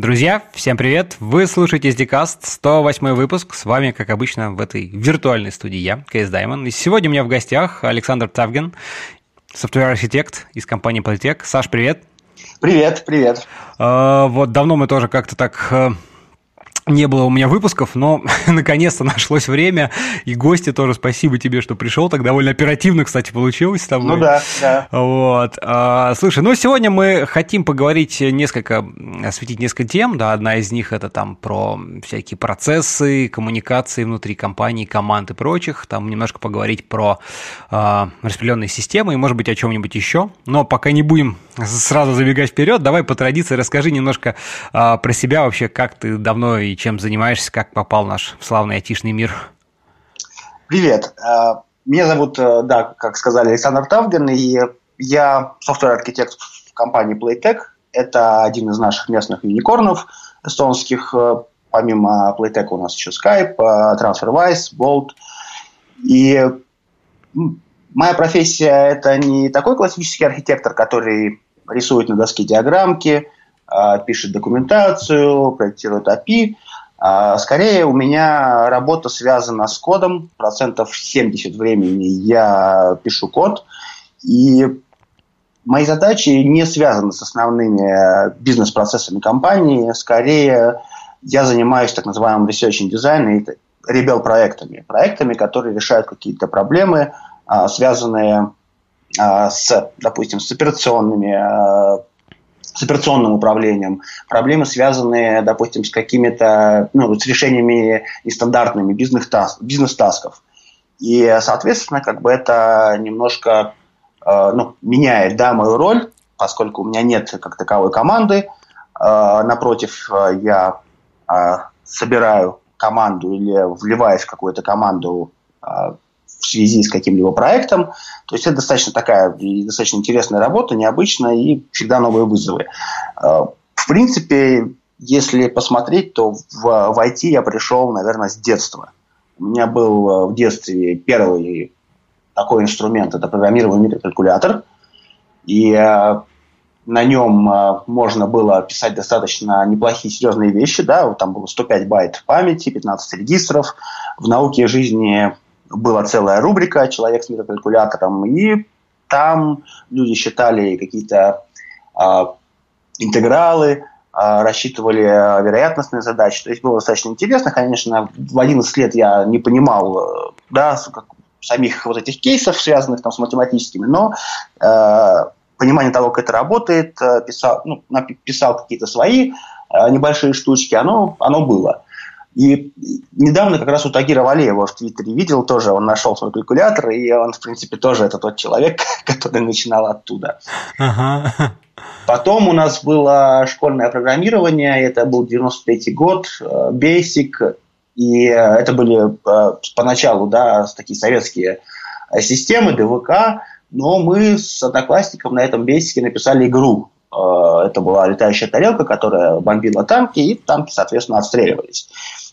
Друзья, всем привет! Вы слушаете SDCast, 108 выпуск. С вами, как обычно, в этой виртуальной студии я, KSDaemon. И сегодня у меня в гостях Александр Тавген, software architect из компании Playtech. Саш, привет! Привет, привет. А, вот давно мы тоже как-то так э, не было у меня выпусков, но наконец-то нашлось время. И гости тоже спасибо тебе, что пришел. Так довольно оперативно, кстати, получилось с тобой. Ну да, да. Вот. А, слушай, ну сегодня мы хотим поговорить несколько, осветить несколько тем. Да, одна из них это там про всякие процессы, коммуникации внутри компании, команд и прочих. Там немножко поговорить про а, распределенные системы и, может быть, о чем-нибудь еще. Но пока не будем сразу забегать вперед, давай по традиции расскажи немножко а, про себя вообще, как ты давно и чем занимаешься, как попал в наш славный айтишный мир. Привет. А, меня зовут, э, да, как сказали, Александр Тавген, и я software architect в компании Playtech. Это один из наших местных unicorn ов эстонских. Э, помимо Playtech у нас еще Skype, э, TransferWise, Bolt. И моя профессия – это не такой классический архитектор, который рисует на доске диаграммки, а, пишет документацию, проектирует API. А, скорее у меня работа связана с кодом. Процентов 70 времени я пишу код. И мои задачи не связаны с основными бизнес-процессами компании. Скорее я занимаюсь так называемым research and design и ребел-проектами. Проектами, которые решают какие-то проблемы, а, связанные с, допустим, с операционными с операционным управлением, проблемы, связанные, допустим, с какими-то, ну, с решениями нестандартными бизнес-тасков. Бизнес и, соответственно, как бы это немножко э, ну, меняет да, мою роль, поскольку у меня нет как таковой команды. Э, напротив, я э, собираю команду или вливаюсь в какую-то команду э, в связи с каким-либо проектом. То есть это достаточно такая достаточно интересная работа, необычная и всегда новые вызовы. Э, в принципе, если посмотреть, то в, в IT я пришел, наверное, с детства. У меня был э, в детстве первый такой инструмент, это программируемый микрокалькулятор. И э, на нем можно было писать достаточно неплохие, серьезные вещи. Да? Там было 105 байт памяти, 15 регистров. В науке и жизни была целая рубрика «Человек с микрокалькулятором», и там люди считали какие-то э, интегралы, э, рассчитывали вероятностные задачи. То есть было достаточно интересно. Конечно, в 11 лет я не понимал э, да, самих вот этих кейсов, связанных там, с математическими, но э, понимание того, как это работает, э, писал, ну, писал какие-то свои небольшие штучки, оно, оно было. И недавно как раз у Тагира Валеева в Твиттере видел тоже, он нашел свой калькулятор, и он, в принципе, тоже это тот человек, который начинал оттуда. Ага. Потом у нас было школьное программирование, это был 93 год, э, Basic, и это были э, поначалу да, такие советские системы, ДВК, но мы с одноклассником на этом Basic написали игру. Э, это была летающая тарелка, которая бомбила танки, и танки, соответственно, отстреливались.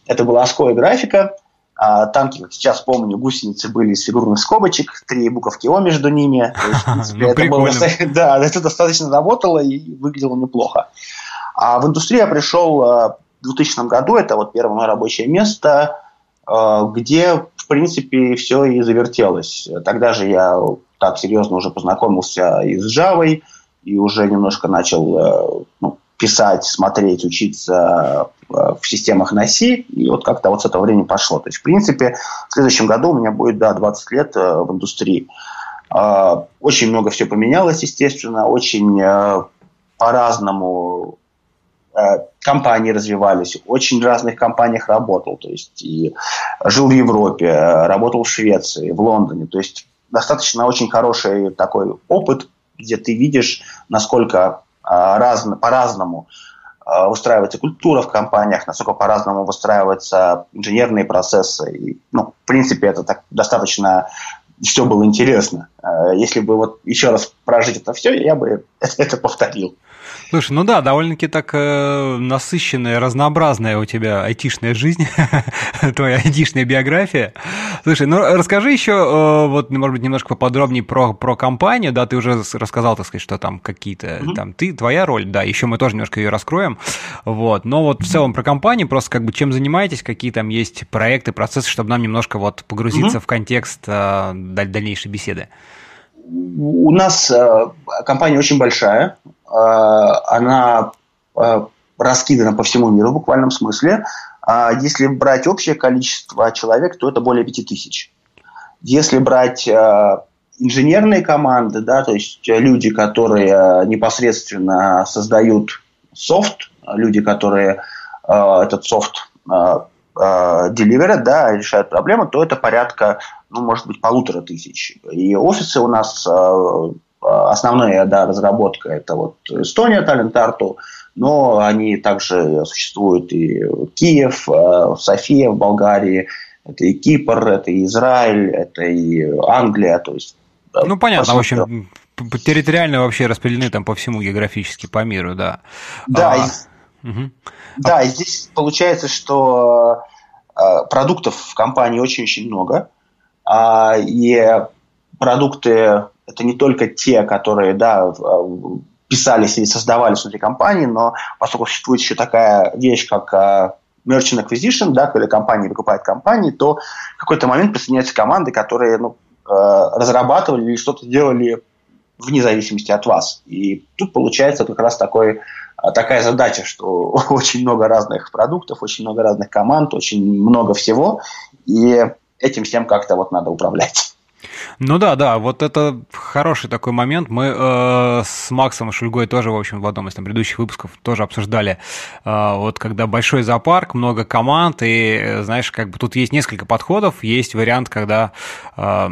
Это была оскоя графика. А, танки, как сейчас помню, гусеницы были из фигурных скобочек, три буковки О между ними. Ну, да, это достаточно работало и выглядело неплохо. А в индустрию я пришел а, в 2000 году, это вот первое мое рабочее место, а, где, в принципе, все и завертелось. Тогда же я так серьезно уже познакомился и с Java, и уже немножко начал э, ну, писать, смотреть, учиться э, в системах на C, и вот как-то вот с этого времени пошло. То есть, в принципе, в следующем году у меня будет, да, 20 лет э, в индустрии. Э, очень много все поменялось, естественно, очень по-разному компании развивались, очень в разных компаниях работал, то есть и жил в Европе, работал в Швеции, в Лондоне, то есть достаточно очень хороший такой опыт, где ты видишь, насколько а, разно, по-разному а, выстраивается культура в компаниях, насколько по-разному выстраиваются инженерные процессы. И, ну, в принципе, это так достаточно все было интересно. А, если бы вот еще раз прожить это все, я бы это повторил. Слушай, ну да, довольно-таки так э, насыщенная, разнообразная у тебя айтишная жизнь, твоя айтишная биография. Слушай, ну расскажи еще, э, вот, может быть, немножко поподробнее про, про компанию, да, ты уже рассказал, так сказать, что там какие-то, mm-hmm. там, ты, твоя роль, да, еще мы тоже немножко ее раскроем, вот, но вот в целом про компанию, просто как бы чем занимаетесь, какие там есть проекты, процессы, чтобы нам немножко вот погрузиться mm-hmm. в контекст э, дальнейшей беседы. У нас э, компания очень большая, э, она э, раскидана по всему миру в буквальном смысле. А если брать общее количество человек, то это более 5000. Если брать инженерные команды, да, то есть люди, которые непосредственно создают софт, люди, которые этот софт э, деливерят, да, решают проблемы, то это порядка, ну, может быть, полутора тысяч. И офисы у нас э, основные, да, разработка это вот Эстония, Таллин, Тарту, но они также существуют и Киев, э, София в Болгарии, это и Кипр, это и Израиль, это и Англия, то есть ну, понятно, в общем, территориально вообще распределены там по всему географически, по миру, да. Да, а... Угу. Да, здесь получается, что э, продуктов в компании очень-очень много. Э, и продукты это не только те, которые да, писались или создавались внутри компании, но поскольку существует еще такая вещь, как э, merchant acquisition, да, когда компания выкупает компании, то в какой-то момент присоединяются команды, которые ну, э, разрабатывали или что-то делали вне зависимости от вас. И тут получается как раз такой а, такая задача, что очень много разных продуктов, очень много разных команд, очень много всего, и этим всем как-то вот надо управлять. Ну да, да, вот это хороший такой момент. Мы э, с Максом Шульгой тоже, в общем, в одном из там, предыдущих выпусков тоже обсуждали, э, вот когда большой зоопарк, много команд, и, знаешь, как бы тут есть несколько подходов. Есть вариант, когда э,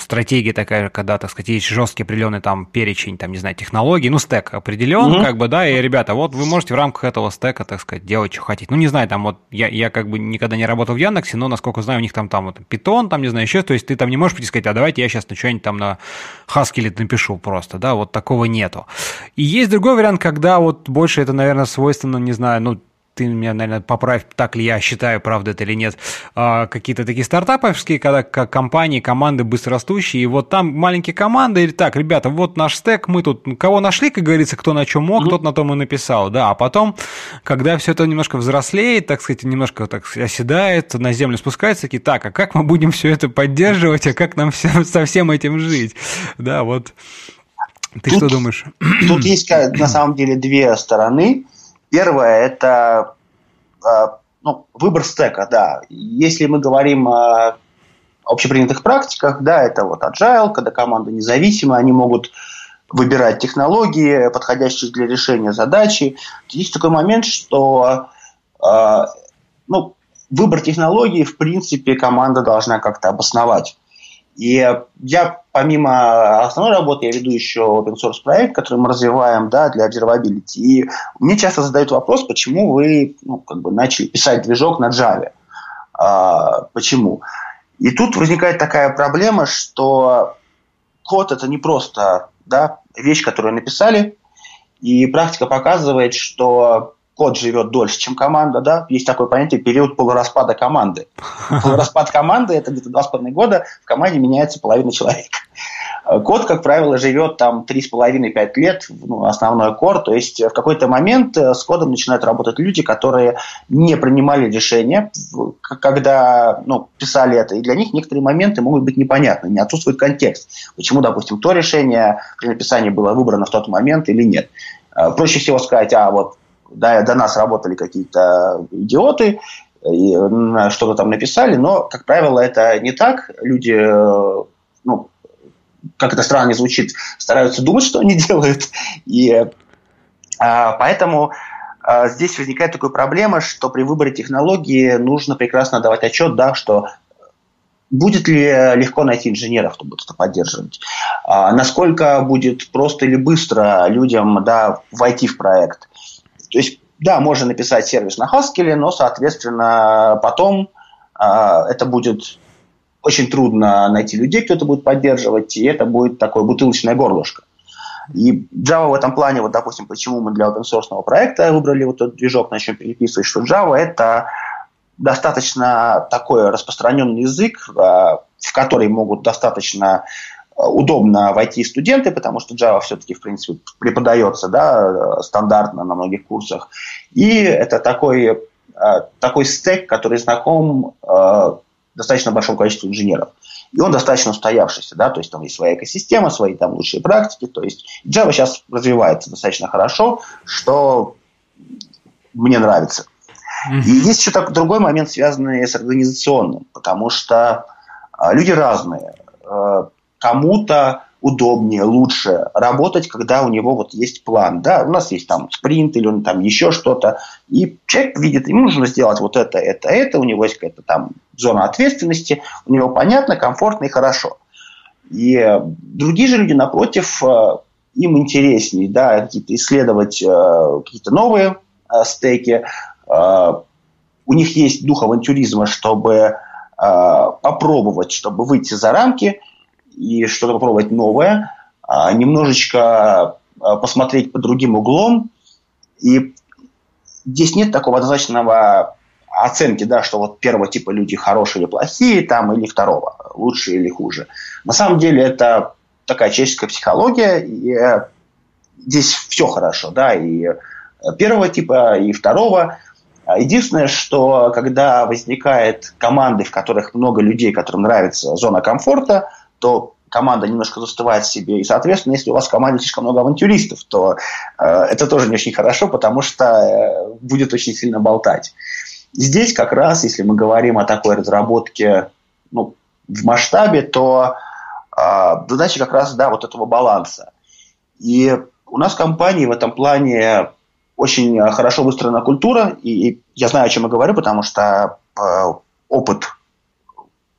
стратегия такая, когда, так сказать, есть жесткий определенный там перечень, там, не знаю, технологий, ну, стек определен, mm-hmm. как бы, да, и, ребята, вот вы можете в рамках этого стека, так сказать, делать, что хотите. Ну, не знаю, там вот я, я как бы никогда не работал в Яндексе, но, насколько знаю, у них там, там вот, питон, там, не знаю, еще, то есть ты там не можешь сказать, а давайте я сейчас на что-нибудь там на Haskell напишу просто, да, вот такого нету. И есть другой вариант, когда вот больше это, наверное, свойственно, не знаю, ну, ты меня, наверное, поправь, так ли я считаю, правда это или нет, а, какие-то такие стартаповские, когда как компании, команды быстрорастущие, и вот там маленькие команды, или так, ребята, вот наш стек, мы тут кого нашли, как говорится, кто на чем мог, mm-hmm. тот на том и написал, да, а потом, когда все это немножко взрослеет, так сказать, немножко так оседает, на землю спускается, такие, так, а как мы будем все это поддерживать, а как нам все, со всем этим жить, да, вот. Ты тут, что думаешь? Тут есть на самом деле две стороны. Первое – это а, ну, выбор стека, да. Если мы говорим о общепринятых практиках, да, это вот agile, когда команда независимая, они могут выбирать технологии, подходящие для решения задачи. Есть такой момент, что э, ну, выбор технологии, в принципе, команда должна как-то обосновать. И я, помимо основной работы, я веду еще open source проект, который мы развиваем да, для observability. И мне часто задают вопрос, почему вы ну, как бы начали писать движок на Java. А, почему? И тут возникает такая проблема, что код это не просто да, вещь, которую написали, и практика показывает, что код живет дольше, чем команда, да, есть такое понятие период полураспада команды. Полураспад команды – это где-то два с половиной года, в команде меняется половина человека. Код, как правило, живет там 3,5-5 лет, ну, основной кор, то есть в какой-то момент э, с кодом начинают работать люди, которые не принимали решения, когда ну, писали это, и для них некоторые моменты могут быть непонятны, не отсутствует контекст. Почему, допустим, то решение при написании было выбрано в тот момент или нет. Э, проще всего сказать, а вот до, до нас работали какие-то идиоты, и что-то там написали, но, как правило, это не так. Люди, э, ну, как это странно не звучит, стараются думать, что они делают. И а, поэтому а, здесь возникает такая проблема, что при выборе технологии нужно прекрасно давать отчет, да, что будет ли легко найти инженеров, кто будет это поддерживать, а, насколько будет просто или быстро людям да, войти в проект. То есть, да, можно написать сервис на Haskell, но, соответственно, потом э, это будет очень трудно найти людей, кто это будет поддерживать, и это будет такое бутылочное горлышко. И Java в этом плане, вот, допустим, почему мы для open source проекта выбрали вот этот движок, начнем переписывать, что Java это достаточно такой распространенный язык, э, в который могут достаточно удобно войти студенты, потому что Java все-таки, в принципе, преподается да, стандартно на многих курсах. И это такой, такой стек, который знаком достаточно большому количеству инженеров и он достаточно устоявшийся, да, то есть там есть своя экосистема, свои там лучшие практики, то есть Java сейчас развивается достаточно хорошо, что мне нравится. И есть еще так, другой момент, связанный с организационным, потому что э, люди разные. Кому-то удобнее, лучше работать, когда у него вот есть план. Да, у нас есть там спринт или он там еще что-то. И человек видит, ему нужно сделать вот это, это, это, у него есть какая-то там зона ответственности, у него понятно, комфортно и хорошо. И э, другие же люди, напротив, э, им интереснее да, какие-то исследовать э, какие-то новые стеки. У них есть дух авантюризма, чтобы попробовать, чтобы выйти за рамки – и что-то попробовать новое, а, немножечко а, посмотреть под другим углом. И здесь нет такого однозначного оценки, да, что вот первого типа люди хорошие или плохие, там, или второго, лучше или хуже. На самом деле это такая человеческая психология, и э, здесь все хорошо, да, и первого типа, и второго. Единственное, что когда возникает команды, в которых много людей, которым нравится зона комфорта – то команда немножко застывает в себе. И, соответственно, если у вас в команде слишком много авантюристов, то э, это тоже не очень хорошо, потому что э, будет очень сильно болтать. Здесь как раз, если мы говорим о такой разработке ну, в масштабе, то э, задача как раз да, вот этого баланса. И у нас в компании в этом плане очень хорошо выстроена культура, и я знаю, о чем я говорю, потому что э, опыт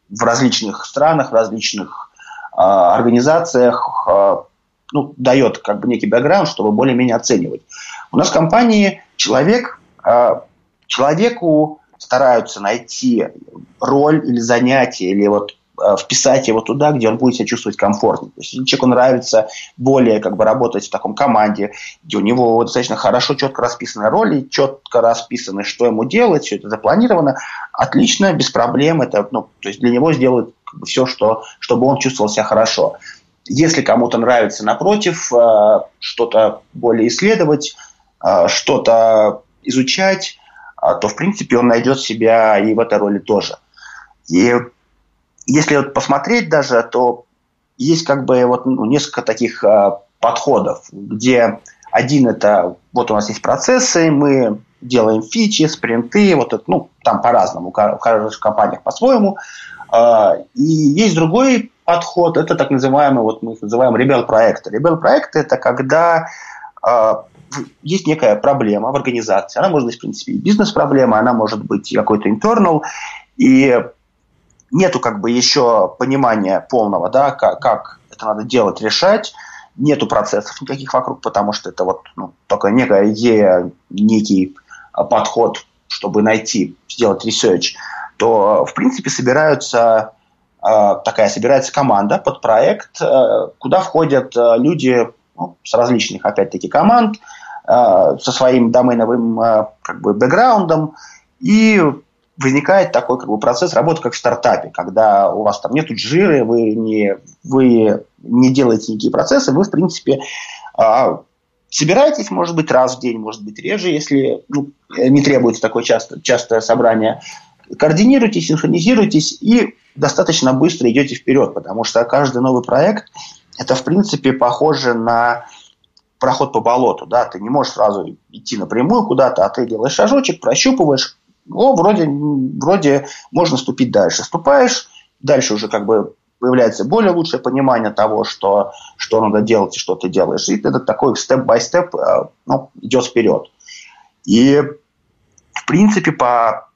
в различных странах, в различных организациях а, ну, дает как бы некий бэкграунд, чтобы более-менее оценивать. У нас в компании человек, а, человеку стараются найти роль или занятие, или вот вписать его туда, где он будет себя чувствовать комфортнее. То есть, если человеку нравится более как бы работать в таком команде, где у него достаточно хорошо, четко расписаны роли, четко расписаны, что ему делать, все это запланировано, отлично, без проблем. Это, ну, то есть для него сделают все, что, чтобы он чувствовал себя хорошо. Если кому-то нравится, напротив, э, что-то более исследовать, э, что-то изучать, э, то, в принципе, он найдет себя и в этой роли тоже. И если вот посмотреть даже, то есть как бы вот ну, несколько таких подходов, где один это вот у нас есть процессы, мы делаем фичи, спринты, вот это, ну, там по-разному, в каждой компаниях по-своему. А, и есть другой подход, это так называемый, вот мы их называем ребел проекты. Ребел проекты это когда а, есть некая проблема в организации. Она может быть, в принципе, бизнес-проблема, она может быть какой-то internal, и нету как бы еще понимания полного, да, как, как это надо делать, решать, нету процессов никаких вокруг, потому что это вот ну, только некая идея, некий подход, чтобы найти, сделать research то, в принципе, собираются э, такая собирается команда под проект, э, куда входят люди ну, с различных, опять-таки, команд, со своим доменовым как бы бэкграундом, и возникает такой как бы, процесс работы как в стартапе, когда у вас там нету жиры, вы не, вы не делаете никакие процессы, вы, в принципе, собираетесь, может быть, раз в день, может быть, реже, если ну, не требуется такое часто, частое собрание, координируйтесь, синхронизируйтесь и достаточно быстро идете вперед, потому что каждый новый проект это, в принципе, похоже на проход по болоту, да, ты не можешь сразу идти напрямую куда-то, а ты делаешь шажочек, прощупываешь, ну, вроде, вроде можно ступить дальше. Ступаешь, дальше уже как бы появляется более лучшее понимание того, что, что надо делать и что ты делаешь. И это такой степ-бай-степ ну, идет вперед. И, в принципе, по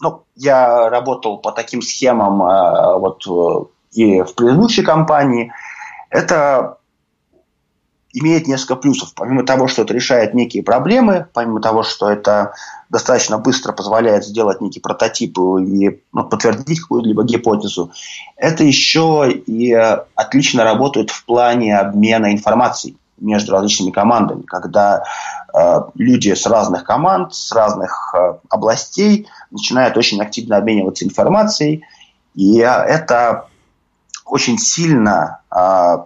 ну, я работал по таким схемам э, вот э, и в предыдущей компании. Это имеет несколько плюсов. Помимо того, что это решает некие проблемы, помимо того, что это достаточно быстро позволяет сделать некий прототип и ну, подтвердить какую-либо гипотезу, это еще и отлично работает в плане обмена информацией. между различными командами, когда э, люди с разных команд, с разных э, областей начинают очень активно обмениваться информацией, и это очень сильно э,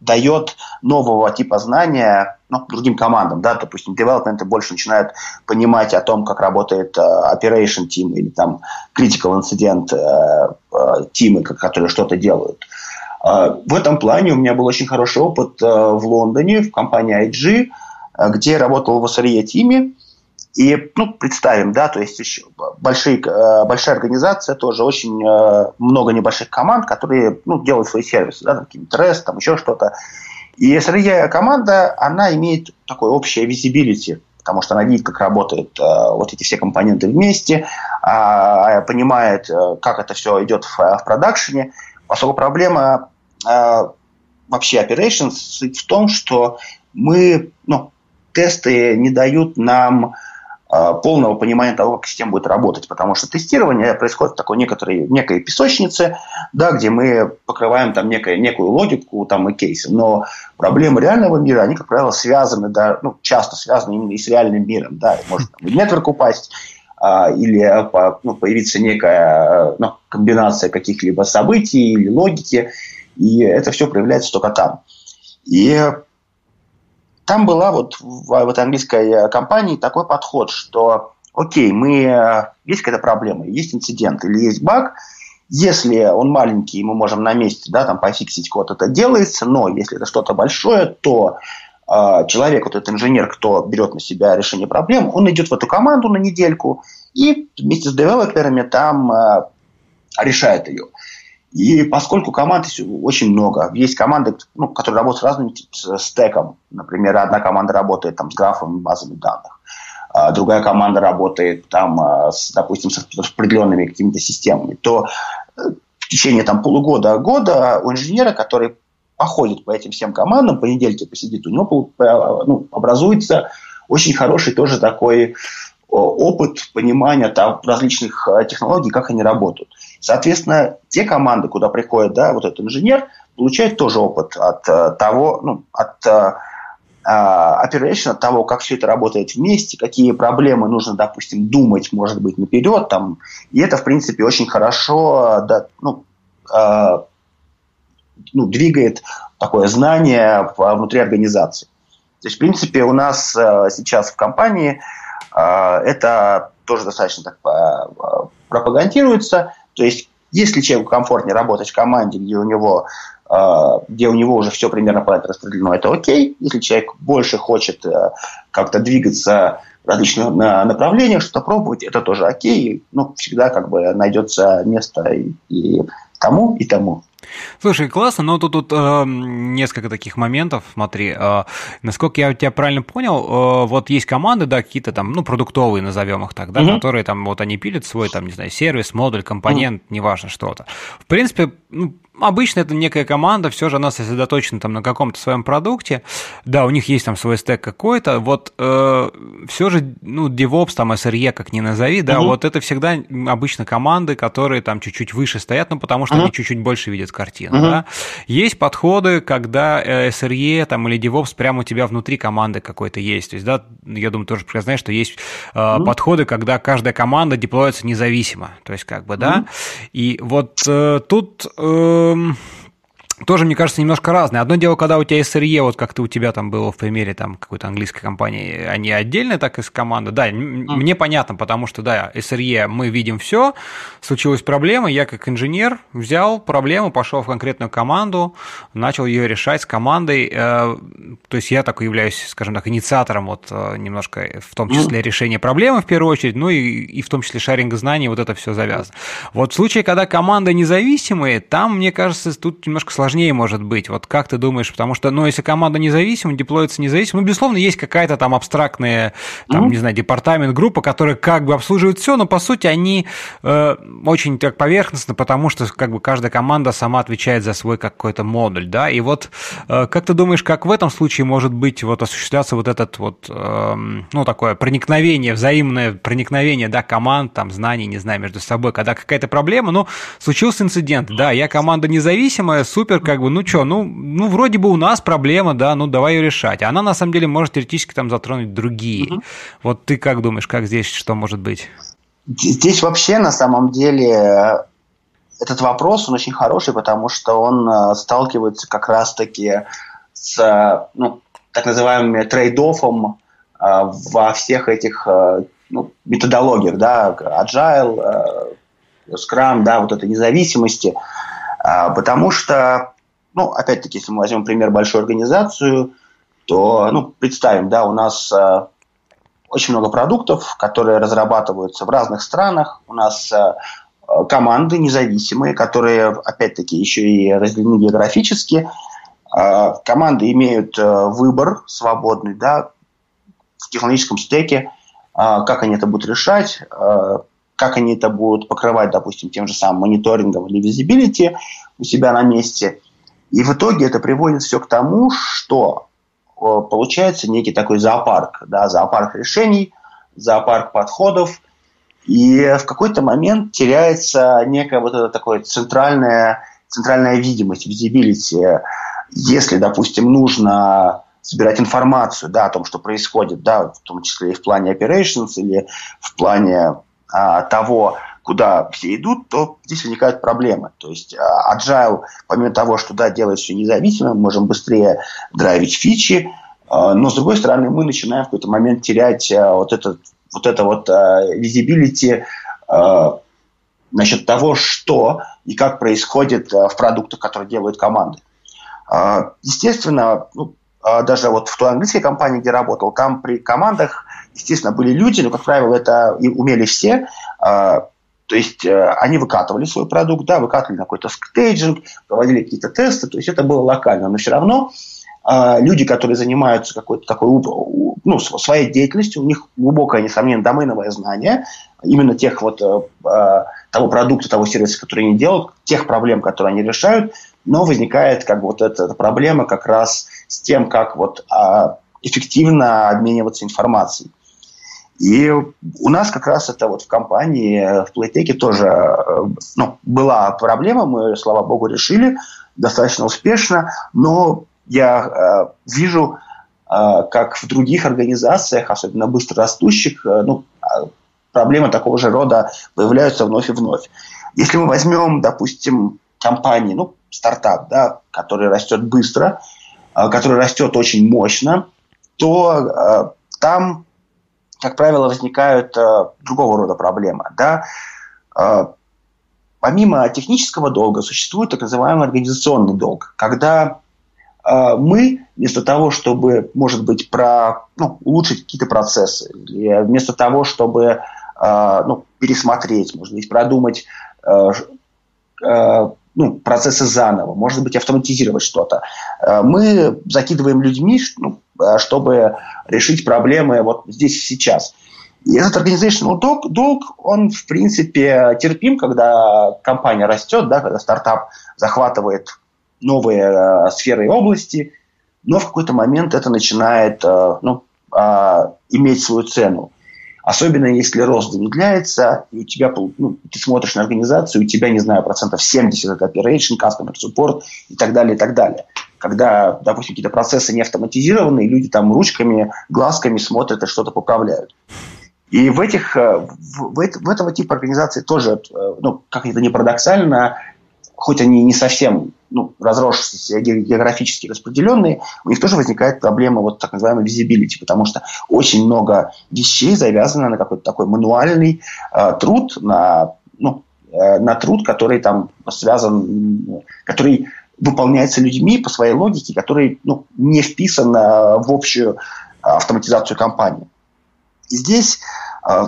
дает нового типа знания ну, другим командам, да, допустим, девелопменты больше начинают понимать о том, как работает uh, operation team или там critical incident uh, uh, team, которые что-то делают. Uh, в этом плане у меня был очень хороший опыт uh, в Лондоне, в компании IG, uh, где я работал в SRE тиме, и, ну, представим, да, то есть еще большие, большая организация, тоже очень много небольших команд, которые, ну, делают свои сервисы, да, там, какие-нибудь REST, там еще что-то. И SRE команда, она имеет такое общее visibility, потому что она видит, как работают э, вот эти все компоненты вместе, э, понимает, э, как это все идет в, в продакшене. Поскольку проблема э, вообще operations в том, что мы, ну, тесты не дают нам а, полного понимания того, как система будет работать, потому что тестирование происходит в такой некоторой, некой песочнице, да, где мы покрываем там некое, некую логику там, и кейсы, но проблемы реального мира, они, как правило, связаны, да, ну, часто связаны именно и с реальным миром, да, может там, в нетворк упасть, а, или по, ну, появиться некая ну, комбинация каких-либо событий или логики, и это все проявляется только там. И там была вот в, в этой английской э, компании такой подход, что окей, мы, э, есть какая-то проблема, есть инцидент или есть баг, если он маленький, мы можем на месте да, там, пофиксить код, это делается, но если это что-то большое, то э, человек, вот этот инженер, кто берет на себя решение проблем, он идет в эту команду на недельку и вместе с девелоперами там э, решает ее. И поскольку команд очень много, есть команды, ну, которые работают с разным стеком. Например, одна команда работает там, с графами, базами данных, а другая команда работает там, а, с, допустим, с определенными какими-то системами, то э, в течение там, полугода-года у инженера, который походит по этим всем командам, по недельке посидит, у него ну, образуется очень хороший тоже такой опыт понимания там, различных э, технологий, как они работают. Соответственно, те команды, куда приходит да, вот этот инженер, получают тоже опыт от uh, того, ну, от uh, operation, от того, как все это работает вместе, какие проблемы нужно, допустим, думать, может быть, наперед. Там. И это, в принципе, очень хорошо да, ну, uh, ну, двигает такое знание внутри организации. То есть, в принципе, у нас сейчас в компании это тоже достаточно так пропагандируется. То есть, если человеку комфортнее работать в команде, где у него, э, где у него уже все примерно по это распределено, это окей. Если человек больше хочет э, как-то двигаться в различных направлениях, что-то пробовать, это тоже окей. Ну, всегда как бы найдется место и, и тому, и тому. Слушай, классно, но тут, тут э, несколько таких моментов, смотри, э, насколько я тебя правильно понял, э, вот есть команды, да, какие-то там, ну, продуктовые, назовем их так, да, угу. которые там, вот они пилят свой, там, не знаю, сервис, модуль, компонент, угу. неважно что-то. В принципе, ну, обычно это некая команда, все же она сосредоточена там на каком-то своем продукте. Да, у них есть там свой стек какой-то. Вот э, все же, ну, DevOps, там, SRE, как ни назови, да, угу. вот это всегда обычно команды, которые там чуть-чуть выше стоят, ну, потому что угу. они чуть-чуть больше видят картину, угу. да. Есть подходы, когда э, SRE там или DevOps прямо у тебя внутри команды какой-то есть. То есть, да, я думаю, тоже знаешь, что есть э, угу. подходы, когда каждая команда деплоится независимо. То есть, как бы, да. Угу. И вот э, тут... Э, Um тоже, мне кажется, немножко разные. Одно дело, когда у тебя SRE, вот как-то у тебя там было в примере там какой-то английской компании, они отдельно так из команды. Да, mm. мне понятно, потому что, да, SRE мы видим все, случилась проблема, я как инженер взял проблему, пошел в конкретную команду, начал ее решать с командой. Э, то есть я такой являюсь, скажем так, инициатором вот э, немножко в том числе mm. решения проблемы в первую очередь, ну и, и в том числе шаринга знаний, вот это все завязано. Вот в случае, когда команда независимые, там, мне кажется, тут немножко сложнее сложнее может быть. Вот как ты думаешь? Потому что, ну, если команда независима, деплоится независимо, ну, безусловно, есть какая-то там абстрактная, там, mm-hmm. не знаю, департамент, группа, которая как бы обслуживает все, но по сути они э, очень так поверхностно, потому что как бы каждая команда сама отвечает за свой какой-то модуль, да, и вот э, как ты думаешь, как в этом случае может быть вот осуществляться вот этот вот, э, ну, такое проникновение, взаимное проникновение, да, команд, там, знаний, не знаю, между собой, когда какая-то проблема, ну, случился инцидент, да, я команда независимая, супер, стартапер, как бы, ну что, ну, ну, вроде бы у нас проблема, да, ну, давай ее решать. Она, на самом деле, может теоретически там затронуть другие. Угу. Вот ты как думаешь, как здесь, что может быть? Здесь вообще, на самом деле, этот вопрос, он очень хороший, потому что он э, сталкивается как раз-таки с, ну, так называемым trade-off ом э, во всех этих э, ну, методологиях, да, agile, Scrum, да, вот этой независимости, потому что, ну, опять-таки, если мы возьмем пример большой организацию, то, ну, представим, да, у нас очень много продуктов, которые разрабатываются в разных странах, у нас команды независимые, которые, опять-таки, еще и разделены географически, команды имеют выбор свободный, да, в технологическом стеке, а, как они это будут решать, а, как они это будут покрывать, допустим, тем же самым мониторингом или визибилити у себя на месте. И в итоге это приводит все к тому, что получается некий такой зоопарк, да, зоопарк решений, зоопарк подходов, и в какой-то момент теряется некая вот эта такая центральная, центральная видимость, визибилити. Если, допустим, нужно собирать информацию да, о том, что происходит, да, в том числе и в плане operations или в плане того, куда все идут, то здесь возникают проблемы. То есть а, Agile, помимо того, что да, делает все независимо, мы можем быстрее драйвить фичи, а, но с другой стороны мы начинаем в какой-то момент терять а, вот этот вот это вот visibility насчет того, что и как происходит в продуктах, которые делают команды. Естественно, ну, а, даже вот в той английской компании, где работал, там при командах, естественно, были люди, но, как правило, это и умели все. А, то есть э, они выкатывали свой продукт, да, выкатывали на какой-то стейджинг, проводили какие-то тесты, то есть это было локально. Но все равно а, люди, которые занимаются какой-то такой, ну, своей деятельностью, у них глубокое, несомненно, доменовое знание именно тех вот э, того продукта, того сервиса, который они делают, тех проблем, которые они решают, но возникает как бы вот эта, эта проблема как раз с тем, как вот а, эффективно обмениваться информацией. И у нас как раз это вот в компании, в Playtech тоже э, ну, была проблема, мы, слава богу, решили достаточно успешно, но я э, вижу, э, как в других организациях, особенно быстро растущих, э, ну, а, проблемы такого же рода появляются вновь и вновь. Если мы возьмем, допустим, компании, ну, стартап, да, который растет быстро, э, который растет очень мощно, то э, там, как правило, возникают э, другого рода проблемы. Да? Помимо технического долга существует так называемый организационный долг, когда мы вместо того, чтобы, может быть, про, ну, улучшить какие-то процессы, или вместо того, чтобы ну, пересмотреть, может быть, продумать ну, процессы заново, может быть, автоматизировать что-то. Э, мы закидываем людьми, ну, э, чтобы решить проблемы вот здесь и сейчас. И этот organizational долг, долг, он, в принципе, терпим, когда компания растет, да, когда стартап захватывает новые э, сферы и области, но в какой-то момент это начинает э, ну, э, иметь свою цену. Особенно если рост замедляется, и у тебя, ну, ты смотришь на организацию, у тебя, не знаю, процентов 70 это operation, customer support и так далее, и так далее. Когда, допустим, какие-то процессы не автоматизированы, и люди там ручками, глазками смотрят и что-то поправляют. И в этих, э, в, в, этого типа организации тоже, э, ну, как это не парадоксально, хоть они не совсем ну, разросшиеся, географически распределенные, у них тоже возникает проблема вот так называемой visibility, потому что очень много вещей завязано на какой-то такой мануальный э, труд, на, ну, э, на труд, который там связан, который выполняется людьми по своей логике, который ну, не вписан в общую автоматизацию компании. И здесь,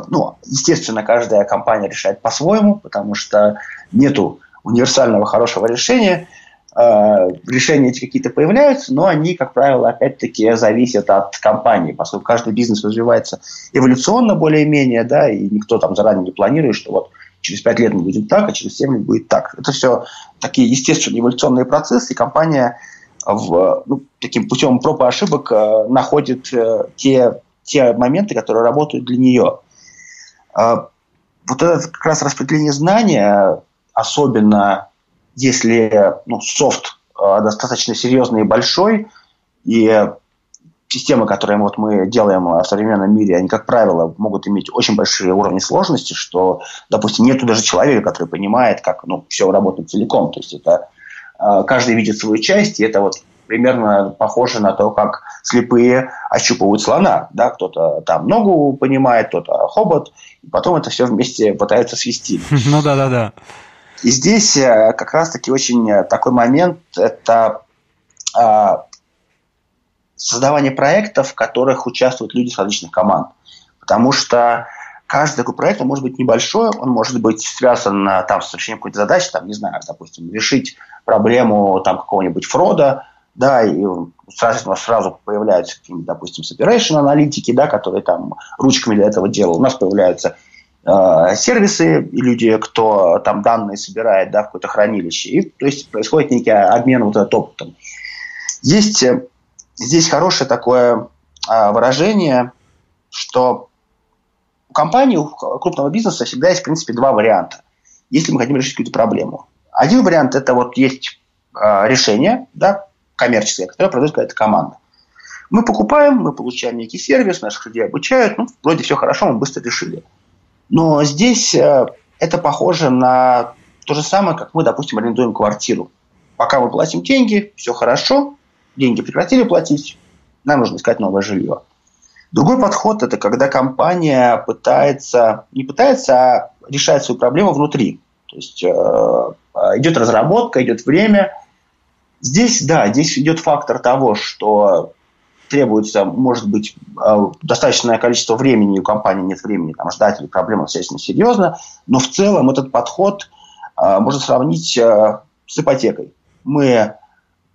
ну, естественно, каждая компания решает по-своему, потому что нету универсального хорошего решения. Э, решения эти какие-то появляются, но они, как правило, опять-таки зависят от компании, поскольку каждый бизнес развивается эволюционно более-менее, да, и никто там заранее не планирует, что вот через 5 лет мы будем так, а через 7 лет будет так. Это все такие естественные эволюционные процессы, и компания в, ну, таким путем проб и ошибок э, находит э, те, те моменты, которые работают для нее. Э, вот это как раз распределение знания особенно если ну, софт достаточно серьезный и большой, и системы, которые вот мы делаем в современном мире, они, как правило, могут иметь очень большие уровни сложности, что, допустим, нету даже человека, который понимает, как ну, все работает целиком. То есть это каждый видит свою часть, и это вот примерно похоже на то, как слепые ощупывают слона. Да? Кто-то там ногу понимает, кто-то хобот, и потом это все вместе пытаются свести. Ну да, да, да. И здесь э, как раз-таки очень э, такой момент – это а, создавание проектов, в которых участвуют люди с различных команд. Потому что каждый такой проект, он может быть небольшой, он может быть связан э, там, с решением какой-то задачи, там, не знаю, допустим, решить проблему там, какого-нибудь фрода, да, и сразу, сразу появляются какие-нибудь, допустим, separation аналитики, да, которые там ручками для этого делал. У нас появляются сервисы, и люди, кто там данные собирает, да, в какое-то хранилище. И, то есть происходит некий обмен вот этот опытом. Есть э, здесь хорошее такое э, выражение, что у компании, у крупного бизнеса всегда есть, в принципе, два варианта, если мы хотим решить какую-то проблему. Один вариант – это вот есть э, решение, да, коммерческая, которая продает какая-то команда. Мы покупаем, мы получаем некий сервис, наших людей обучают, ну, вроде все хорошо, мы быстро решили. Но здесь э, это похоже на то же самое, как мы, допустим, арендуем квартиру. Пока мы платим деньги, все хорошо, деньги прекратили платить, нам нужно искать новое жилье. Другой подход – это когда компания пытается, не пытается, а решает свою проблему внутри. То есть э, идет разработка, идет время, Здесь, да, здесь идет фактор того, что требуется, может быть, э, достаточное количество времени, у компании нет времени там, ждать, или проблема достаточно серьезна, но в целом этот подход э, можно сравнить э, с ипотекой. Мы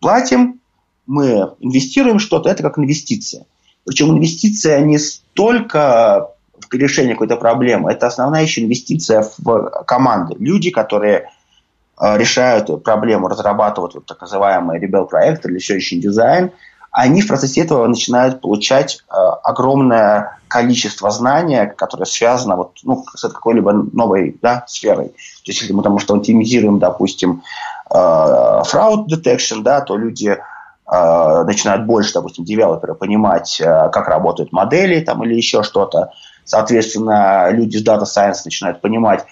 платим, мы инвестируем что-то, это как инвестиция. Причем инвестиция не столько в решение какой-то проблемы, это основная еще инвестиция в команды. Люди, которые решают проблему, разрабатывают вот так называемый Rebel проект или все еще дизайн, они в процессе этого начинают получать э, огромное количество знания, которое связано вот, ну, с какой-либо новой да, сферой. То есть, если мы там что оптимизируем, допустим, э, fraud detection, да, то люди э, начинают больше, допустим, девелоперы понимать, э, как работают модели там, или еще что-то. Соответственно, люди с Data Science начинают понимать,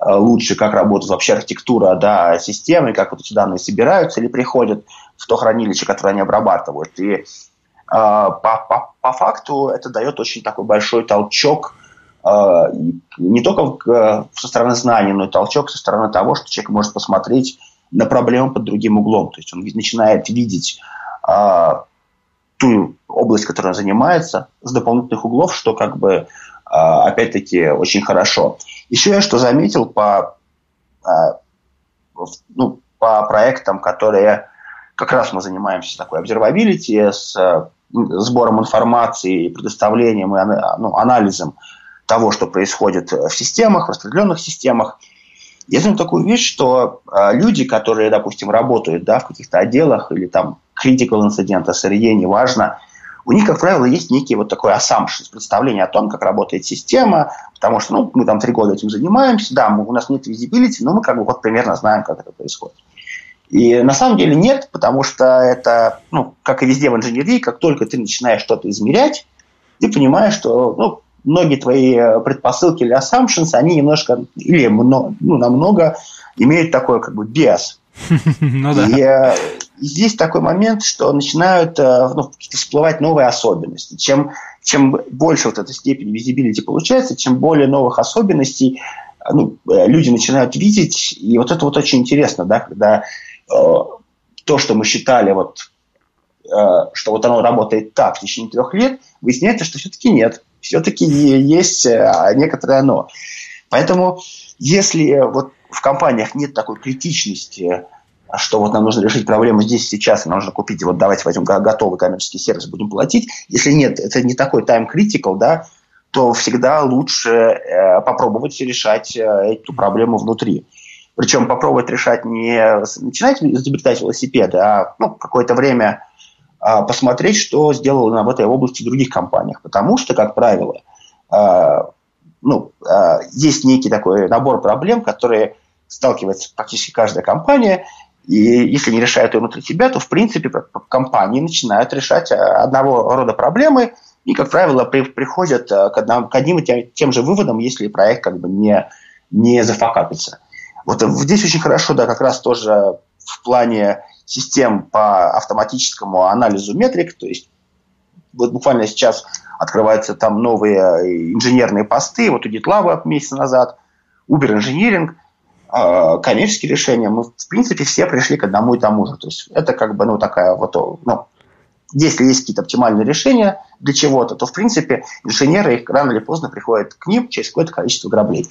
Э, лучше, как работает вообще архитектура да, системы, как вот эти данные собираются или приходят в то хранилище, которое они обрабатывают. И э, по, по, по факту это дает очень такой большой толчок э, не только со стороны знаний, но и толчок со стороны того, что человек может посмотреть на проблему под другим углом. То есть он начинает видеть ту область, которой он занимается, с дополнительных углов, что как бы опять-таки очень хорошо. Еще я что заметил по, ну, по проектам, которые как раз мы занимаемся такой observability, с сбором информации, предоставлением и ну, анализом того, что происходит в системах, в распределенных системах. Я знаю такую вещь, что а, люди, которые, допустим, работают да, в каких-то отделах или там critical инцидент, SRE, неважно, у них, как правило, есть некий вот такой assumption, представление о том, как работает система, потому что ну, мы там три года этим занимаемся, да, мы, у нас нет визибилити, но мы как бы вот примерно знаем, как это происходит. И на самом деле нет, потому что это, ну, как и везде в инженерии, как только ты начинаешь что-то измерять, ты понимаешь, что ну, многие твои предпосылки или assumptions, они немножко или много, ну, намного имеют такой как бы биас. Ну, да. И э, здесь такой момент, что начинают э, ну, всплывать новые особенности. Чем, чем больше вот этой степени визибилити получается, чем более новых особенностей э, ну, люди начинают видеть. И вот это вот очень интересно, да, когда э, то, что мы считали, вот, э, что вот оно работает так в течение трех лет, выясняется, что все-таки нет. Все-таки есть некоторое оно. Поэтому если вот в компаниях нет такой критичности, что вот нам нужно решить проблему здесь сейчас, нам нужно купить, вот давайте возьмем готовый коммерческий сервис, будем платить. Если нет, это не такой critical, да, то всегда лучше э, попробовать решать э, эту проблему внутри. Причем попробовать решать не начинать изобретать велосипеды, а ну, какое-то время э, посмотреть, что сделано в этой области в других компаниях. Потому что, как правило, э, ну, э, есть некий такой набор проблем, которые сталкивается практически каждая компания, И если не решают ее внутри себя, то, в принципе, компании начинают решать одного рода проблемы, и, как правило, при, приходят к, одному, к одним и тем, тем же выводам, если проект как бы не, не зафакапится. Вот здесь очень хорошо, да, как раз тоже в плане систем по автоматическому анализу метрик, то есть вот буквально сейчас открываются там новые э, инженерные посты, вот у GitLab месяц назад, Uber Engineering, э, коммерческие решения, мы, в принципе, все пришли к одному и тому же. То есть это как бы, ну, такая вот, ну, если есть какие-то оптимальные решения для чего-то, то, в принципе, инженеры их рано или поздно приходят к ним через какое-то количество граблей.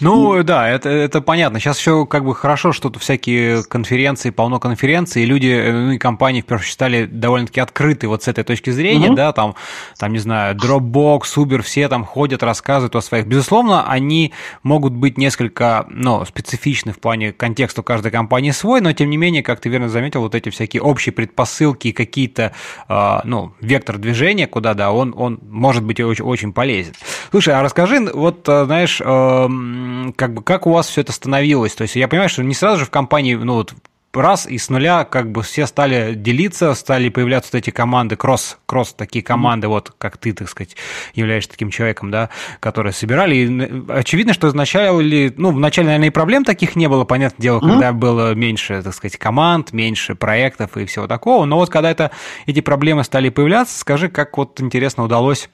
Ну и... да, это, это понятно. Сейчас еще как бы хорошо, что тут всякие конференции, полно конференций, и люди, э, ну и компании, в первую очередь, стали довольно-таки открыты вот с этой точки зрения, угу. да, там, там, не знаю, Dropbox, Uber, все там ходят, рассказывают о своих. Безусловно, они могут быть несколько, ну, специфичны в плане контекста у каждой компании свой, но тем не менее, как ты верно заметил, вот эти всякие общие предпосылки, какие-то, э, ну, вектор движения, куда, да, он, он может быть очень, очень полезен. Слушай, а расскажи, вот, э, знаешь, э, как бы как у вас все это становилось? То есть я понимаю, что не сразу же в компании, ну вот раз и с нуля как бы все стали делиться, стали появляться вот эти команды, кросс, кросс такие команды, mm-hmm. вот как ты, так сказать, являешься таким человеком, да, которые собирали. И очевидно, что изначально, ну, вначале, наверное, и проблем таких не было, понятное дело, mm-hmm. когда было меньше, так сказать, команд, меньше проектов и всего такого. Но вот когда это, эти проблемы стали появляться, скажи, как вот интересно удалось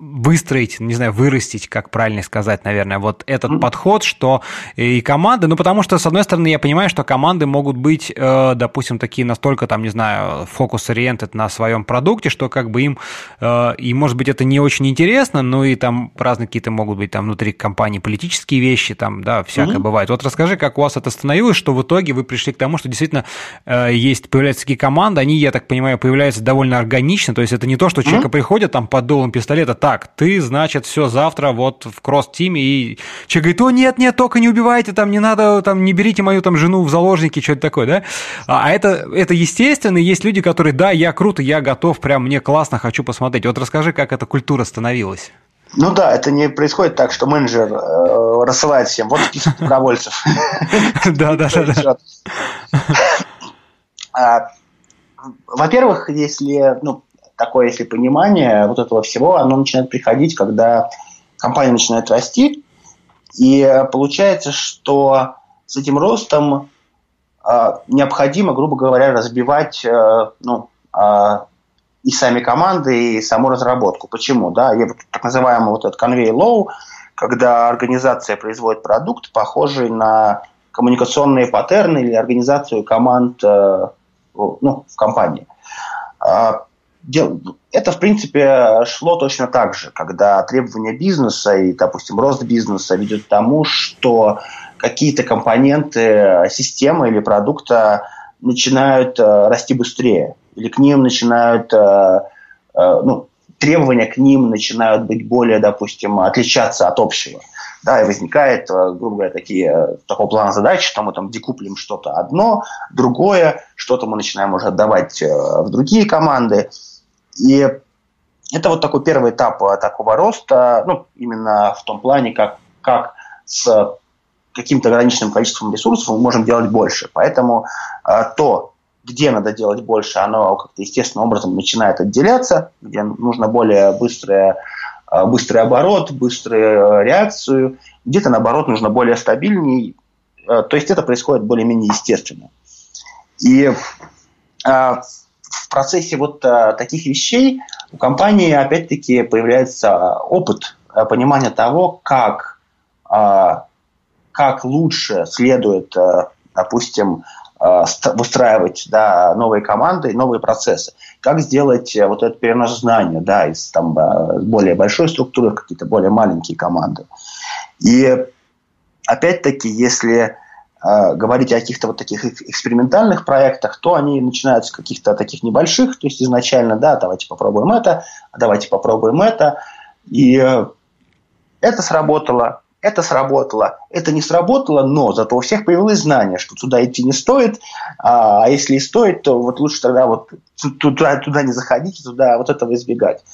выстроить, не знаю, вырастить, как правильно сказать, наверное, вот этот mm-hmm. подход, что и команды, ну, потому что, с одной стороны, я понимаю, что команды могут быть, э, допустим, такие настолько, там, не знаю, фокус-ориентед на своем продукте, что как бы им, э, и, может быть, это не очень интересно, ну, и там разные какие-то могут быть там внутри компании политические вещи, там, да, всякое mm-hmm. бывает. Вот расскажи, как у вас это становилось, что в итоге вы пришли к тому, что действительно э, есть, появляются такие команды, они, я так понимаю, появляются довольно органично, то есть это не то, что mm-hmm. приходит там под долом пистолета, так, ты, значит, все завтра вот в кросс-тиме, и человек говорит, о, нет, нет, только не убивайте, там, не надо, там, не берите мою там жену в заложники, что-то такое, да? А, а это, это естественно, есть люди, которые, да, я круто, я готов, прям мне классно, хочу посмотреть. Вот расскажи, как эта культура становилась. Ну да, это не происходит так, что менеджер э, рассылает всем, вот список добровольцев. Да, да, да. А, во-первых, если, ну, такое, если понимание вот этого всего, оно начинает приходить, когда компания начинает расти, и получается, что с этим ростом э, необходимо, грубо говоря, разбивать э, ну, э, и сами команды, и саму разработку. Почему? Да, так называемый вот этот convey low, когда организация производит продукт, похожий на коммуникационные паттерны или организацию команд э, ну, в компании это, в принципе, шло точно так же, когда требования бизнеса и, допустим, рост бизнеса ведет к тому, что какие-то компоненты системы или продукта начинают э, расти быстрее, или к ним начинают, э, э, ну, требования к ним начинают быть более, допустим, отличаться от общего. Да, и возникает, грубо говоря, такие, такого плана задачи, что мы там декуплим что-то одно, другое, что-то мы начинаем уже отдавать в другие команды. И это вот такой первый этап э, такого роста, ну, именно в том плане, как, как с каким-то ограниченным количеством ресурсов мы можем делать больше. Поэтому э, то, где надо делать больше, оно как-то естественным образом начинает отделяться, где нужно более быстрое, э, быстрый оборот, быструю реакцию, где-то, наоборот, нужно более стабильней. Э, то есть это происходит более-менее естественно. И э, в процессе вот а, таких вещей у компании опять-таки появляется опыт а, понимания того, как, а, как лучше следует, допустим, выстраивать да, новые команды, новые процессы. Как сделать вот этот перенос знания да, из там, более большой структуры в какие-то более маленькие команды. И опять-таки, если э, говорить о каких-то вот таких экспериментальных проектах, то они начинаются с каких-то таких небольших, то есть изначально, да, давайте попробуем это, давайте попробуем это. И э, это сработало, это сработало, это не сработало, но зато у всех появилось знание, что туда идти не стоит, а, а если и стоит, то вот лучше тогда вот туда, туда не заходить, туда вот этого избегать.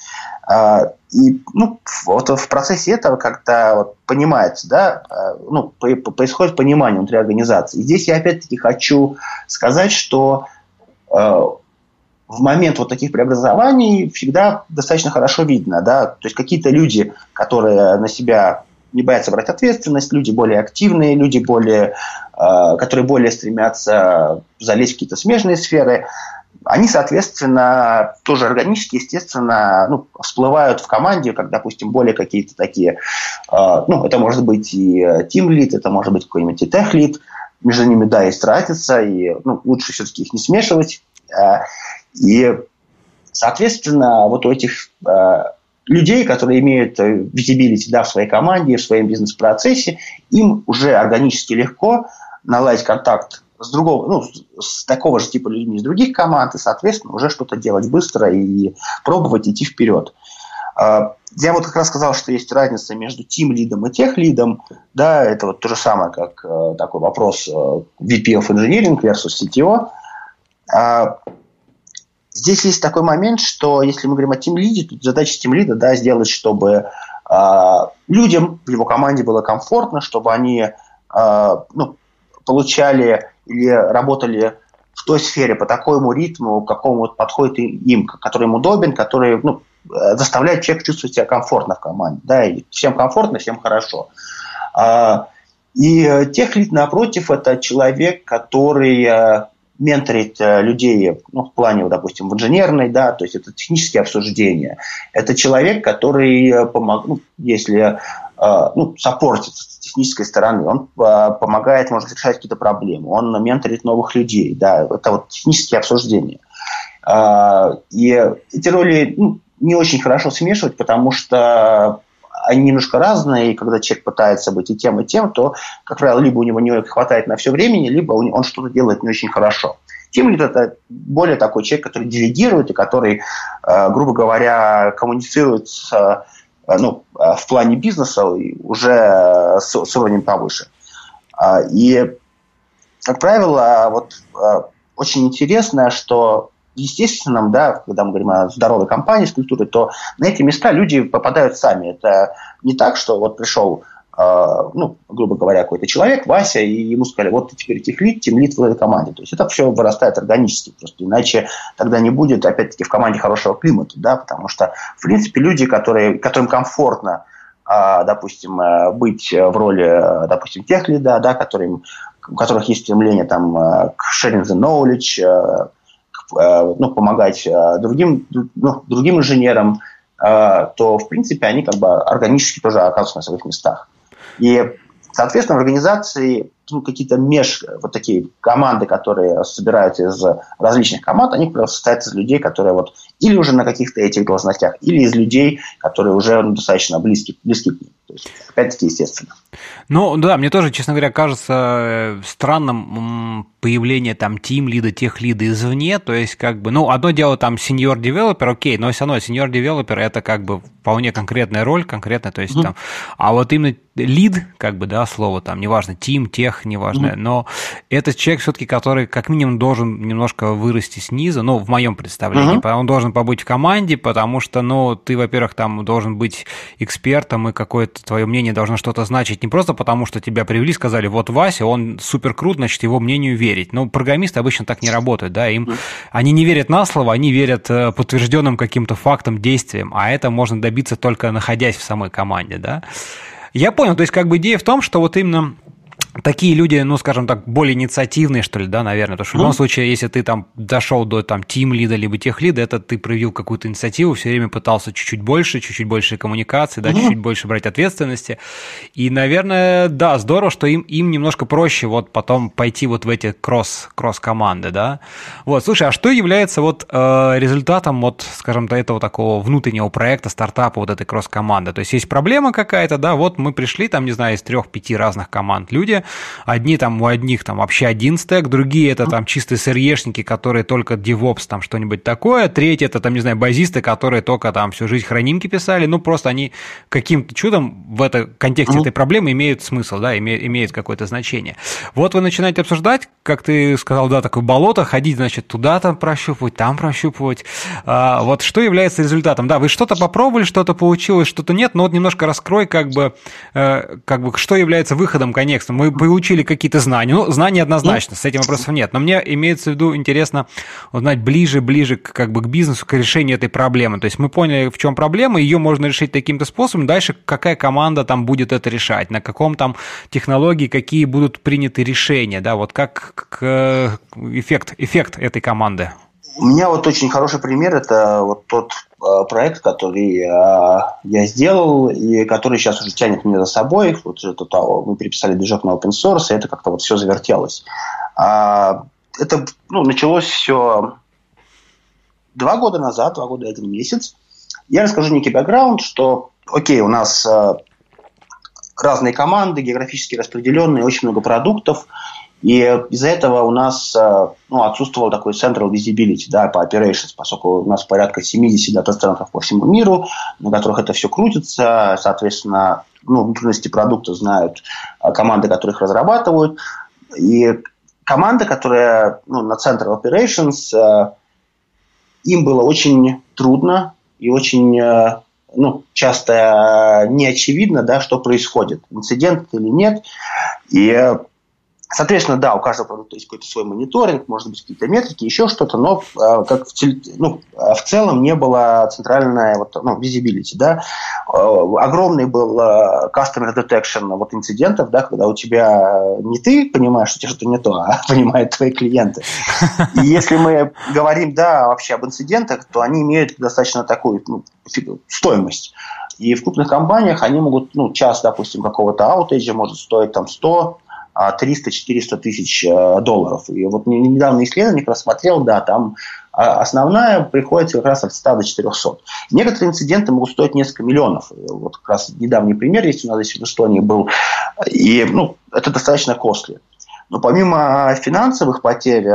А, и ну, вот в процессе этого как-то вот понимается, да, а, ну, происходит понимание внутри организации. И здесь я опять-таки хочу сказать, что в момент вот таких преобразований всегда достаточно хорошо видно, да, то есть какие-то люди, которые на себя не боятся брать ответственность, люди более активные, люди более, э, которые более стремятся залезть в какие-то смежные сферы, они, соответственно, тоже органически, естественно, ну, всплывают в команде, как, допустим, более какие-то такие, э, ну, это может быть и team lead, это может быть какой-нибудь и lead, между ними, да, есть разница, и ну, лучше все-таки их не смешивать. Э, и, соответственно, вот у этих людей, которые имеют визибилити да, в своей команде, в своем бизнес-процессе, им уже органически легко наладить контакт с другого, ну, с такого же типа людьми из других команд, и, соответственно, уже что-то делать быстро и пробовать идти вперед. А, я вот как раз сказал, что есть разница между тим лидом и тех лидом. Да, это вот то же самое, как э, такой вопрос э, VP of Engineering versus CTO. Здесь есть такой момент, что если мы говорим о Team Lead, то задача Team Lead да, сделать, чтобы э, людям в его команде было комфортно, чтобы они э, ну, получали или работали в той сфере по такому ритму, какому вот подходит им, который им удобен, который ну, заставляет человека чувствовать себя комфортно в команде. Да, и всем комфортно, всем хорошо. А, и тех лид напротив, это человек, который менторить э, людей, ну, в плане, допустим, в инженерной, да, то есть это технические обсуждения. Это человек, который э, помог, ну, если э, ну, саппортит с технической стороны, он помогает, может решать какие-то проблемы, он менторит новых людей, да, это вот технические обсуждения. И эти роли ну, не очень хорошо смешивать, потому что они немножко разные, и когда человек пытается быть и тем, и тем, то, как правило, либо у него не хватает на все времени, либо он что-то делает не очень хорошо. Тем лид это более такой человек, который делегирует и который, э, грубо говоря, коммуницирует с, э, ну, э, в плане бизнеса уже с, с уровнем повыше. А, и, как правило, вот очень интересно, что естественном, да, когда мы говорим о здоровой компании с культурой, то на эти места люди попадают сами. Это не так, что вот пришел э, ну, грубо говоря, какой-то человек, Вася, и ему сказали, вот ты теперь техлит, тимлит в этой команде. То есть это все вырастает органически, просто иначе тогда не будет, опять-таки, в команде хорошего климата, да, потому что, в принципе, люди, которые, которым комфортно, э, допустим, э, быть в роли, допустим, тех лида, да, которым, у которых есть стремление там, к sharing the knowledge, Э, ну, помогать э, другим, ну, другим инженерам, э, то, в принципе, они как бы органически тоже оказываются на своих местах. И, соответственно, в организации ну, какие-то меж, вот такие команды, которые собираются из различных команд, они состоят из людей, которые вот или уже на каких-то этих должностях, или из людей, которые уже ну, достаточно близки, близки к ним. Опять-таки, естественно. Ну, да, мне тоже, честно говоря, кажется странным появление там тим лида, тех лида извне, то есть как бы, ну, одно дело там senior девелопер, окей, но все равно senior девелопер это как бы вполне конкретная роль, конкретная, то есть mm-hmm. там, а вот именно лид, как бы, да, слово там, неважно, тим, тех, неважно, mm-hmm. но это человек все-таки, который как минимум должен немножко вырасти снизу, ну, в моем представлении, mm-hmm. он должен побыть в команде, потому что, ну, ты, во-первых, там должен быть экспертом, и какое-то твое мнение должно что-то значить, не просто потому, что тебя привели, сказали, вот Вася, он супер крут, значит, его мнению верить. Но программисты обычно так не работают, да, им, они не верят на слово, они верят э, подтвержденным каким-то фактам, действиям, а это можно добиться только находясь в самой команде, да. Я понял, то есть как бы идея в том, что вот именно такие люди, ну, скажем так, более инициативные, что ли, да, наверное. Потому что в любом случае, если ты там дошел до там тим лида либо тех лида, это ты проявил какую-то инициативу, все время пытался чуть-чуть больше, чуть-чуть больше коммуникации, да, чуть-чуть больше брать ответственности. И, наверное, да, здорово, что им, им немножко проще вот потом пойти вот в эти кросс, кросс-команды, да. Вот, слушай, а что является вот э, результатом вот, скажем так, этого такого внутреннего проекта, стартапа вот этой кросс-команды? То есть есть проблема какая-то, да, вот мы пришли там, не знаю, из трех-пяти разных команд люди, Одни там у одних там вообще один стек, другие это там чистые сырьешники, которые только DevOps, там что-нибудь такое. Третьи это там, не знаю, базисты, которые только там всю жизнь хранимки писали. Ну, просто они каким-то чудом в это, контексте этой проблемы имеют смысл, да, имеют, имеют какое-то значение. Вот вы начинаете обсуждать, как ты сказал, да, такое болото, ходить, значит, туда там прощупывать, там прощупывать. А, вот что является результатом? Да, вы что-то попробовали, что-то получилось, что-то нет, но вот немножко раскрой, как бы, э, как бы, что является выходом коннекста. Мы получили какие-то знания, ну, знания однозначно, с этим вопросов нет, но мне имеется в виду интересно узнать ближе, ближе к, как бы к бизнесу, к решению этой проблемы. То есть мы поняли, в чем проблема, ее можно решить таким-то способом, дальше какая команда там будет это решать, на каком там технологии, какие будут приняты решения, да, вот как, как эффект, эффект этой команды. У меня вот очень хороший пример, это вот тот э, проект, который э, я сделал и который сейчас уже тянет меня за собой. Вот это, мы переписали движок на open source, и это как-то вот все завертелось. А, это ну, началось все два года назад, два года один месяц. Я расскажу некий бэкграунд, что, окей, у нас э, разные команды, географически распределенные, очень много продуктов, и из-за этого у нас э, ну, отсутствовал такой central visibility да, по operations, поскольку у нас порядка 70 дата-центров по всему миру, на которых это все крутится, соответственно, ну, внутренности продукта знают э, команды, которые их разрабатывают, и команда, которая ну, на Central Operations, э, им было очень трудно и очень ну, часто не очевидно, да, что происходит, инцидент или нет. И Соответственно, да, у каждого продукта есть какой-то свой мониторинг, может быть, какие-то метрики, еще что-то, но э, как в, ну, в целом не было центральная вот, ну, visibility. Да? Э, огромный был э, customer detection вот, инцидентов, да, когда у тебя не ты понимаешь, что тебе что-то не то, а понимают твои клиенты. И если мы говорим, да, вообще об инцидентах, то они имеют достаточно такую ну, стоимость. И в крупных компаниях они могут, ну, час, допустим, какого-то аутейджа может стоить там 100 300-400 тысяч э, долларов. И вот недавно исследование просмотрел, да, там а, основная приходится как раз от 100 до 400. Некоторые инциденты могут стоить несколько миллионов. Вот как раз недавний пример есть у нас здесь в Эстонии был. И ну, это достаточно костли. Но помимо финансовых потерь,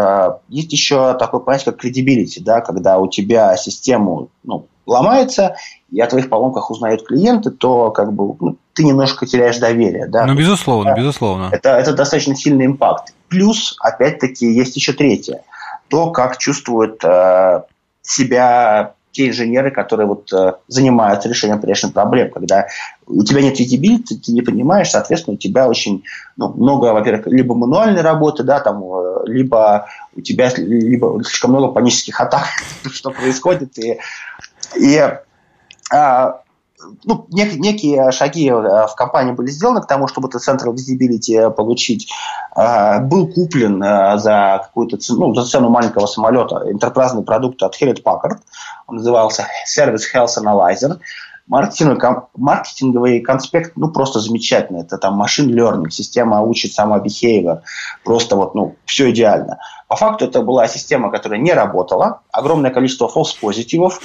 есть еще такой понятие, как credibility, да, когда у тебя систему ну, ломается, и о твоих поломках узнают клиенты, то как бы ну, ты немножко теряешь доверие. Да? Ну, безусловно, да? безусловно. Это, это достаточно сильный импакт. Плюс, опять-таки, есть еще третье. То, как чувствуют э, себя те инженеры, которые вот э, занимаются решением определенных проблем, когда у тебя нет видибилити, ты не понимаешь, соответственно, у тебя очень ну, много, во-первых, либо мануальной работы, да, там, э, либо у тебя либо слишком много панических атак, что происходит, и, и а, ну, нек, некие шаги э, в компании были сделаны к тому, чтобы этот Central Visibility получить. А, был куплен а, за какую-то цену, ну, за цену маленького самолета интерпрайзный продукт от Hewlett Packard. Он назывался Service Health Analyzer. Маркетинговый, маркетинговый конспект, ну, просто замечательный. Это там машин learning, система учит сама behavior. Просто вот, ну, все идеально. По факту это была система, которая не работала. Огромное количество false позитивов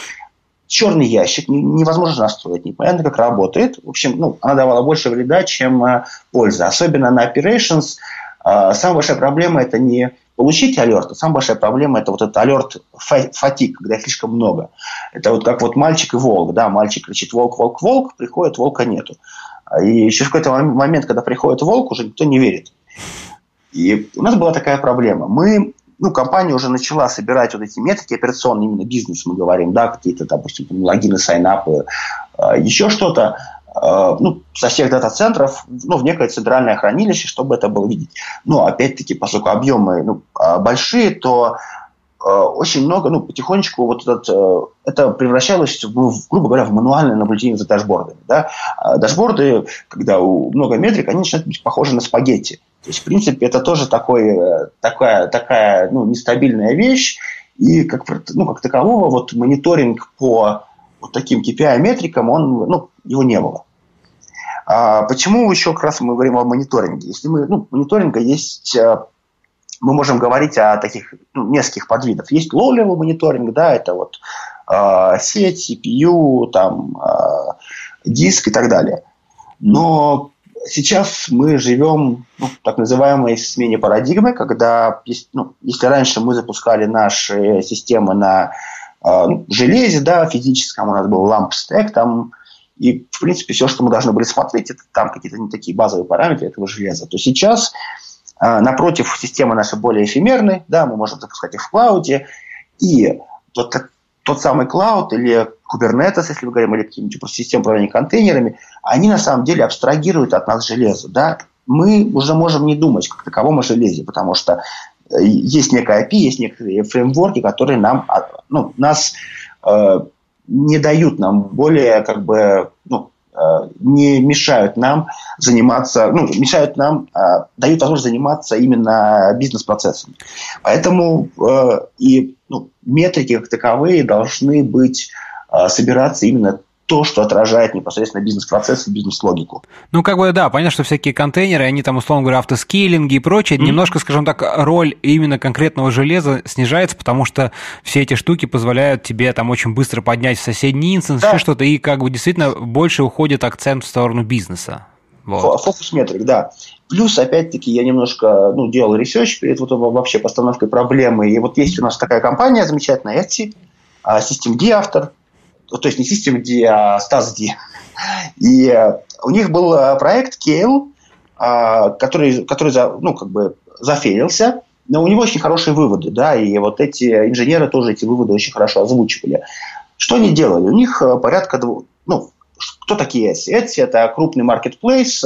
черный ящик, невозможно настроить, непонятно, как работает. В общем, ну, она давала больше вреда, чем э, пользы. Особенно на operations э, самая большая проблема – это не получить алерт, а самая большая проблема – это вот этот алерт фатик, когда их слишком много. Это вот как вот мальчик и волк, да, мальчик кричит «волк, волк, волк», приходит, волка нету. И еще в какой-то момент, когда приходит волк, уже никто не верит. И у нас была такая проблема. Мы ну, компания уже начала собирать вот эти метрики операционные, именно бизнес мы говорим, да, какие-то, допустим, логины, сайнапы, э, еще что-то, э, ну, со всех дата-центров, ну, в некое центральное хранилище, чтобы это было видеть. Но, опять-таки, поскольку объемы ну, а, большие, то э, очень много, ну, потихонечку вот этот, это превращалось, в, грубо говоря, в мануальное наблюдение за дашбордами. Да? А дашборды, когда у много метрик, они начинают быть похожи на спагетти. То есть, в принципе, это тоже такой, э, такая, такая ну, нестабильная вещь. И как, ну, как такового вот мониторинг по вот таким KPI-метрикам, он, ну, его не было. А почему еще как раз мы говорим о мониторинге? Если мы, ну, мониторинга есть, э, мы можем говорить о таких ну, нескольких подвидов. Есть low-level мониторинг, да, это вот э, сеть, CPU, там, э, диск и так далее. Но сейчас мы живем ну, в так называемой смене парадигмы, когда, ну, если раньше мы запускали наши системы на э, железе, да, физическом, у нас был ламп стек, там, и, в принципе, все, что мы должны были смотреть, это там какие-то не такие базовые параметры этого железа, то сейчас, э, напротив, системы наши более эфемерны, да, мы можем запускать их в клауде, и вот тот самый клауд или Kubernetes, если мы говорим, или какие-нибудь типа системы управления контейнерами, они на самом деле абстрагируют от нас железо. Да? Мы уже можем не думать как таковом о железе, потому что э, есть некая API, есть некоторые фреймворки, которые нам, а, ну, нас э, не дают нам более как бы ну, Э, не мешают нам заниматься, ну, мешают нам, э, дают возможность заниматься именно бизнес-процессом. Поэтому э, и ну, метрики как таковые должны быть собираться именно то, что отражает непосредственно бизнес-процесс и бизнес-логику. Ну, как бы, да, понятно, что всякие контейнеры, они там, условно говоря, autoscaling и и прочее, mm-hmm. немножко, скажем так, роль именно конкретного железа снижается, потому что все эти штуки позволяют тебе там очень быстро поднять соседний instance, да. что-то, и как бы действительно больше уходит акцент в сторону бизнеса. Вот. Фокус метрик, да. Плюс, опять-таки, я немножко ну, делал research перед вот вообще постановкой проблемы. И вот есть у нас такая компания замечательная, Etsy, System D автор, то есть не SystemD, а StatsD. И э, у них был э, проект Kale, а, который, который ну, как бы зафейлился, но у него очень хорошие выводы, да, и вот эти инженеры тоже эти выводы очень хорошо озвучивали. Что они делали? У них э, порядка, ну, кто такие Etsy? Etsy – это крупный маркетплейс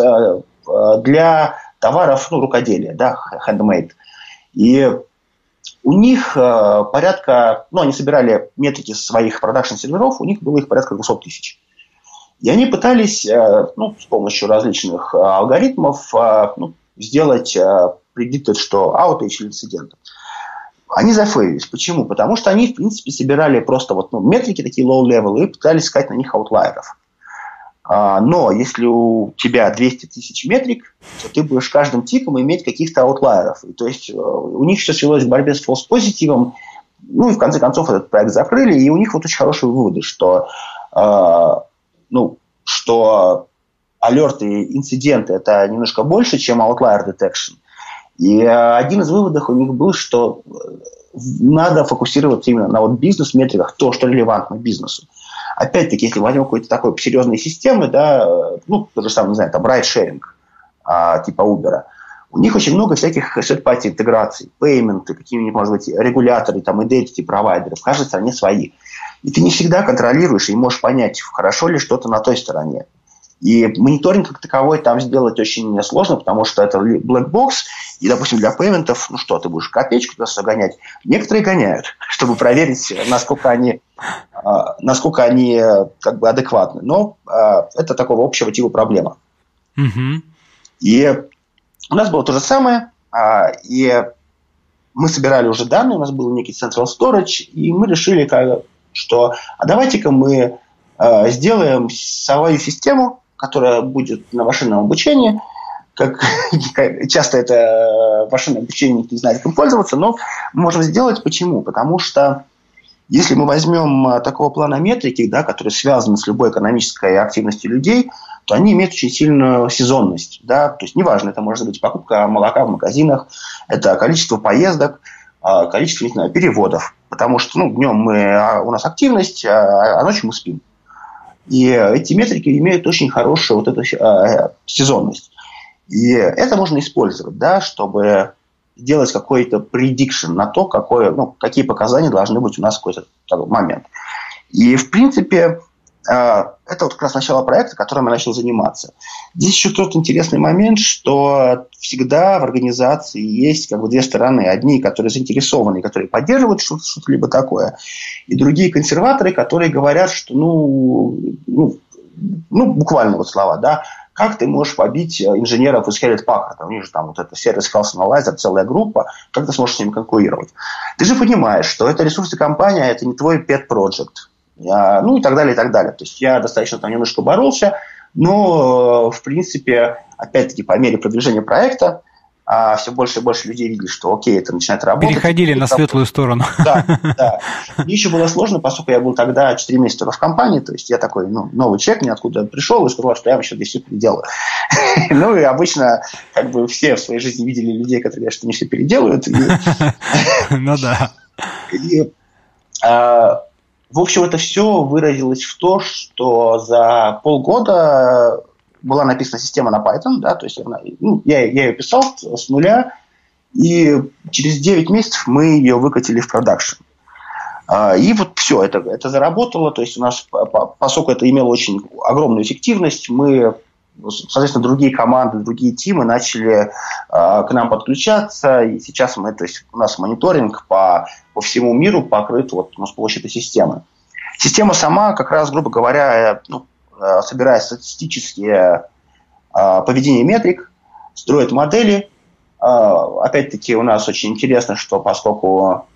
для товаров, ну, рукоделия, да, handmade. И у них э, порядка, ну, они собирали метрики своих продакшн-серверов, у них было их порядка 200 тысяч. И они пытались, э, ну, с помощью различных э, алгоритмов э, ну, сделать э, предиктор, что outage или инцидент. Они зафейлились. Почему? Потому что они, в принципе, собирали просто вот, ну, метрики такие low-level и пытались искать на них аутлайеров. А, но если у тебя 200 тысяч метрик, то ты будешь каждым тиком иметь каких-то аутлайеров. И, то есть э, у них все свелось к борьбе с false-позитивом. Ну и в конце концов этот проект закрыли, и у них вот очень хорошие выводы, что, э, ну, что алерты, инциденты это немножко больше, чем outlier detection. И э, один из выводов у них был, что надо фокусироваться именно на вот бизнес-метриках, то, что релевантно бизнесу. Опять-таки, если возьмем какой-то такой серьезной системы, да, ну, то же самое, не знаю, там, ride-sharing, а, типа Uber, у них очень много всяких third-party интеграций, пейменты, какие-нибудь, может быть, регуляторы, там, identity провайдеры, в каждой стране свои. И ты не всегда контролируешь и можешь понять, хорошо ли что-то на той стороне. И мониторинг как таковой там сделать очень сложно, потому что это black box, и, допустим, для пейментов, ну что, ты будешь копеечку туда гонять. Некоторые гоняют, чтобы проверить, насколько они, а, насколько они как бы адекватны. Но а, это такого общего типа проблема. Угу. И у нас было то же самое, а, и мы собирали уже данные, у нас был некий Central Storage, и мы решили, что а давайте-ка мы сделаем свою систему, которая будет на машинном обучении. Как, часто это э, машинное обучение никто не знает, как пользоваться, но мы можем сделать. Почему? Потому что если мы возьмем э, такого плана метрики, да, которые связаны с любой экономической активностью людей, то они имеют очень сильную сезонность. Да? То есть неважно, это может быть покупка молока в магазинах, это количество поездок, а, количество не знаю, переводов. Потому что ну, днем мы, а, у нас активность, а, а ночью мы спим. И эти метрики имеют очень хорошую вот эту э, сезонность. И это можно использовать, да, чтобы сделать какой-то prediction на то, какое, ну, какие показания должны быть у нас в какой-то момент. И, в принципе, а, это вот как раз начало проекта, которым я начал заниматься. Здесь еще тот интересный момент, что всегда в организации есть как бы две стороны. Одни, которые заинтересованы, которые поддерживают что-то, что либо такое, и другие консерваторы, которые говорят, что ну, ну, ну буквально вот слова, да, как ты можешь побить инженеров из Hewlett Packard? У них же там вот это сервис Health Analyzer, целая группа. Как ты сможешь с ними конкурировать? Ты же понимаешь, что это ресурсы компания, это не твой pet project ну и так далее, и так далее. То есть я достаточно там немножко боролся, но, в принципе, опять-таки, по мере продвижения проекта, а все больше и больше людей видели, что окей, это начинает работать. Переходили на светлую сторону. Да, да. Мне еще было сложно, поскольку я был тогда 4 месяца в компании, то есть я такой ну, новый человек, ниоткуда пришел и сказал, что я вообще здесь все переделаю. Ну и обычно как бы все в своей жизни видели людей, которые говорят, что они все переделают. Ну да. А, в общем, это все выразилось в то, что за полгода была написана система на Python, да, то есть она, ну, я, я ее писал с нуля, и через 9 месяцев мы ее выкатили в продакшн. А, и вот все, это, это заработало, то есть у нас, поскольку это имело очень огромную эффективность, мы, соответственно, другие команды, другие тимы начали а, к нам подключаться, и сейчас мы, то есть у нас мониторинг по, по всему миру покрыт вот, ну, с помощью этой системы. Система сама, как раз, грубо говоря, ну, собирая статистические э, поведение метрик, строит модели. Э, опять-таки у нас очень интересно, что поскольку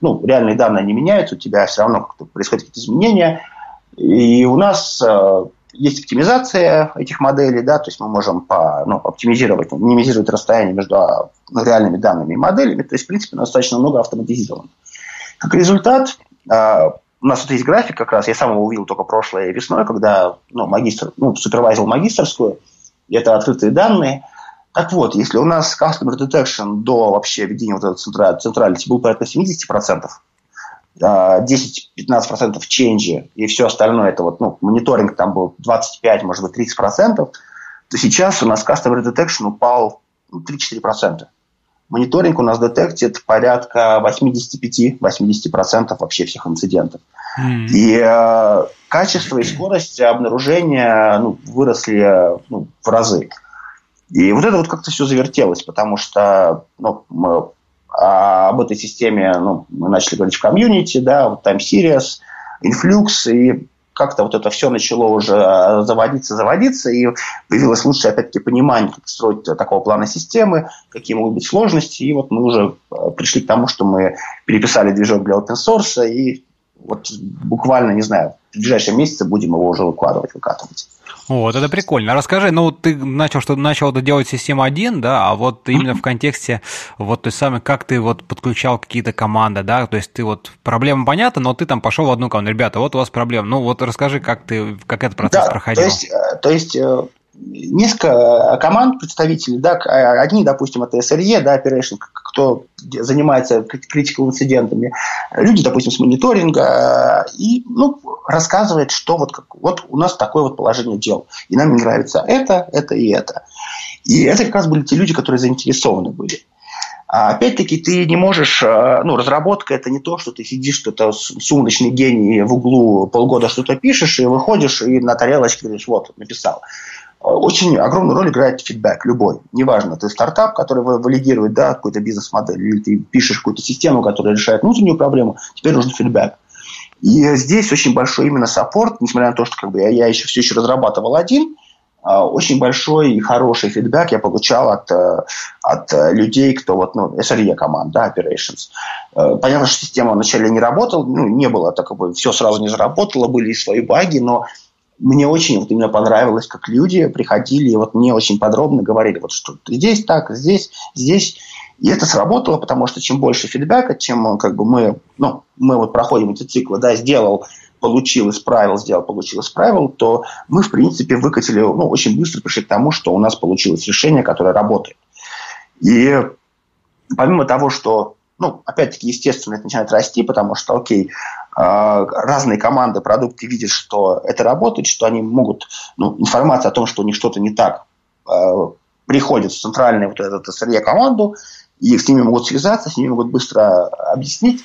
ну, реальные данные не меняются, у тебя все равно происходят какие-то изменения. И у нас есть оптимизация этих моделей, да, то есть мы можем по, ну, оптимизировать, минимизировать расстояние между реальными данными и моделями. То есть, в принципе, достаточно много автоматизировано. Как результат, у нас тут есть график как раз, я сам его увидел только прошлой весной, когда ну, магистр, ну, супервайзил магистрскую, это открытые данные. Так вот, если у нас Customer Detection до вообще введения вот этого центра, централити был порядка 70%, 10-15% ченджи и все остальное, это вот, ну, мониторинг там был 25, может быть, 30%, то сейчас у нас Customer Detection упал ну, 3-4% мониторинг у нас детектит порядка 85-80% вообще всех инцидентов. Mm-hmm. И э, качество и скорость обнаружения ну, выросли ну, в разы. И вот это вот как-то все завертелось, потому что ну, мы а, об этой системе ну, мы начали говорить в комьюнити, да, вот Time Series, Influx, и как-то вот это все начало уже э, заводиться, заводиться, и появилось лучшее, опять-таки, понимание, как строить такого плана системы, какие могут быть сложности, и вот мы уже э, пришли к тому, что мы переписали движок для open source, и вот буквально, не знаю, в ближайшие месяцы будем его уже выкладывать, выкатывать. Вот, это прикольно. Расскажи, ну, ты начал, что начал это делать система 1, да, а вот именно в контексте вот той самой, как ты вот подключал какие-то команды, да, то есть ты вот, проблема понятна, но ты там пошел в одну команду, ребята, вот у вас проблема, ну, вот расскажи, как ты, как этот процесс да, проходил. То есть, э, то есть э, несколько команд представителей, да, одни, допустим, это SRE, да, Operation, кто занимается критикал инцидентами, люди, допустим, с мониторинга, и, ну, рассказывает, что вот, как, вот у нас такое вот положение дел, и нам не нравится это, это и это. И это как раз были те люди, которые заинтересованы были. А опять-таки ты не можешь, э, ну, разработка это не то, что ты сидишь, что-то сумрачный гений в углу полгода что-то пишешь и выходишь и на тарелочке говоришь, вот, написал очень огромную роль играет фидбэк, любой. Неважно, ты стартап, который валидирует да, какую-то бизнес-модель, или ты пишешь какую-то систему, которая решает внутреннюю проблему, теперь нужен фидбэк. И здесь очень большой именно саппорт, несмотря на то, что как бы, я, я еще все еще разрабатывал один, а, очень большой и хороший фидбэк я получал от, э, от людей, кто вот, ну, SRE команд, да, operations. Э, понятно, что система вначале не работала, ну, не было, так бы все сразу не заработало, были и свои баги, но мне очень вот именно понравилось, как люди приходили и вот мне очень подробно говорили, вот что здесь так, здесь, здесь. И это сработало, потому что чем больше фидбэка, чем как бы мы, ну, мы вот проходим эти циклы, да, сделал, получил, исправил, сделал, получил, исправил, то мы, в принципе, выкатили, ну, очень быстро пришли к тому, что у нас получилось решение, которое работает. И помимо того, что ну, опять-таки, естественно, это начинает расти, потому что, окей, разные команды, продукты видят, что это работает, что они могут, ну, информация о том, что у них что-то не так, а, приходит в центральную вот эту SRE команду, и с ними могут связаться, с ними могут быстро объяснить,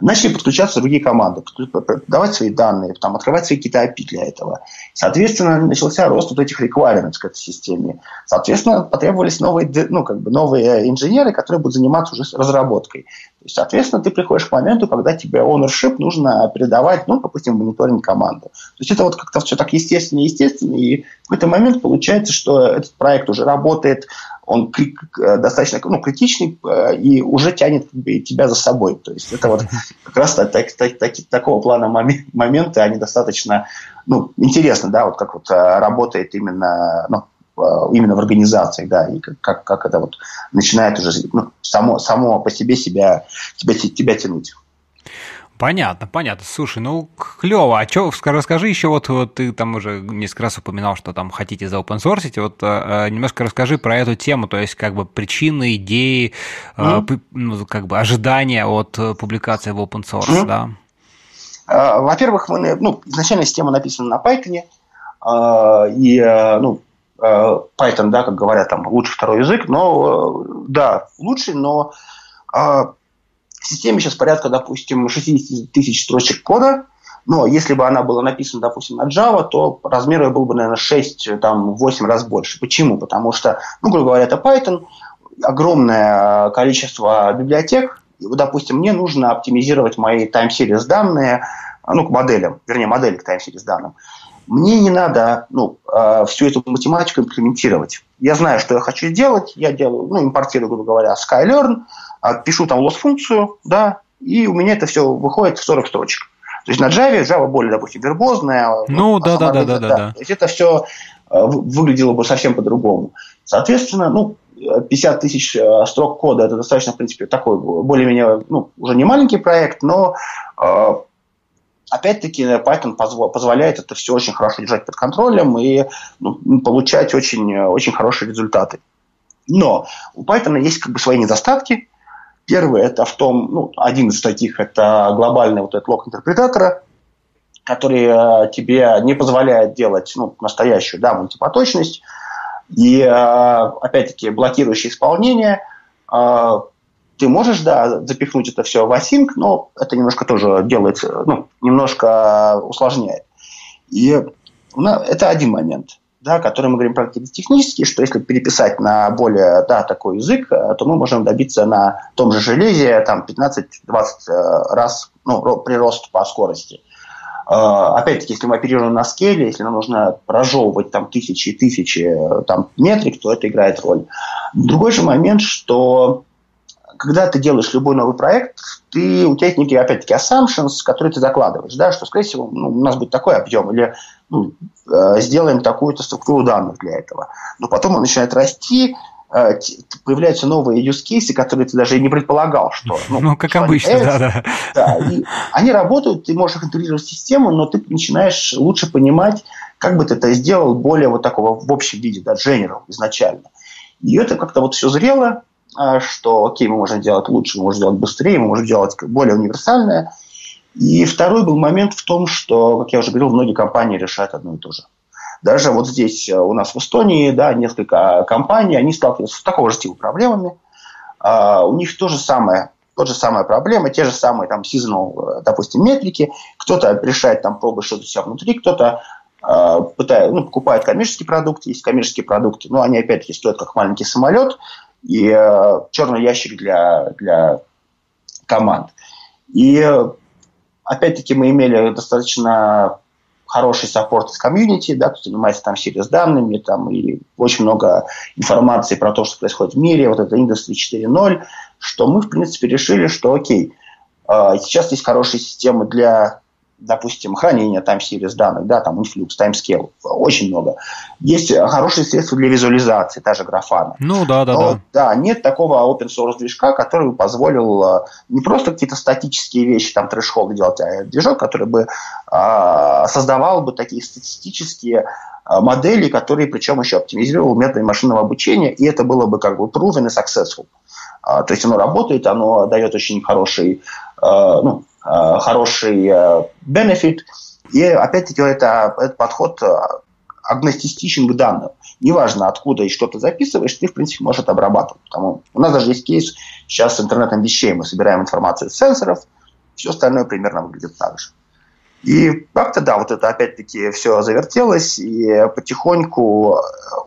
начали подключаться другие команды, давать свои данные, там, открывать свои какие-то API для этого. Соответственно, начался рост вот этих requirements к этой системе. Соответственно, потребовались новые, ну, как бы новые инженеры, которые будут заниматься уже разработкой. Есть, соответственно, ты приходишь к моменту, когда тебе ownership нужно передавать, ну, допустим, мониторинг команды. То есть это вот как-то все так естественно, естественно, и в какой-то момент получается, что этот проект уже работает, он э, достаточно ну, критичный э, и уже тянет как бы, тебя за собой. То есть это вот как раз так, так, так, так, такого плана моменты, они достаточно ну, интересны, да, вот как вот э, работает именно ну, именно в организациях, да, и как, как это вот начинает уже ну, само, само по себе себя, тебя, тебя тянуть. Понятно, понятно. Слушай, ну клево. А что, расскажи еще, вот, вот ты там уже несколько раз упоминал, что там хотите за open source, вот э, немножко расскажи про эту тему, то есть как бы причины, идеи, mm-hmm. э, ну, как бы ожидания от публикации в open source, mm-hmm. да? Во-первых, мы, ну, изначально система написана на Python, uh, и, ну, Python, да, как говорят, там лучший второй язык, но, да, лучший, но в системе сейчас порядка, допустим, 60 тысяч строчек кода, но если бы она была написана, допустим, на Java, то размер ее был бы, наверное, 6-8 раз больше. Почему? Потому что, ну, грубо говоря, это Python, огромное количество библиотек, и, допустим, мне нужно оптимизировать мои time-series данные, ну, к моделям, вернее, модели к time-series данным. Мне не надо ну, э, всю эту математику имплементировать. Я знаю, что я хочу сделать, я делаю, ну, импортирую, грубо говоря, Skylearn, а, пишу там loss-функцию, да, и у меня это все выходит в 40 строчек. То есть на Java, Java более, допустим, вербозная. Ну, да, да, да, да, да, да. То есть это все а, выглядело бы совсем по-другому. Соответственно, ну, 50 тысяч а, строк кода, это достаточно, в принципе, такой более-менее, ну, уже не маленький проект, но опять-таки Python позволяет это все очень хорошо держать под контролем и ну, получать очень, очень хорошие результаты. Но у Python есть как бы свои недостатки, Первый это в том, ну, один из таких, это глобальный вот этот лог интерпретатора, который э, тебе не позволяет делать ну, настоящую да, мультипоточность. И, э, опять-таки, блокирующее исполнение. Ты можешь, да, запихнуть это все в async, но это немножко тоже делает, ну, немножко усложняет. И это один момент да, который мы говорим про какие-то что если переписать на более да, такой язык, э, то мы можем добиться на том же железе там, 15-20 э, раз ну, прирост по скорости. Э, опять-таки, если мы оперируем на скеле, если нам нужно прожевывать там тысячи и тысячи там, метрик, то это играет роль. Другой же момент, что когда ты делаешь любой новый проект, ты, у тебя есть некие, опять-таки, assumptions, которые ты закладываешь, да, что, скорее всего, ну, у нас будет такой объем, или ну, э, сделаем такую-то структуру данных для этого. Но потом он начинает расти, э, появляются новые use cases, которые ты даже и не предполагал, что... Ну, ну как обычно, да, да. Да, и они работают, ты можешь их интегрировать в систему, но ты начинаешь лучше понимать, как бы ты это сделал более вот такого в общем виде, да, general изначально. И это как-то вот все зрело, что, окей, мы можем делать лучше, мы можем делать быстрее, мы можем делать более универсальное – и второй был момент в том, что, как я уже говорил, многие компании решают одно и то же. Даже вот здесь э, у нас в Эстонии, да, несколько компаний, они сталкиваются с такого же типа проблемами. Uh, у них то же самое, тот же самая проблема, те же самые там seasonal, э, допустим, метрики. Кто-то решает там пробы что-то у себя внутри, кто-то uh, пытает, ну, покупает коммерческие продукты, есть коммерческие продукты, но они опять-таки стоят как маленький самолет и uh, черный ящик для, для команд. И Опять-таки мы имели достаточно хороший саппорт из комьюнити, да, кто занимается там сервис данными, там, и очень много информации про то, что происходит в мире, вот это Industry 4.0, что мы, в принципе, решили, что окей, а, сейчас есть хорошие системы для допустим, хранение time-series данных, да, там influx, timescale, очень много. Есть хорошие средства для визуализации, та же графана. Ну, да, да, Но, да. Да, нет такого open source движка, который бы позволил э, не просто какие-то статические вещи, там, трэш-холд делать, а движок, который бы а, создавал бы такие статистические а, модели, которые причем еще оптимизировал методами машинного обучения, и это было бы как бы proven и successful. А, то есть оно работает, оно дает очень хороший, ну, Э, хороший бенефит. И опять-таки это, этот подход э, агностистичен к данным. Неважно, откуда и что ты записываешь, ты, в принципе, можешь это обрабатывать. Потому у нас даже есть кейс сейчас с интернетом вещей. Мы собираем информацию с сенсоров, все остальное примерно выглядит так же. И как-то, да, вот это опять-таки все завертелось, и потихоньку э,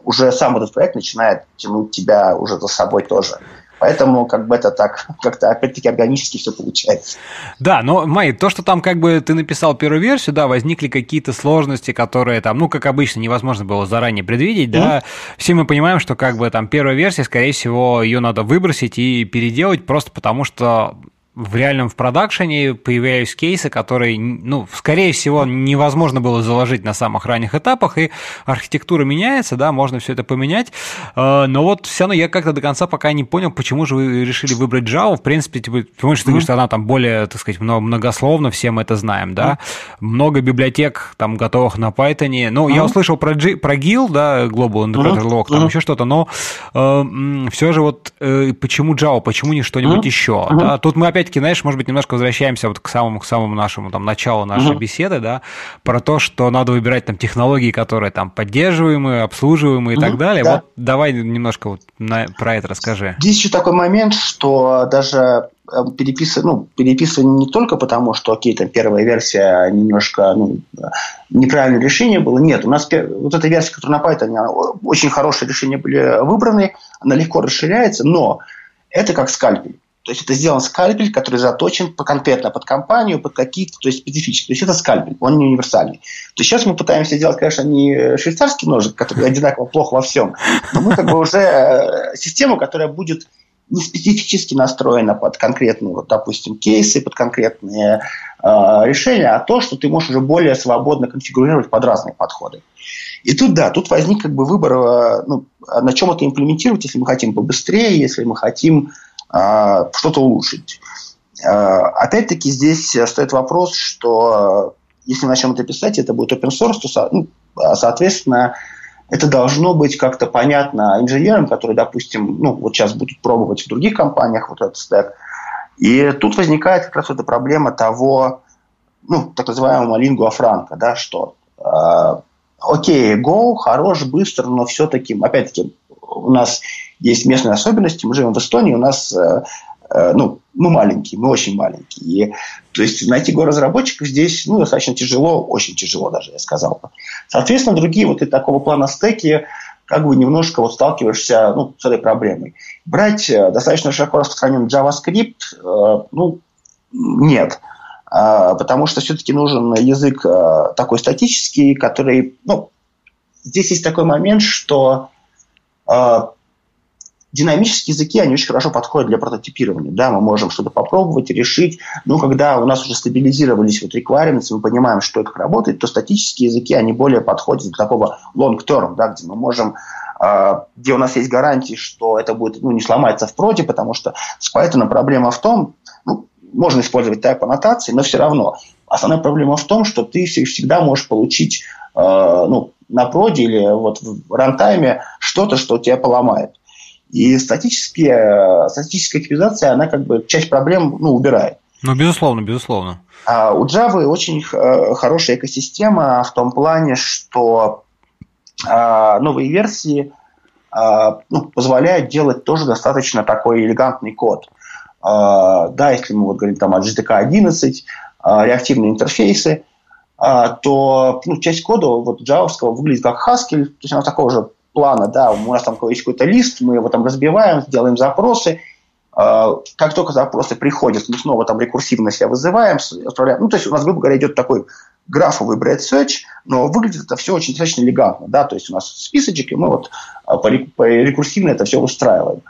уже сам этот проект начинает тянуть тебя уже за собой тоже. Поэтому как бы это так, как-то опять-таки органически все получается. Да, но, Май, то, что там как бы ты написал первую версию, да, возникли какие-то сложности, которые там, ну, как обычно, невозможно было заранее предвидеть, mm-hmm. да. Все мы понимаем, что как бы там первая версия, скорее всего, ее надо выбросить и переделать просто потому, что в реальном в продакшене появляются кейсы, которые, ну, скорее всего, невозможно было заложить на самых ранних этапах, и архитектура меняется, да, можно все это поменять, э, но вот все равно я как-то до конца пока не понял, почему же вы решили выбрать Java, в принципе, типа, потому что ты говоришь, что она там более, так сказать, многословно, все мы это знаем, да, много библиотек там готовых на Python, ну, я услышал про, G, про GIL, да, Global Interpreter Log, там еще что-то, но э, все же вот э, почему Java, почему не что-нибудь еще, да, тут мы опять опять-таки, знаешь, может быть, немножко возвращаемся вот к самому, к самому нашему там началу нашей угу. беседы, да, про то, что надо выбирать там технологии, которые там поддерживаемые, обслуживаемые угу, и так далее. Да. Вот давай немножко вот на, про это расскажи. Здесь еще такой момент, что даже э, переписывать, ну, переписывание не только потому, что, окей, там первая версия немножко ну, неправильное решение было. Нет, у нас вот эта версия, которая на Python, очень хорошие решения были выбраны, она легко расширяется, но это как скальпель. То есть это сделан скальпель, который заточен по конкретно под компанию, под какие-то, то есть специфические. То есть это скальпель, он не универсальный. То есть сейчас мы пытаемся сделать, конечно, не швейцарский ножик, который одинаково плохо во всем, но мы как бы уже э, систему, которая будет не специфически настроена под конкретные, вот, допустим, кейсы, под конкретные э, решения, а то, что ты можешь уже более свободно конфигурировать под разные подходы. И тут, да, тут возник как бы выбор, э, ну, на чем это имплементировать, если мы хотим побыстрее, если мы хотим что-то улучшить. А, опять-таки здесь стоит вопрос, что если начнем это писать, это будет open source, то, ну, соответственно, это должно быть как-то понятно инженерам, которые, допустим, ну, вот сейчас будут пробовать в других компаниях вот этот стек. И тут возникает как раз эта проблема того, ну, так называемого лингуа франка, да, что э, окей, Go хорош, быстро, но все-таки, опять-таки, у нас есть местные особенности. Мы живем в Эстонии, у нас э, э, ну, мы маленькие, мы очень маленькие. И, то есть найти го-разработчиков здесь ну, достаточно тяжело, очень тяжело даже, я сказал бы. Соответственно, другие вот и такого плана стеки как бы немножко вот сталкиваешься ну, с этой проблемой. Брать э, достаточно широко распространенный JavaScript, ну, нет. А, потому что все-таки нужен язык такой статический, который, ну, здесь есть такой момент, что динамические языки, они очень хорошо подходят для прототипирования. Да, мы можем что-то попробовать, решить. Но когда у нас уже стабилизировались вот requirements, мы понимаем, что это работает, то статические языки, они более подходят для такого long-term, да, где мы можем а, где у нас есть гарантии, что это будет ну, не сломается в проде, потому что с Python проблема в том, ну, можно использовать type аннотации, но все равно основная проблема в том, что ты всегда можешь получить э, ну, на проде или вот в рантайме что-то, что тебя поломает. И статические, статическая типизация, она как бы часть проблем ну, убирает. Ну, безусловно, безусловно. А у Java очень э, хорошая экосистема в том плане, что а, новые версии а, ну, позволяют делать тоже достаточно такой элегантный код. А, да, если мы вот говорим там о GTK 11, реактивные интерфейсы, то ну, часть кода вот, джавовского выглядит как Haskell, то есть она такого же плана, да, у нас там есть какой-то лист, мы его там разбиваем, делаем запросы, а, как только запросы приходят, мы снова там рекурсивно себя вызываем, отправляем. Ну, то есть у нас, грубо говоря, идет такой графовый bread search, но выглядит это все очень достаточно элегантно, да, то есть у нас списочек, и мы вот а, рекурсивно это все устраиваем.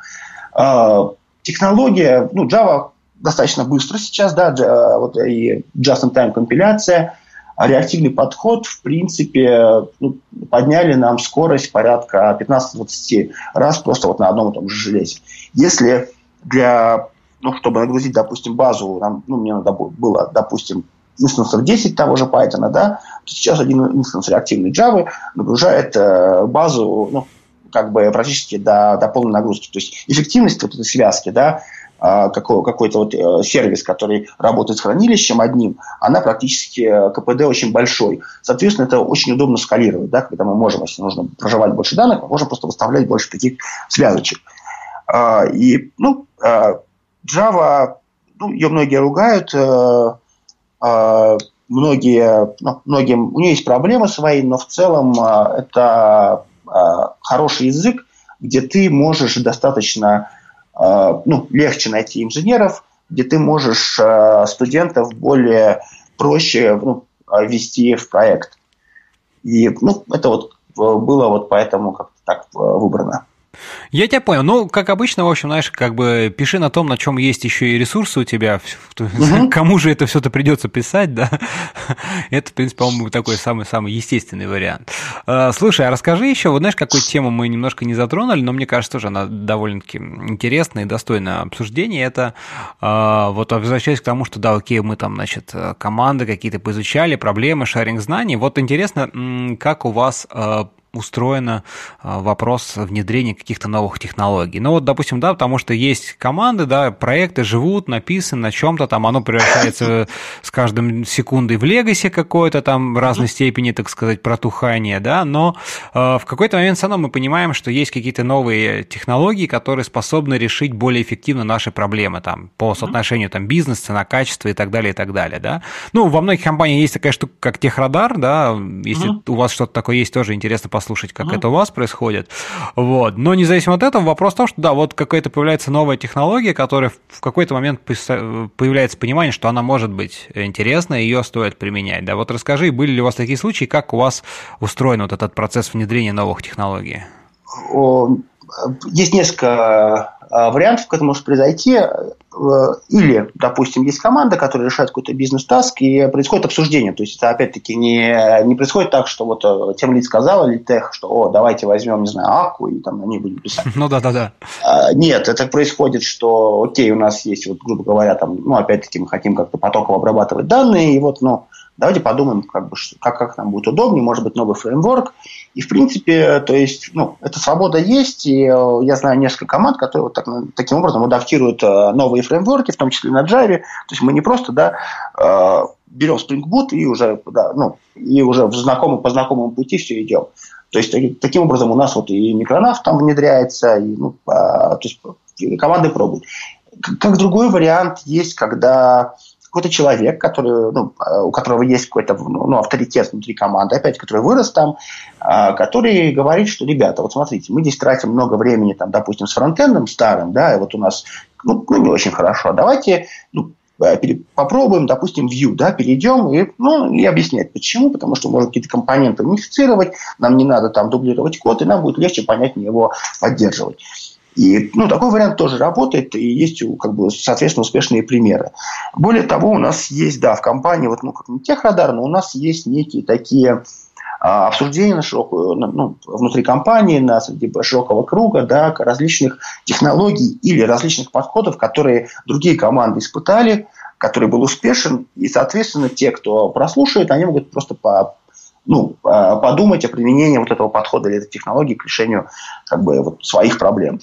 А, технология, ну, Java достаточно быстро сейчас, да, вот и just-in-time компиляция, реактивный подход, в принципе, ну, подняли нам скорость порядка 15-20 раз просто вот на одном и том же железе. Если для, ну, чтобы нагрузить, допустим, базу, нам, ну, мне надо было, допустим, инстансов 10 того же Python, да, то сейчас один инстанс реактивной Java нагружает э, базу, ну, как бы практически до, до полной нагрузки. То есть эффективность вот этой связки, да, а, какой, какой-то вот э, сервис, который работает с хранилищем одним, она практически э, КПД очень большой. Соответственно, это очень удобно скалировать, да, когда мы можем, если нужно проживать больше данных, мы можем просто выставлять больше таких связочек. А, и, ну, а, Java, ну, ее многие ругают, э, многие, ну, многим, у нее есть проблемы свои, но в целом это хороший язык, где ты можешь достаточно а, ну, легче найти инженеров, где ты можешь а, студентов более проще ну, ввести в проект. И ну, это вот было вот поэтому как-то так выбрано. Я тебя понял. Ну, как обычно, в общем, знаешь, как бы пиши на том, на чем есть еще и ресурсы у тебя. Угу. Кому же это все-то придется писать, да? это, в принципе, по-моему, такой самый-самый естественный вариант. А, слушай, а расскажи еще, вот знаешь, какую тему мы немножко не затронули, но мне кажется, тоже она довольно-таки интересная и достойна обсуждения. Это а, вот возвращаясь к тому, что да, окей, мы там, значит, команды какие-то поизучали, проблемы, шаринг знаний. Вот интересно, как у вас а, устроено а, вопрос внедрения каких-то новых технологий. Ну вот, допустим, да, потому что есть команды, да, проекты живут, написаны на чем-то, там оно превращается с каждым секундой в легаси какое-то там в разной степени, так сказать, протухания, да, но э, в какой-то момент все равно мы понимаем, что есть какие-то новые технологии, которые способны решить более эффективно наши проблемы там по соотношению там бизнес, цена, качество и так далее, и так далее, да. Ну, во многих компаниях есть такая штука, как техрадар, да, если у вас что-то такое есть, тоже интересно послушать послушать, как mm-hmm. это у вас происходит. Вот. Но независимо от этого, вопрос в том, что да, вот какая-то появляется новая технология, которая в какой-то момент появляется понимание, что она может быть интересна, и ее стоит применять. Да, вот расскажи, были ли у вас такие случаи, как у вас устроен вот этот процесс внедрения новых технологий? Есть несколько вариантов, как это может произойти. Э, или, допустим, есть команда, которая решает какой-то бизнес-таск, и происходит обсуждение. То есть это, опять-таки, не, не происходит так, что вот э, тем лид сказал, или тех, что, о, давайте возьмем, не знаю, Аку, и там на ней будем писать. Ну да, да, да. Нет, это происходит, что, окей, у нас есть, вот, грубо говоря, там, ну, опять-таки, мы хотим как-то потоково обрабатывать данные, и вот, ну, давайте подумаем, как, бы, как, как нам будет удобнее, может быть, новый фреймворк. И, в принципе, то есть, ну, эта свобода есть, и э, я знаю несколько команд, которые вот так, таким образом адаптируют э, новые фреймворки, в том числе на Java. То есть мы не просто, да, э, берем Spring Boot и уже, да, ну, и уже в знакомом, по знакомому пути все идем. То есть таким образом у нас вот и микронав там внедряется, и, ну, то есть команды пробуют. Как другой вариант есть, когда какой-то человек, который, ну, у которого есть какой-то ну, авторитет внутри команды, опять, который вырос там, а, который говорит, что, ребята, вот смотрите, мы здесь тратим много времени, там, допустим, с фронтендом старым, да, и вот у нас, ну, ну не очень хорошо, давайте ну, э, попробуем, допустим, Vue, да, перейдем и, ну, и объяснять, почему, потому что можно какие-то компоненты унифицировать, нам не надо там дублировать код, и нам будет легче понятнее его поддерживать. И ну, такой вариант тоже работает, и есть, как бы, соответственно, успешные примеры. Более того, у нас есть, да, в компании, вот, ну, как не техрадар, но у нас есть некие такие а, обсуждения на широкую, ну, внутри компании, на среди широкого круга, да, различных технологий или различных подходов, которые другие команды испытали, который был успешен, и, соответственно, те, кто прослушает, они могут просто по, ну, а, подумать о применении вот этого подхода или этой технологии к решению как бы, вот, своих проблем.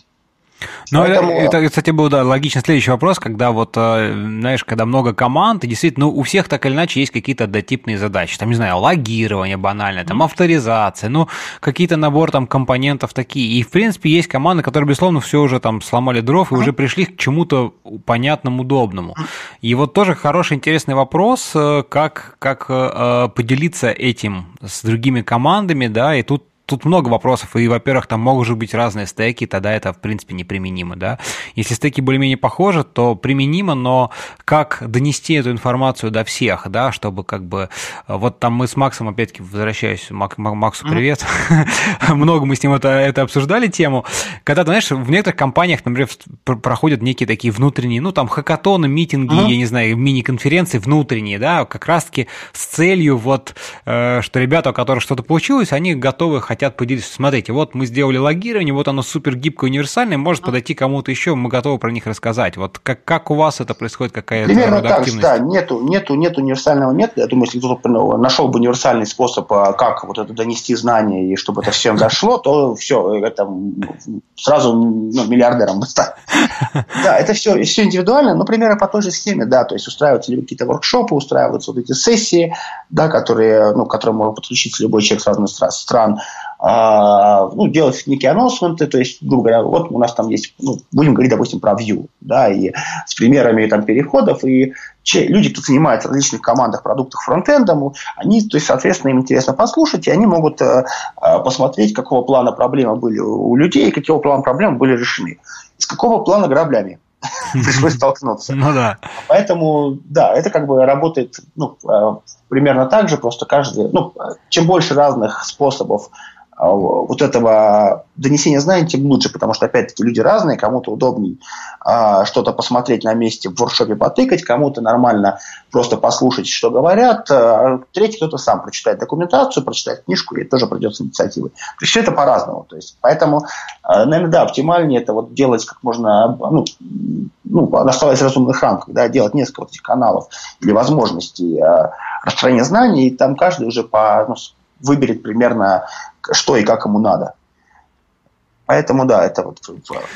Ну, Поэтому... это, это, кстати, был да, логичный следующий вопрос, когда вот, э, знаешь, когда много команд, и действительно, ну, у всех так или иначе есть какие-то дотипные задачи. Там, не знаю, логирование банальное, там, авторизация, ну, какие-то набор там компонентов такие. И, в принципе, есть команды, которые, безусловно, все уже там сломали дров и уже пришли к чему-то понятному, удобному. И вот тоже хороший, интересный вопрос, э, как, как э, поделиться этим с другими командами, да, и тут тут много вопросов, и, во-первых, там могут быть разные стеки, тогда это, в принципе, неприменимо, да. Если стеки более-менее похожи, то применимо, но как донести эту информацию до всех, да, чтобы как бы... Вот там мы с Максом, опять-таки, возвращаюсь, Мак, Максу привет, много мы с ним это, это обсуждали тему, когда, знаешь, в некоторых компаниях, например, проходят некие такие внутренние, ну, там, хакатоны, митинги, я не знаю, мини-конференции внутренние, да, как раз-таки с целью вот, э, что ребята, у которых что-то получилось, они готовы хотя хотят поделиться. Смотрите, вот мы сделали логирование, вот оно супер гибкое, универсальное, может подойти кому-то еще, мы готовы про них рассказать. Вот как, как у вас это происходит, какая-то Примерно так же, да, нету, нету, нету универсального метода. Я думаю, если кто-то ну, нашел бы универсальный способ, а, как вот это донести знания и чтобы это всем дошло, то все, это сразу ну, миллиардером бы. Да, это все, все индивидуально, но примерно по той же схеме, да, то есть устраиваются какие-то воркшопы, устраиваются вот эти сессии, да, которые, ну, к которым может подключиться любой человек с разных стран, ну, делать некие анонсменты, то есть, грубо говоря, вот у нас там есть, ну, будем говорить, допустим, про Vue, да, и с примерами там переходов, и люди, кто занимается в различных командах продуктов фронтендом, они, то есть, соответственно, им интересно послушать, и они могут э, э посмотреть, какого плана проблемы были у людей, какого плана проблемы были решены. Из какого плана граблями пришлось столкнуться. Ну да. Поэтому, да, это как бы работает ну, э, примерно так же, просто каждый, ну, чем больше разных способов а, вот этого донесения знаний, тем лучше, потому что, опять-таки, люди разные, кому-то удобнее а, что-то посмотреть на месте в воркшопе потыкать, кому-то нормально просто послушать, что говорят, а третий кто-то сам прочитает документацию, прочитает книжку, и тоже придется инициативой. То есть все это по-разному. То есть, поэтому, а, наверное, да, оптимальнее это вот делать как можно, ну, ну оставаясь в разумных рамках, да, делать несколько вот этих каналов или возможностей а, распространения знаний, и там каждый уже по, ну, выберет примерно что и как ему надо. Поэтому да, это вот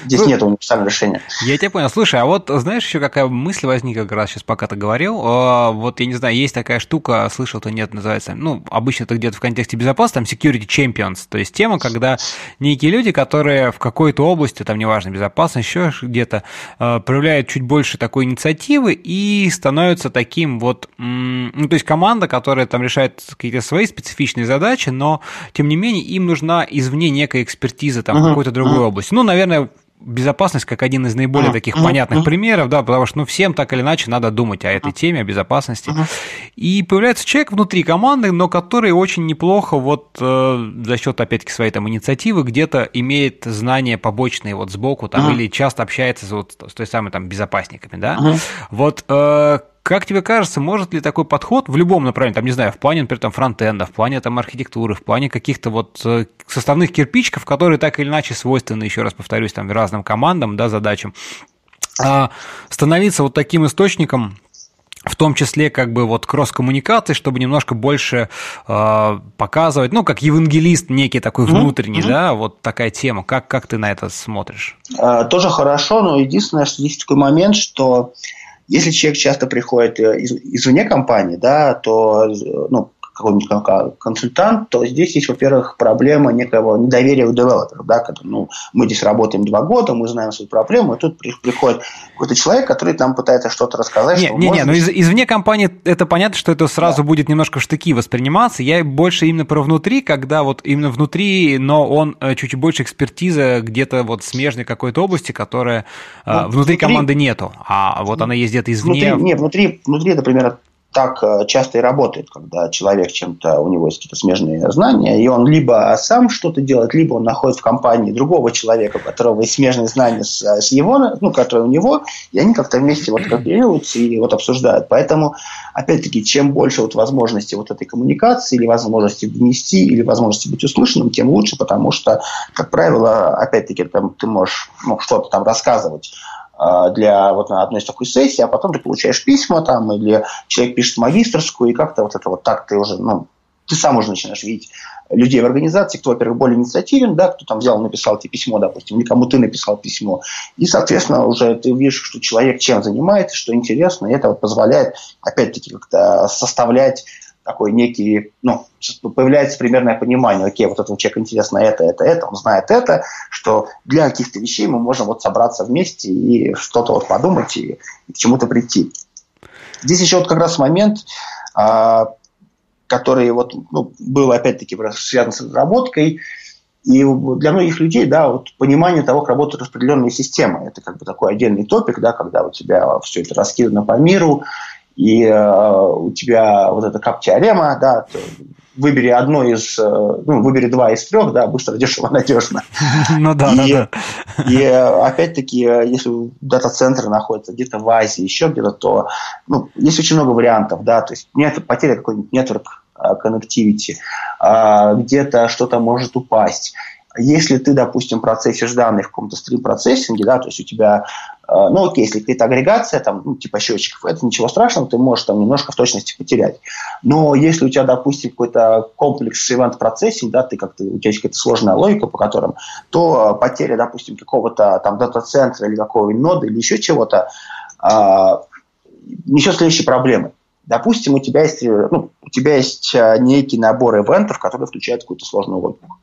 здесь ну, нет универсального решения. Я тебя понял. Слушай, а вот знаешь, еще какая мысль возникла как раз сейчас, пока ты говорил. А, вот я не знаю, есть такая штука, слышал, то нет, называется, ну, обычно это где-то в контексте безопасности, там security champions, то есть тема, когда некие люди, которые в какой-то области, там неважно, безопасность, еще где-то, а, проявляют чуть больше такой инициативы и становятся таким вот, ну, то есть команда, которая там решает какие-то свои специфичные задачи, но, тем не менее, им нужна извне некая экспертиза, там, uh-huh какой-то другой mm-hmm. области. Ну, наверное, безопасность как один из наиболее mm-hmm. таких понятных mm-hmm. примеров, да, потому что ну, всем так или иначе надо думать о этой теме, о безопасности. Mm-hmm. И появляется человек внутри команды, но который очень неплохо вот э, за счет, опять-таки, своей там инициативы где-то имеет знания побочные вот сбоку там mm-hmm. или часто общается вот с той самой там безопасниками, да. Mm-hmm. Вот э, как тебе кажется, может ли такой подход в любом направлении, там, не знаю, в плане, например, там, фронтенда, в плане там, архитектуры, в плане каких-то вот э, составных кирпичиков, которые так или иначе свойственны, еще раз повторюсь, там, разным командам, да, задачам, а, становиться вот таким источником в том числе как бы вот кросс-коммуникации, чтобы немножко больше э, показывать, ну, как евангелист некий такой внутренний, mm-hmm. да, вот такая тема. Как, как ты на это смотришь? А, тоже хорошо, но единственное, что есть такой момент, что если человек часто приходит э, из, извне компании, да, то ну, какой-нибудь консультант, то здесь есть, во-первых, проблема некого недоверия у девелоперов. Да, когда, ну, мы здесь работаем два года, мы знаем свою проблему, и тут приходит какой-то человек, который там пытается что-то рассказать. Не, что не, не, ну из, извне компании это понятно, что это сразу да. будет немножко в штыки восприниматься. Я больше именно про внутри, когда вот именно внутри, но он э, чуть-чуть больше экспертиза где-то вот смежной какой-то области, которая э, ну, внутри, внутри команды нету, а вот она есть где-то извне. Внутри, не, внутри, внутри, например, так э, часто и работает, когда человек чем-то, у него есть какие-то смежные знания, и он либо сам что-то делает, либо он находит в компании другого человека, у которого есть смежные знания с, с его, ну, которые у него, и они как-то вместе вот кооперируются и вот обсуждают. Поэтому, опять-таки, чем больше вот возможностей вот этой коммуникации или возможности внести, или возможности быть услышанным, тем лучше, потому что, как правило, опять-таки, там, ты можешь ну, что-то там рассказывать для вот одной из такой сессии, а потом ты получаешь письма там, или человек пишет магистрскую, и как-то вот это вот так ты уже, ну, ты сам уже начинаешь видеть людей в организации, кто, во-первых, более инициативен, да, кто там взял, написал тебе письмо, допустим, или кому ты написал письмо. И, соответственно, уже ты видишь, что человек чем занимается, что интересно, и это вот позволяет, опять-таки, как-то составлять такой некий, ну, появляется примерное понимание, окей, вот этому человеку интересно это, это, это, он знает это, что для каких-то вещей мы можем вот собраться вместе и что-то вот подумать и, и к чему-то прийти. Здесь еще вот как раз момент, а, который вот, ну, был опять-таки связан с разработкой, и для многих людей, да, вот понимание того, как работают распределенные системы, это как бы такой отдельный топик, да, когда у тебя все это раскидано по миру, и э, у тебя вот эта кап-теорема, да, выбери одно из, э, ну, выбери два из трех, да, быстро, дешево, надежно. Ну да, ну да. И опять-таки, если дата-центры находятся где-то в Азии, еще где-то, то, ну, есть очень много вариантов, да, то есть нет потеря какой-нибудь network э, connectivity, а где-то что-то может упасть. Если ты, допустим, процессишь данные в каком-то стрим-процессинге, да, то есть у тебя, э, ну окей, если какая-то агрегация, там, ну, типа счетчиков, это ничего страшного, ты можешь там немножко в точности потерять. Но если у тебя, допустим, какой-то комплекс event процессинг, да, ты как-то, у тебя есть какая-то сложная логика, по которым, то потеря, допустим, какого-то там дата-центра или какого-нибудь нода или еще чего-то, э, несет следующие проблемы. Допустим, у тебя есть, ну, у тебя есть э, некий набор ивентов, которые включают какую-то сложную логику.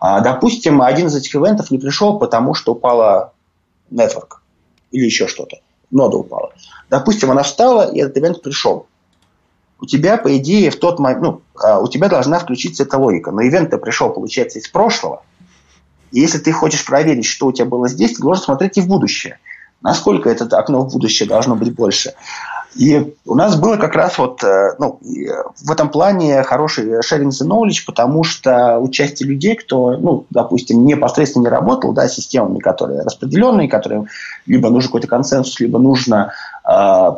А, допустим, один из этих ивентов не пришел, потому что упала network или еще что-то. Нода упала. Допустим, она встала, и этот ивент пришел. У тебя, по идее, в тот момент, ну, а, у тебя должна включиться эта логика. Но ивент-то пришел, получается, из прошлого. И если ты хочешь проверить, что у тебя было здесь, ты должен смотреть и в будущее. Насколько это окно в будущее должно быть больше. И у нас было как раз вот, э, ну, в этом плане хороший sharing the knowledge, потому что участие людей, кто, ну, допустим, непосредственно не работал, да, системами, которые распределенные, которые либо нужен какой-то консенсус, либо нужно э,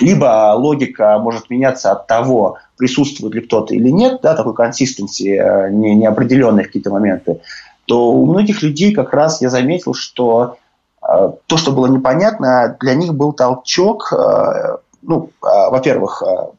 либо логика может меняться от того, присутствует ли кто-то или нет, да, такой консистенции, э, не, неопределенные какие-то моменты, то у многих людей как раз я заметил, что э, то, что было непонятно, для них был толчок, э, ну, э, во-первых, э,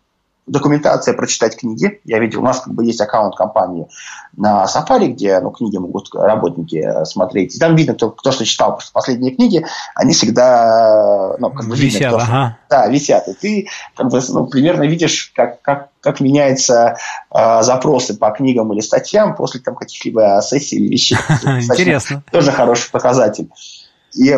документация прочитать книги. Я видел, у нас как бы есть аккаунт компании на Safari, где ну, книги могут работники э, смотреть. И там видно, кто, кто что читал последние книги, они всегда ну, как бы висят, видно, кто, ага. да, висят. И ты как бы, ну, примерно видишь, как, как, как меняются э, запросы по книгам или статьям после там, каких-либо сессий или вещей. Интересно. Тоже хороший показатель. И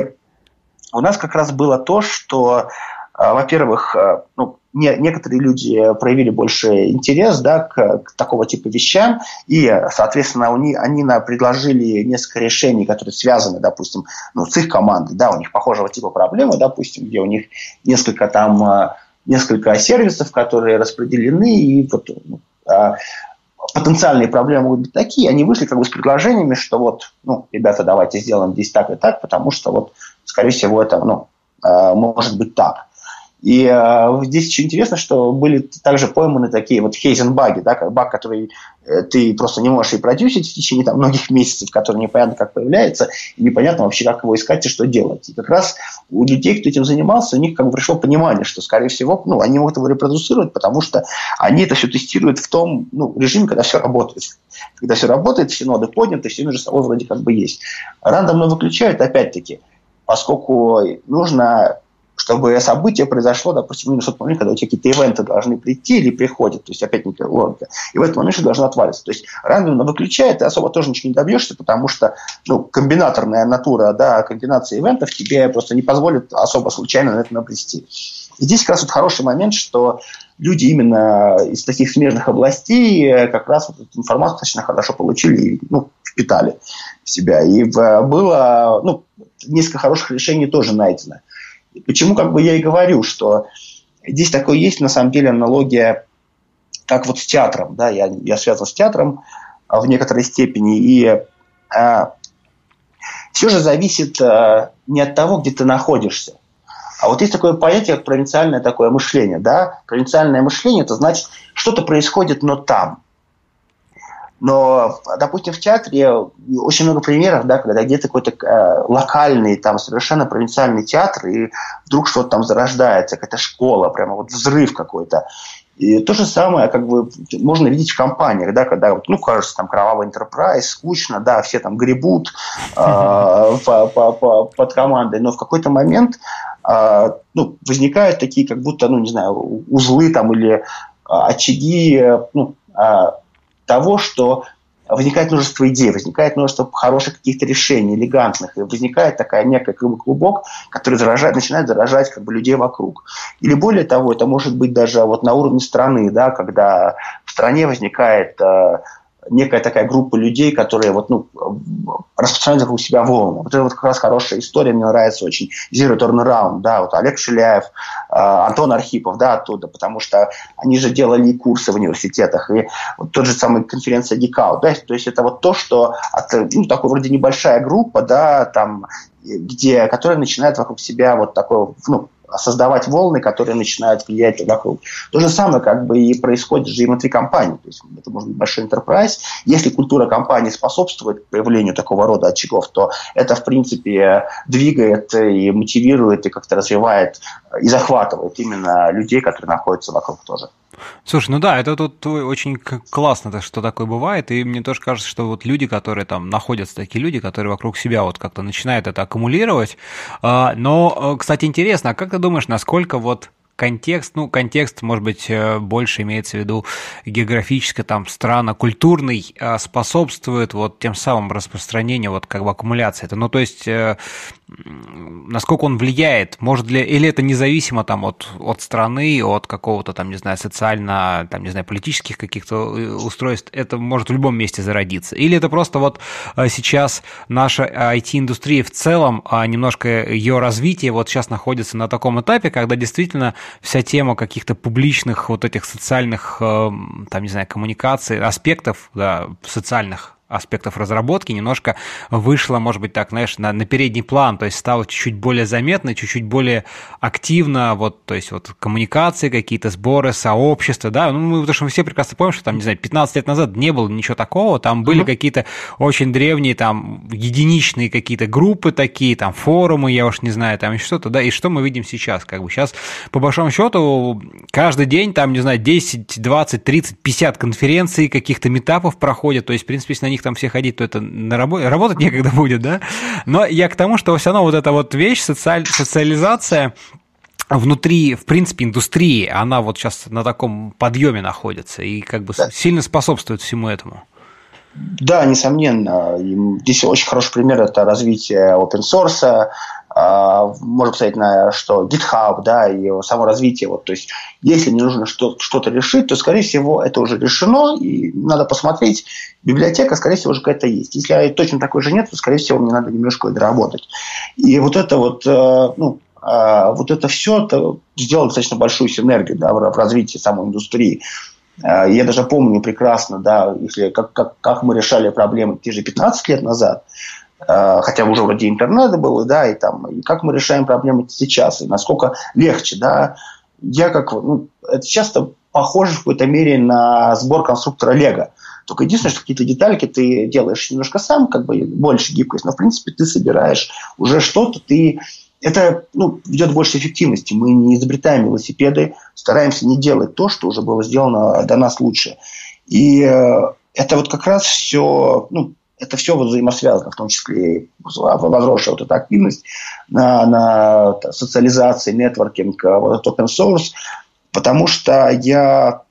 у нас как раз было то, что, э, во-первых, э, ну, не, некоторые люди проявили больше интерес да, к, к такого типа вещам, и, соответственно, у них, они на, предложили несколько решений, которые связаны, допустим, ну, с их командой, да, у них похожего типа проблемы, допустим, где у них несколько там а, несколько сервисов, которые распределены, и вот ну, а, потенциальные проблемы могут быть такие, они вышли как бы с предложениями, что вот, ну, ребята, давайте сделаем здесь так и так, потому что вот, скорее всего, это, ну, а, может быть так. И э, здесь очень интересно, что были также пойманы такие вот хейзенбаги, да, как баг, который э, ты просто не можешь и продюсить в течение там, многих месяцев, который непонятно как появляется, и непонятно вообще, как его искать и что делать. И как раз у людей, кто этим занимался, у них как бы пришло понимание, что, скорее всего, ну, они могут его репродуцировать, потому что они это все тестируют в том ну, режиме, когда все работает. Когда все работает, все ноды подняты, все между собой вроде как бы есть. Рандомно выключают, опять-таки, поскольку нужно чтобы событие произошло, допустим, именно в тот момент, когда у тебя какие-то ивенты должны прийти или приходят, то есть опять некая логика, и в этот момент что должно отвалиться. То есть рандомно выключает, ты особо тоже ничего не добьешься, потому что ну, комбинаторная натура, да, комбинация ивентов тебе просто не позволит особо случайно на это набрести. И здесь как раз вот хороший момент, что люди именно из таких смежных областей э, как раз вот эту информацию достаточно хорошо получили и ну, впитали в себя. И было ну, несколько хороших решений тоже найдено. Почему как бы я и говорю, что здесь такое есть на самом деле аналогия, как вот с театром, да, я, я связан с театром а, в некоторой степени, и а, все же зависит а, не от того, где ты находишься, а вот есть такое понятие, как провинциальное такое мышление, да, провинциальное мышление, это значит, что-то происходит, но там, но, допустим, в театре очень много примеров, да, когда где-то какой-то э, локальный, там, совершенно провинциальный театр, и вдруг что-то там зарождается, какая-то школа, прямо вот взрыв какой-то. И то же самое, как бы, можно видеть в компаниях, да, когда, ну, кажется, там, кровавый enterprise, скучно, да, все там гребут э, по, по, по, под командой, но в какой-то момент э, ну, возникают такие, как будто, ну, не знаю, узлы там или очаги, ну, э, того, что возникает множество идей, возникает множество хороших каких-то решений, элегантных, и возникает такая некая как бы, клубок, который заражает, начинает заражать как бы, людей вокруг. Или более того, это может быть даже вот на уровне страны, да, когда в стране возникает э, некая такая группа людей, которые вот, ну, распространяют вокруг себя волны. Вот это вот как раз хорошая история, мне нравится очень. Zero Turnaround, да, вот Олег Шиляев, э, Антон Архипов, да, оттуда, потому что они же делали курсы в университетах, и вот тот же самый конференция Geekout, да, то есть это вот то, что от, ну, такой вроде небольшая группа, да, там, где, которая начинает вокруг себя вот такой, ну, создавать волны, которые начинают влиять вокруг. То же самое как бы и происходит же и внутри компании. То есть это может быть большой enterprise. Если культура компании способствует появлению такого рода очагов, то это, в принципе, двигает и мотивирует, и как-то развивает, и захватывает именно людей, которые находятся вокруг тоже. Слушай, ну да, это тут очень классно, что такое бывает, и мне тоже кажется, что вот люди, которые там находятся, такие люди, которые вокруг себя вот как-то начинают это аккумулировать. А, но, э, кстати, интересно, а как ты думаешь, насколько вот контекст, ну, контекст, может быть, э, больше имеется в виду географически, там, страна, культурный, а, способствует вот тем самым распространению, вот как бы аккумуляции. Ну, то есть, э, насколько он влияет, может ли, или это независимо там от, от страны, от какого-то там, не знаю, социально, там, не знаю, политических каких-то э, устройств, это может в любом месте зародиться. Или это просто вот сейчас наша IT-индустрия в целом, а немножко ее развитие вот сейчас находится на таком этапе, когда действительно вся тема каких-то публичных вот этих социальных, э, там, не знаю, коммуникаций, аспектов, да, социальных аспектов разработки немножко вышло, может быть, так, знаешь, на, на передний план, то есть стало чуть-чуть более заметно, чуть-чуть более активно, вот, то есть вот коммуникации, какие-то сборы, сообщества, да, ну, мы, потому что мы все прекрасно помним, что там, не знаю, 15 лет назад не было ничего такого, там были mm-hmm. какие-то очень древние, там, единичные какие-то группы такие, там, форумы, я уж не знаю, там еще что-то, да, и что мы видим сейчас, как бы сейчас, по большому счету, каждый день, там, не знаю, 10, 20, 30, 50 конференций, каких-то метапов проходят, то есть, в принципе, если на них там все ходить, то это на рабо- работать некогда будет, да? Но я к тому, что все равно вот эта вот вещь, социаль- социализация, внутри, в принципе, индустрии, она вот сейчас на таком подъеме находится и как бы да. сильно способствует всему этому. Да, несомненно. Здесь очень хороший пример – это развитие open source, можно посмотреть на что GitHub, да, и само развитие. Вот, то есть, если мне нужно что- что-то решить, то, скорее всего, это уже решено, и надо посмотреть. Библиотека, скорее всего, уже какая-то есть. Если точно такой же нет, то, скорее всего, мне надо немножко доработать. И вот это вот, э, ну, а, вот это все это сделало достаточно большую синергию да, в развитии самой индустрии. А, я даже помню прекрасно, да, если как, как, как мы решали проблемы те же 15 лет назад, Э, хотя уже вроде интернета было, да, и там, и как мы решаем проблемы сейчас, и насколько легче, да. Я как, ну, это часто похоже в какой-то мере на сбор конструктора Лего. Только единственное, что какие-то детальки ты делаешь немножко сам, как бы больше гибкость, но в принципе ты собираешь уже что-то, ты это ну, ведет больше эффективности. Мы не изобретаем велосипеды, стараемся не делать то, что уже было сделано до нас лучше. И э, это вот как раз все ну, это все взаимосвязано, в том числе и возросшая вот эта активность на, на социализации, нетворкинг, вот этот open source, потому что я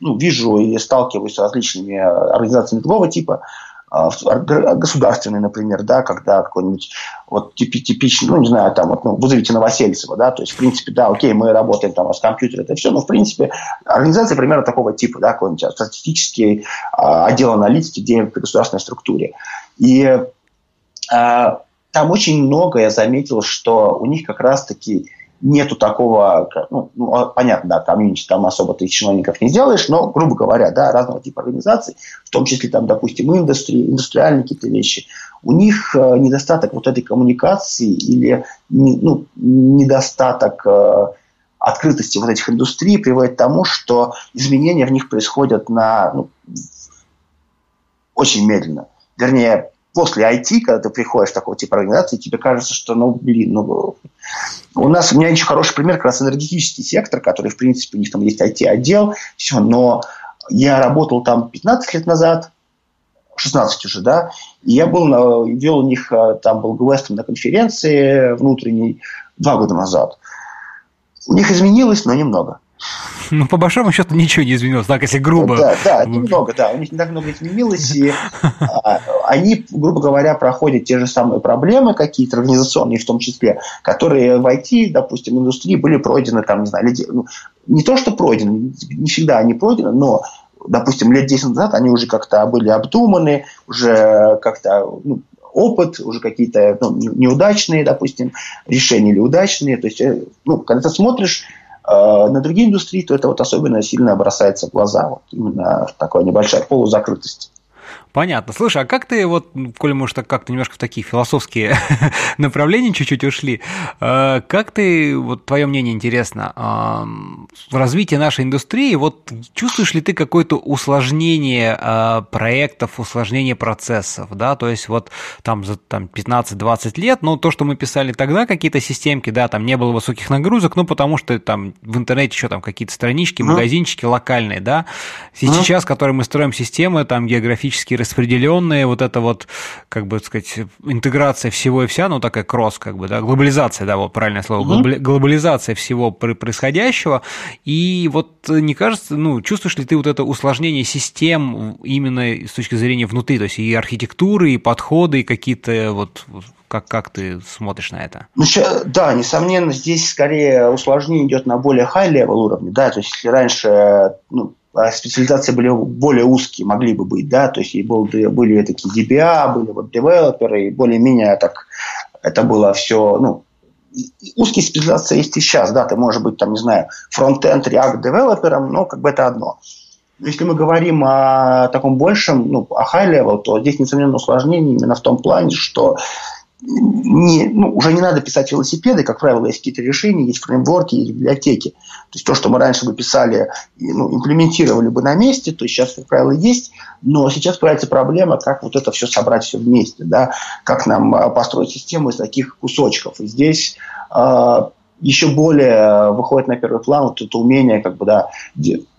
ну, вижу и сталкиваюсь с различными организациями другого типа, а, государственный, например, да, когда какой-нибудь вот типичный, ну, не знаю, там, вот, ну, вызовите Новосельцева, да, то есть, в принципе, да, окей, мы работаем там с компьютером, это все, но, в принципе, организация примерно такого типа, да, какой-нибудь статистический а, отдел аналитики где-нибудь при государственной структуре. И а, там очень много я заметил, что у них как раз-таки нету такого, ну, ну а, понятно, да, комьюнити там особо ты чиновников не сделаешь, но, грубо говоря, да, разного типа организаций, в том числе там, допустим, индустрии, индустриальные какие-то вещи, у них э, недостаток вот этой коммуникации или не, ну, недостаток э, открытости вот этих индустрий приводит к тому, что изменения в них происходят на ну, очень медленно. Вернее, после IT, когда ты приходишь в такого типа организации, тебе кажется, что, ну, блин, ну, у нас, у меня еще хороший пример, как раз энергетический сектор, который, в принципе, у них там есть IT-отдел, все, но я работал там 15 лет назад, 16 уже, да, и я был, вел у них, э, там был гвестом на конференции внутренней два года назад. У них изменилось, но немного. Ну, по большому счету ничего не изменилось, так если грубо. Да, да, немного, да. У них не так много изменилось, и а, они, грубо говоря, проходят те же самые проблемы какие-то организационные в том числе, которые в IT, допустим, индустрии были пройдены, там, не знаю, лет, ну, не то, что пройдены, не всегда они пройдены, но допустим, лет 10 назад они уже как-то были обдуманы, уже как-то ну, опыт, уже какие-то ну, неудачные, допустим, решения или удачные. То есть, э, ну, когда ты смотришь Э, на другие индустрии, то это вот особенно сильно бросается в глаза. Вот именно такая небольшая полузакрытость. Понятно. Слушай, а как ты, вот, коли мы уж так как-то немножко в такие философские направления чуть-чуть ушли, э, как ты, вот твое мнение интересно, в развитии нашей индустрии, вот чувствуешь ли ты какое-то усложнение э, проектов, усложнение процессов, да, то есть вот там за там, 15-20 лет, ну, то, что мы писали тогда, какие-то системки, да, там не было высоких нагрузок, ну, потому что там в интернете еще там какие-то странички, магазинчики локальные, да, сейчас, которые мы строим системы, там географические распределенные, вот это вот, как бы сказать, интеграция всего и вся, ну такая кросс, как бы, да, глобализация, да, вот правильное слово, угу. глобализация всего происходящего, и вот не кажется, ну, чувствуешь ли ты вот это усложнение систем именно с точки зрения внутри, то есть и архитектуры, и подходы, и какие-то вот как, как ты смотришь на это? Ну, да, несомненно, здесь скорее усложнение идет на более high-level уровне. Да? То есть, если раньше ну, специализации были более узкие, могли бы быть, да, то есть и был, были такие DBA, были вот девелоперы, и более-менее так это было все, ну, узкие специализации есть и сейчас, да, ты можешь быть, там, не знаю, фронт-энд, React девелопером, но как бы это одно. Если мы говорим о таком большем, ну, о high level, то здесь, несомненно, усложнение именно в том плане, что не, ну, уже не надо писать велосипеды, как правило, есть какие-то решения, есть фреймворки, есть библиотеки. То есть то, что мы раньше бы писали, ну, имплементировали бы на месте, то сейчас, как правило, есть, но сейчас появляется проблема, как вот это все собрать все вместе, да, как нам а, построить систему из таких кусочков. И здесь э, еще более выходит на первый план вот это умение, как бы, да,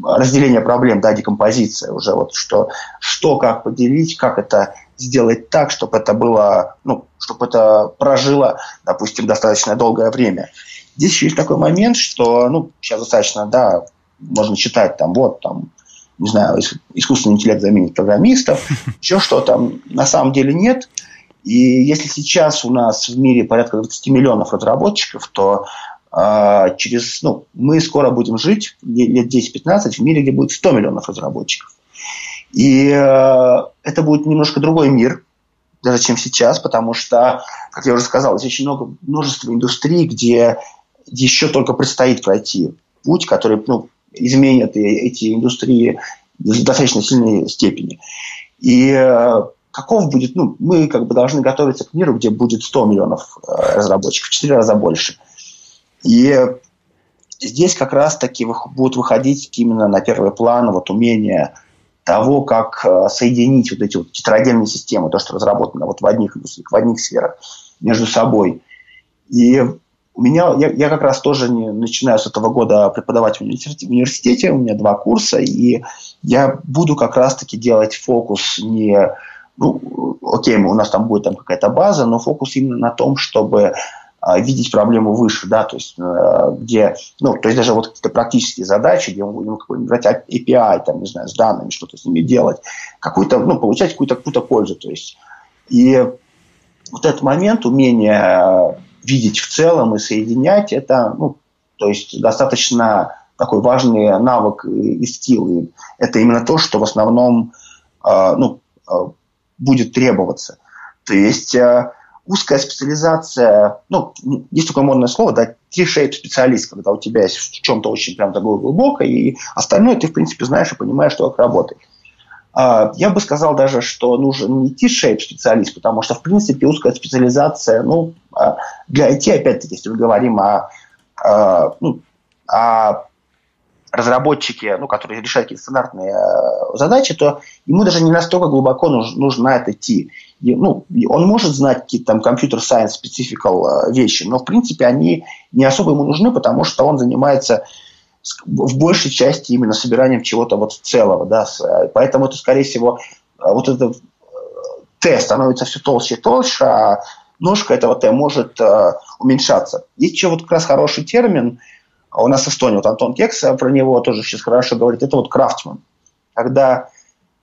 разделение проблем, да, декомпозиция уже, вот что, что как поделить, как это сделать так, чтобы это было, ну, чтобы это прожило, допустим, достаточно долгое время. Здесь еще есть такой момент, что, ну, сейчас достаточно, да, можно читать там, вот, там, не знаю, искусственный интеллект заменит программистов, еще что-то. На самом деле нет. И если сейчас у нас в мире порядка 20 миллионов разработчиков, то э, через, ну, мы скоро будем жить лет 10-15 в мире, где будет 100 миллионов разработчиков. И э, это будет немножко другой мир, даже чем сейчас, потому что, как я уже сказал, здесь очень много, множество индустрий, где еще только предстоит пройти путь, который ну, изменит эти индустрии в достаточно сильной степени. И э, каков будет, ну, мы как бы должны готовиться к миру, где будет 100 миллионов э, разработчиков, в 4 раза больше. И здесь как раз-таки будут выходить именно на первый план вот умение того, как э, соединить вот эти вот тетрагельные системы, то, что разработано вот в одних индустриях, в одних сферах между собой. И у меня, я, я как раз тоже не, начинаю с этого года преподавать в университете, в университете, у меня два курса, и я буду как раз-таки делать фокус не, ну, окей, у нас там будет там какая-то база, но фокус именно на том, чтобы видеть проблему выше, да, то есть э, где, ну, то есть даже вот какие-то практические задачи, где мы будем брать API, там, не знаю, с данными, что-то с ними делать, какую-то, ну, получать какую-то какую пользу, то есть. И вот этот момент, умение э, видеть в целом и соединять, это, ну, то есть достаточно такой важный навык и скилл. И это именно то, что в основном, э, ну, будет требоваться. То есть узкая специализация, ну, есть такое модное слово, да, T-shape специалист, когда у тебя есть в чем-то очень прям такое глубокое, и остальное ты, в принципе, знаешь и понимаешь, что как работает. А, я бы сказал даже, что нужен не T-shape специалист, потому что, в принципе, узкая специализация, ну, а, для IT, опять-таки, если мы говорим о, о, ну, о разработчике, ну, который решает какие-то стандартные э, задачи, то ему даже не настолько глубоко нужно, нужно это идти ну, он может знать какие-то там компьютер-сайенс спецификал э, вещи, но в принципе они не особо ему нужны, потому что он занимается в большей части именно собиранием чего-то вот целого, да, э, поэтому это, скорее всего, э, вот этот Т становится все толще и толще, а ножка этого Т может э, уменьшаться. Есть еще вот как раз хороший термин, у нас в Эстонии, вот Антон Кекс про него тоже сейчас хорошо говорит, это вот крафтман. Когда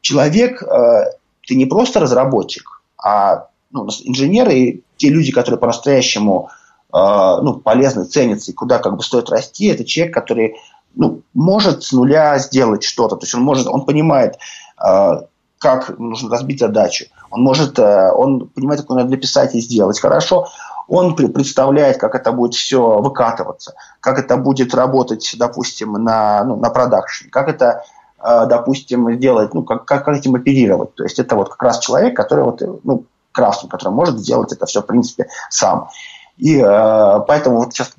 человек, э, ты не просто разработчик, а ну, инженеры и те люди, которые по-настоящему э, ну, полезны, ценятся и куда как бы стоит расти, это человек, который ну, может с нуля сделать что-то. То есть он может, он понимает, э, как нужно разбить задачу. Он может, он понимает, как надо написать и сделать хорошо. Он представляет, как это будет все выкатываться, как это будет работать, допустим, на, ну, на продакшене, как это Э, допустим, делать, ну, как, как, как этим оперировать. То есть это вот как раз человек, который вот, ну, крафтинг, который может сделать это все, в принципе, сам. И э, поэтому вот сейчас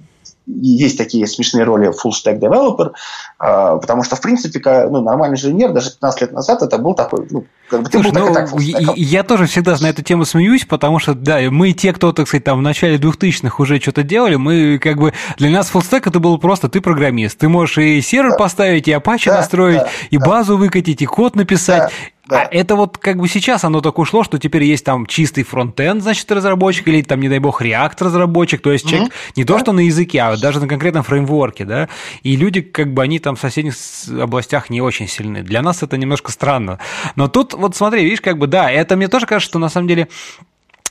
есть такие смешные роли full stack developer, э, потому что, в принципе, ну, нормальный инженер даже 15 лет назад это был такой, ну, как бы ты Слушай, был ну, так, так Я тоже всегда на эту тему смеюсь, потому что, да, мы те, кто, так сказать, там в начале 2000-х уже что-то делали, мы как бы, для нас full stack это было просто ты программист, ты можешь и сервер да. поставить, и Apache да, настроить, да, и да. базу выкатить, и код написать, да. Да. А это вот как бы сейчас оно так ушло, что теперь есть там чистый фронтенд, значит, разработчик, или там, не дай бог, React разработчик, то есть mm-hmm. человек не да. то, что на языке, а даже на конкретном фреймворке, да, и люди, как бы, они там в соседних областях не очень сильны. Для нас это немножко странно. Но тут, вот смотри, видишь, как бы, да, это мне тоже кажется, что на самом деле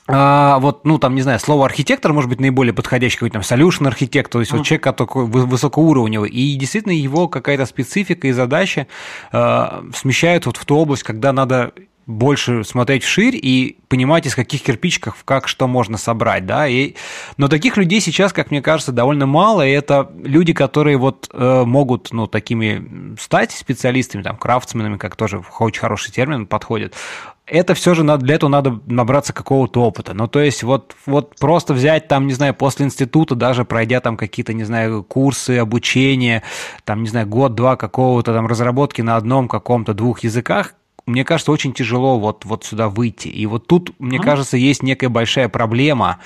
а, вот, ну, там, не знаю, слово архитектор может быть наиболее подходящий, какой-то там solution архитектор, то есть mm. вот человек такой высокоуровневый, и действительно его какая-то специфика и задача э, смещают вот в ту область, когда надо больше смотреть вширь и понимать, из каких кирпичиков как что можно собрать, да, и, но таких людей сейчас, как мне кажется, довольно мало, и это люди, которые вот э, могут, ну, такими стать специалистами, там, крафтсменами, как тоже очень хороший термин подходит, это все же надо, для этого надо набраться какого-то опыта. Ну, то есть, вот, вот просто взять там, не знаю, после института, даже пройдя там какие-то, не знаю, курсы, обучение, там, не знаю, год-два какого-то там разработки на одном каком-то двух языках, мне кажется, очень тяжело вот, вот сюда выйти. И вот тут, мне mm-hmm. кажется, есть некая большая проблема,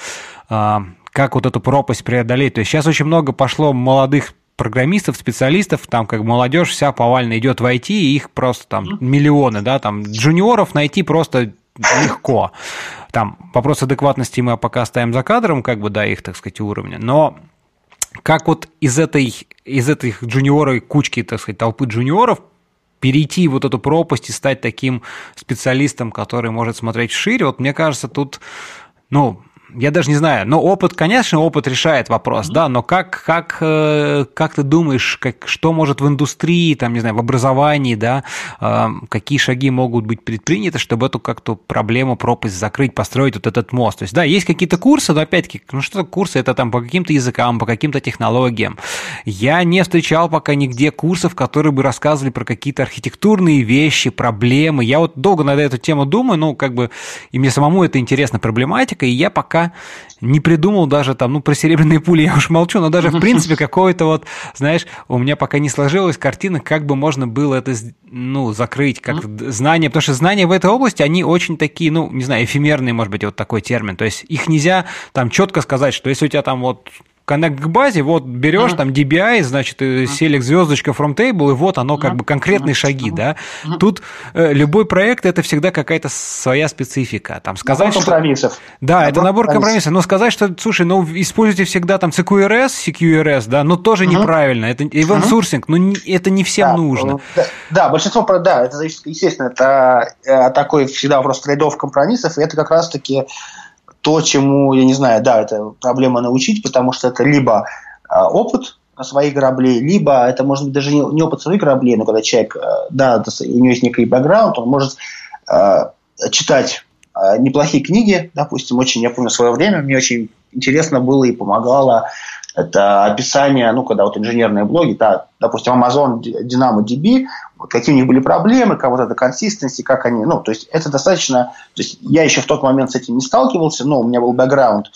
а, как вот эту пропасть преодолеть. То есть сейчас очень много пошло молодых программистов, специалистов, там как молодежь вся повально идет в IT, и их просто там миллионы, да, там джуниоров найти просто легко. Там вопрос адекватности мы пока ставим за кадром, как бы, да, их, так сказать, уровня, но как вот из этой, из этой джуниорой кучки, так сказать, толпы джуниоров перейти вот эту пропасть и стать таким специалистом, который может смотреть шире, вот мне кажется, тут, ну, я даже не знаю, но опыт, конечно, опыт решает вопрос, да, но как, как, э, как ты думаешь, как, что может в индустрии, там, не знаю, в образовании, да, э, какие шаги могут быть предприняты, чтобы эту как-то проблему, пропасть закрыть, построить вот этот мост? То есть, да, есть какие-то курсы, но опять-таки, ну что курсы, это там по каким-то языкам, по каким-то технологиям. Я не встречал пока нигде курсов, которые бы рассказывали про какие-то архитектурные вещи, проблемы. Я вот долго над эту тему думаю, ну, как бы, и мне самому это интересна проблематика, и я пока пока не придумал даже там, ну, про серебряные пули я уж молчу, но даже в принципе какое-то вот, знаешь, у меня пока не сложилась картина, как бы можно было это, ну, закрыть, как знания, потому что знания в этой области, они очень такие, ну, не знаю, эфемерные, может быть, вот такой термин, то есть их нельзя там четко сказать, что если у тебя там вот коннект к базе, вот берешь uh-huh. там DBI, значит, uh-huh. select звездочка from table, и вот оно как uh-huh. бы конкретные uh-huh. шаги, да. Uh-huh. Тут э, любой проект это всегда какая-то своя специфика. Там сказать, набор компромиссов. Что... Да, набор это набор компромиссов. Но сказать, что, слушай, ну используйте всегда там CQRS, CQRS, да, но тоже uh-huh. неправильно. Это event sourcing, uh-huh. ну это не всем да, нужно. Да, да, большинство, да, это естественно, это э, такой всегда вопрос трейдов компромиссов, и это как раз-таки то, чему, я не знаю, да, это проблема научить, потому что это либо а, опыт своих кораблей, либо это может быть даже не, опыт своих кораблей, но когда человек, а, да, у него есть некий бэкграунд, он может э, читать неплохие книги, допустим, очень, я помню, в свое время мне очень интересно было и помогало это описание, ну, когда вот инженерные блоги, да, допустим, Amazon Dynamo DB, вот какие у них были проблемы, как вот эта консистенция, как они, ну, то есть это достаточно, то есть я еще в тот момент с этим не сталкивался, но у меня был бэкграунд,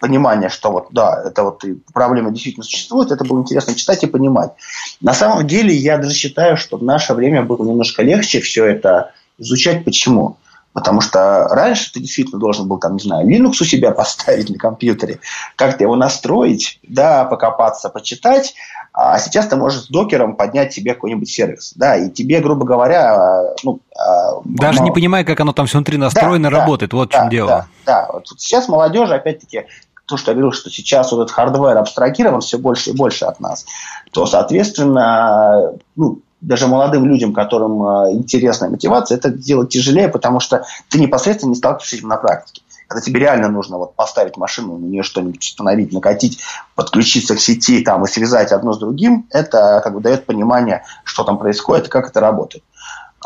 понимание, что вот, да, это вот проблема действительно существует, это было интересно читать и понимать. На самом деле, я даже считаю, что в наше время было немножко легче все это изучать. Почему? Потому что раньше ты действительно должен был, там, не знаю, Linux у себя поставить на компьютере, как-то его настроить, да, покопаться, почитать, а сейчас ты можешь с докером поднять себе какой-нибудь сервис, да, и тебе, грубо говоря, ну... А, Даже мало... не понимая, как оно там все внутри настроено, да, работает, вот да, в чем дело. Да, да. Вот сейчас молодежи, опять-таки, то, что я говорил, что сейчас вот этот hardware абстрагирован все больше и больше от нас, то, соответственно, ну, даже молодым людям, которым э, интересная мотивация, это делать тяжелее, потому что ты непосредственно не сталкиваешься с этим на практике. Когда тебе реально нужно вот поставить машину, на нее что-нибудь установить, накатить, подключиться к сети там, и связать одно с другим, это как бы дает понимание, что там происходит и как это работает.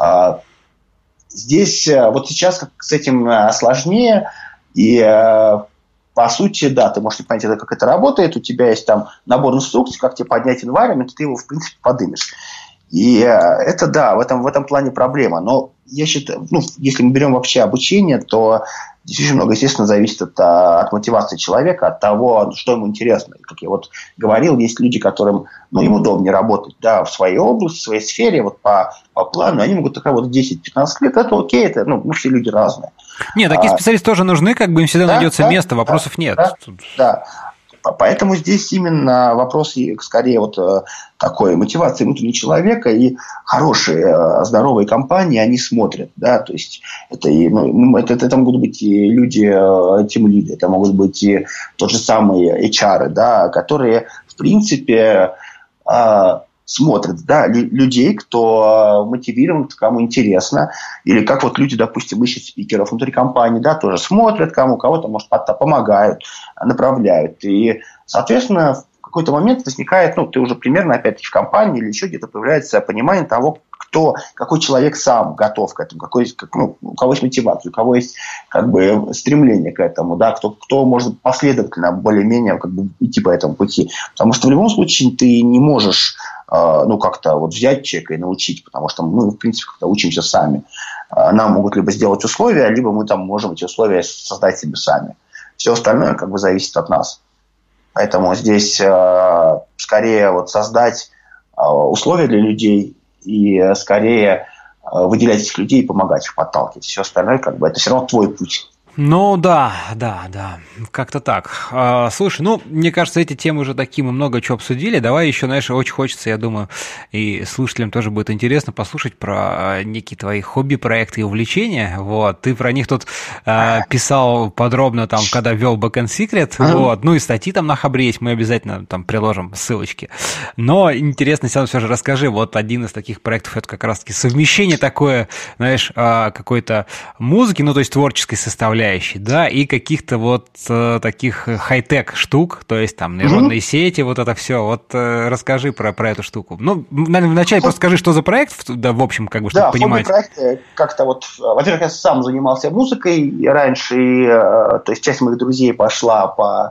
А, здесь э, вот сейчас с этим э, сложнее, и по сути, да, ты можешь не понять, как это работает, у тебя есть там набор инструкций, как тебе поднять environment, ты его, в принципе, подымешь. И э, это да, в этом, в этом плане проблема. Но я считаю, ну, если мы берем вообще обучение, то здесь очень много, естественно, зависит от, а, от мотивации человека, от того, что ему интересно. Как я вот говорил, есть люди, которым ну, им удобнее работать да, в своей области, в своей сфере, вот по, по плану, они могут такая вот 10-15 лет, это окей, это, ну, ну, все люди разные. Нет, такие а, специалисты тоже нужны, как бы им всегда да, найдется да, место, вопросов да, нет. Да, да. Поэтому здесь именно вопрос скорее вот э, такой мотивации внутреннего человека и хорошие, э, здоровые компании, они смотрят, да, то есть это, и, ну, это, это могут быть и люди, тем э, лиды, это могут быть и тот же самый HR, да, которые, в принципе, смотрят да, людей, кто мотивирован, кому интересно, или как вот люди, допустим, ищут спикеров внутри компании, да, тоже смотрят, кому кого-то, может, помогают, направляют. И, соответственно, какой-то момент возникает, ну, ты уже примерно, опять-таки, в компании или еще где-то появляется понимание того, кто, какой человек сам готов к этому, какой, как, ну, у кого есть мотивация, у кого есть как бы стремление к этому, да, кто, кто может последовательно более-менее как бы идти по этому пути. Потому что в любом случае ты не можешь э, ну, как-то вот взять человека и научить, потому что мы, в принципе, как-то учимся сами. Э, нам могут либо сделать условия, либо мы там можем эти условия создать себе сами. Все остальное как бы зависит от нас. Поэтому здесь э, скорее вот создать э, условия для людей и э, скорее выделять этих людей и помогать их подталкивать. Все остальное, как бы, это все равно твой путь. Ну да, да, да, как-то так. А, слушай, ну, мне кажется, эти темы уже такие, мы много чего обсудили. Давай еще, знаешь, очень хочется, я думаю, и слушателям тоже будет интересно послушать про а, некие твои хобби-проекты и увлечения. Вот, ты про них тут а, писал подробно, там, когда вел Backend Secret, uh-huh. вот, ну и статьи там на Хабре есть, мы обязательно там приложим ссылочки. Но интересно, равно все же расскажи, вот один из таких проектов, это как раз-таки совмещение такое, знаешь, а, какой-то музыки, ну, то есть творческой составляющей, составляющей, да, и каких-то вот э, таких хай-тек штук, то есть там нейронные mm-hmm. сети, вот это все. Вот э, расскажи про, про эту штуку. Ну, наверное, вначале просто скажи, что за проект, да, в общем, как бы, чтобы да, понимать. Да, проект как-то вот, во-первых, я сам занимался музыкой раньше, и, э, то есть часть моих друзей пошла по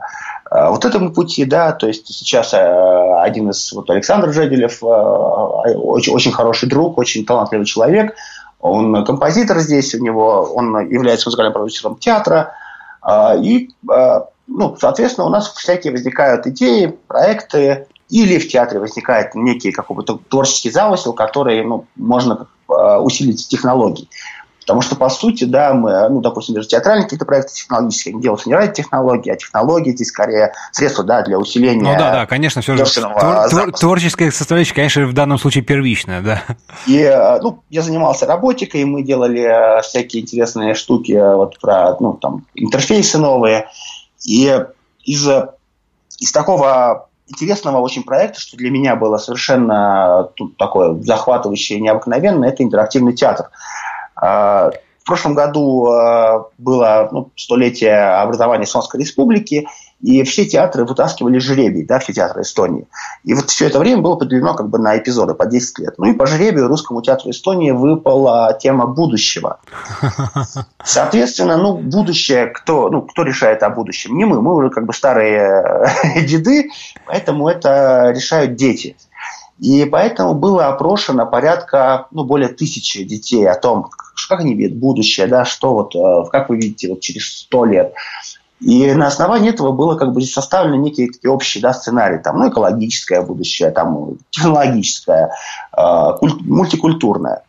э, вот этому пути, да, то есть сейчас э, один из, вот Александр Жеделев, очень, очень хороший друг, очень талантливый человек, он композитор здесь, у него, он является музыкальным продюсером театра. А, и, а, ну, соответственно, у нас всякие возникают идеи, проекты, или в театре возникает некий какой-то творческий замысел, который ну, можно а, усилить технологией. Потому что, по сути, да, мы, ну, допустим, даже театральные какие-то проекты технологические, они делаются не ради технологий, а технологии здесь скорее средства, да, для усиления... Ну да, да, конечно, все же твор, твор, творческая составляющая, конечно, в данном случае первичная, да. И, э, ну, я занимался роботикой, мы делали э, всякие интересные штуки, э, вот про, ну, там, интерфейсы новые, и из, из такого интересного очень проекта, что для меня было совершенно тут такое захватывающее, необыкновенное, это интерактивный театр. А, в прошлом году а, было ну, столетие образования Эстонской республики, и все театры вытаскивали жребий, да, все театры Эстонии. И вот все это время было поделено как бы на эпизоды по 10 лет. Ну и по жребию русскому театру Эстонии выпала тема будущего. Соответственно, ну, будущее, кто, ну, кто решает о будущем? Не мы, мы уже как бы старые деды, поэтому это решают дети. И поэтому было опрошено порядка, ну, более тысячи детей о том, как они видят будущее, да, что вот, э, как вы видите вот через сто лет. И на основании этого было как бы составлены некие такие общие да, сценарии, там, ну, экологическое будущее, там, технологическое, э, куль- мультикультурное.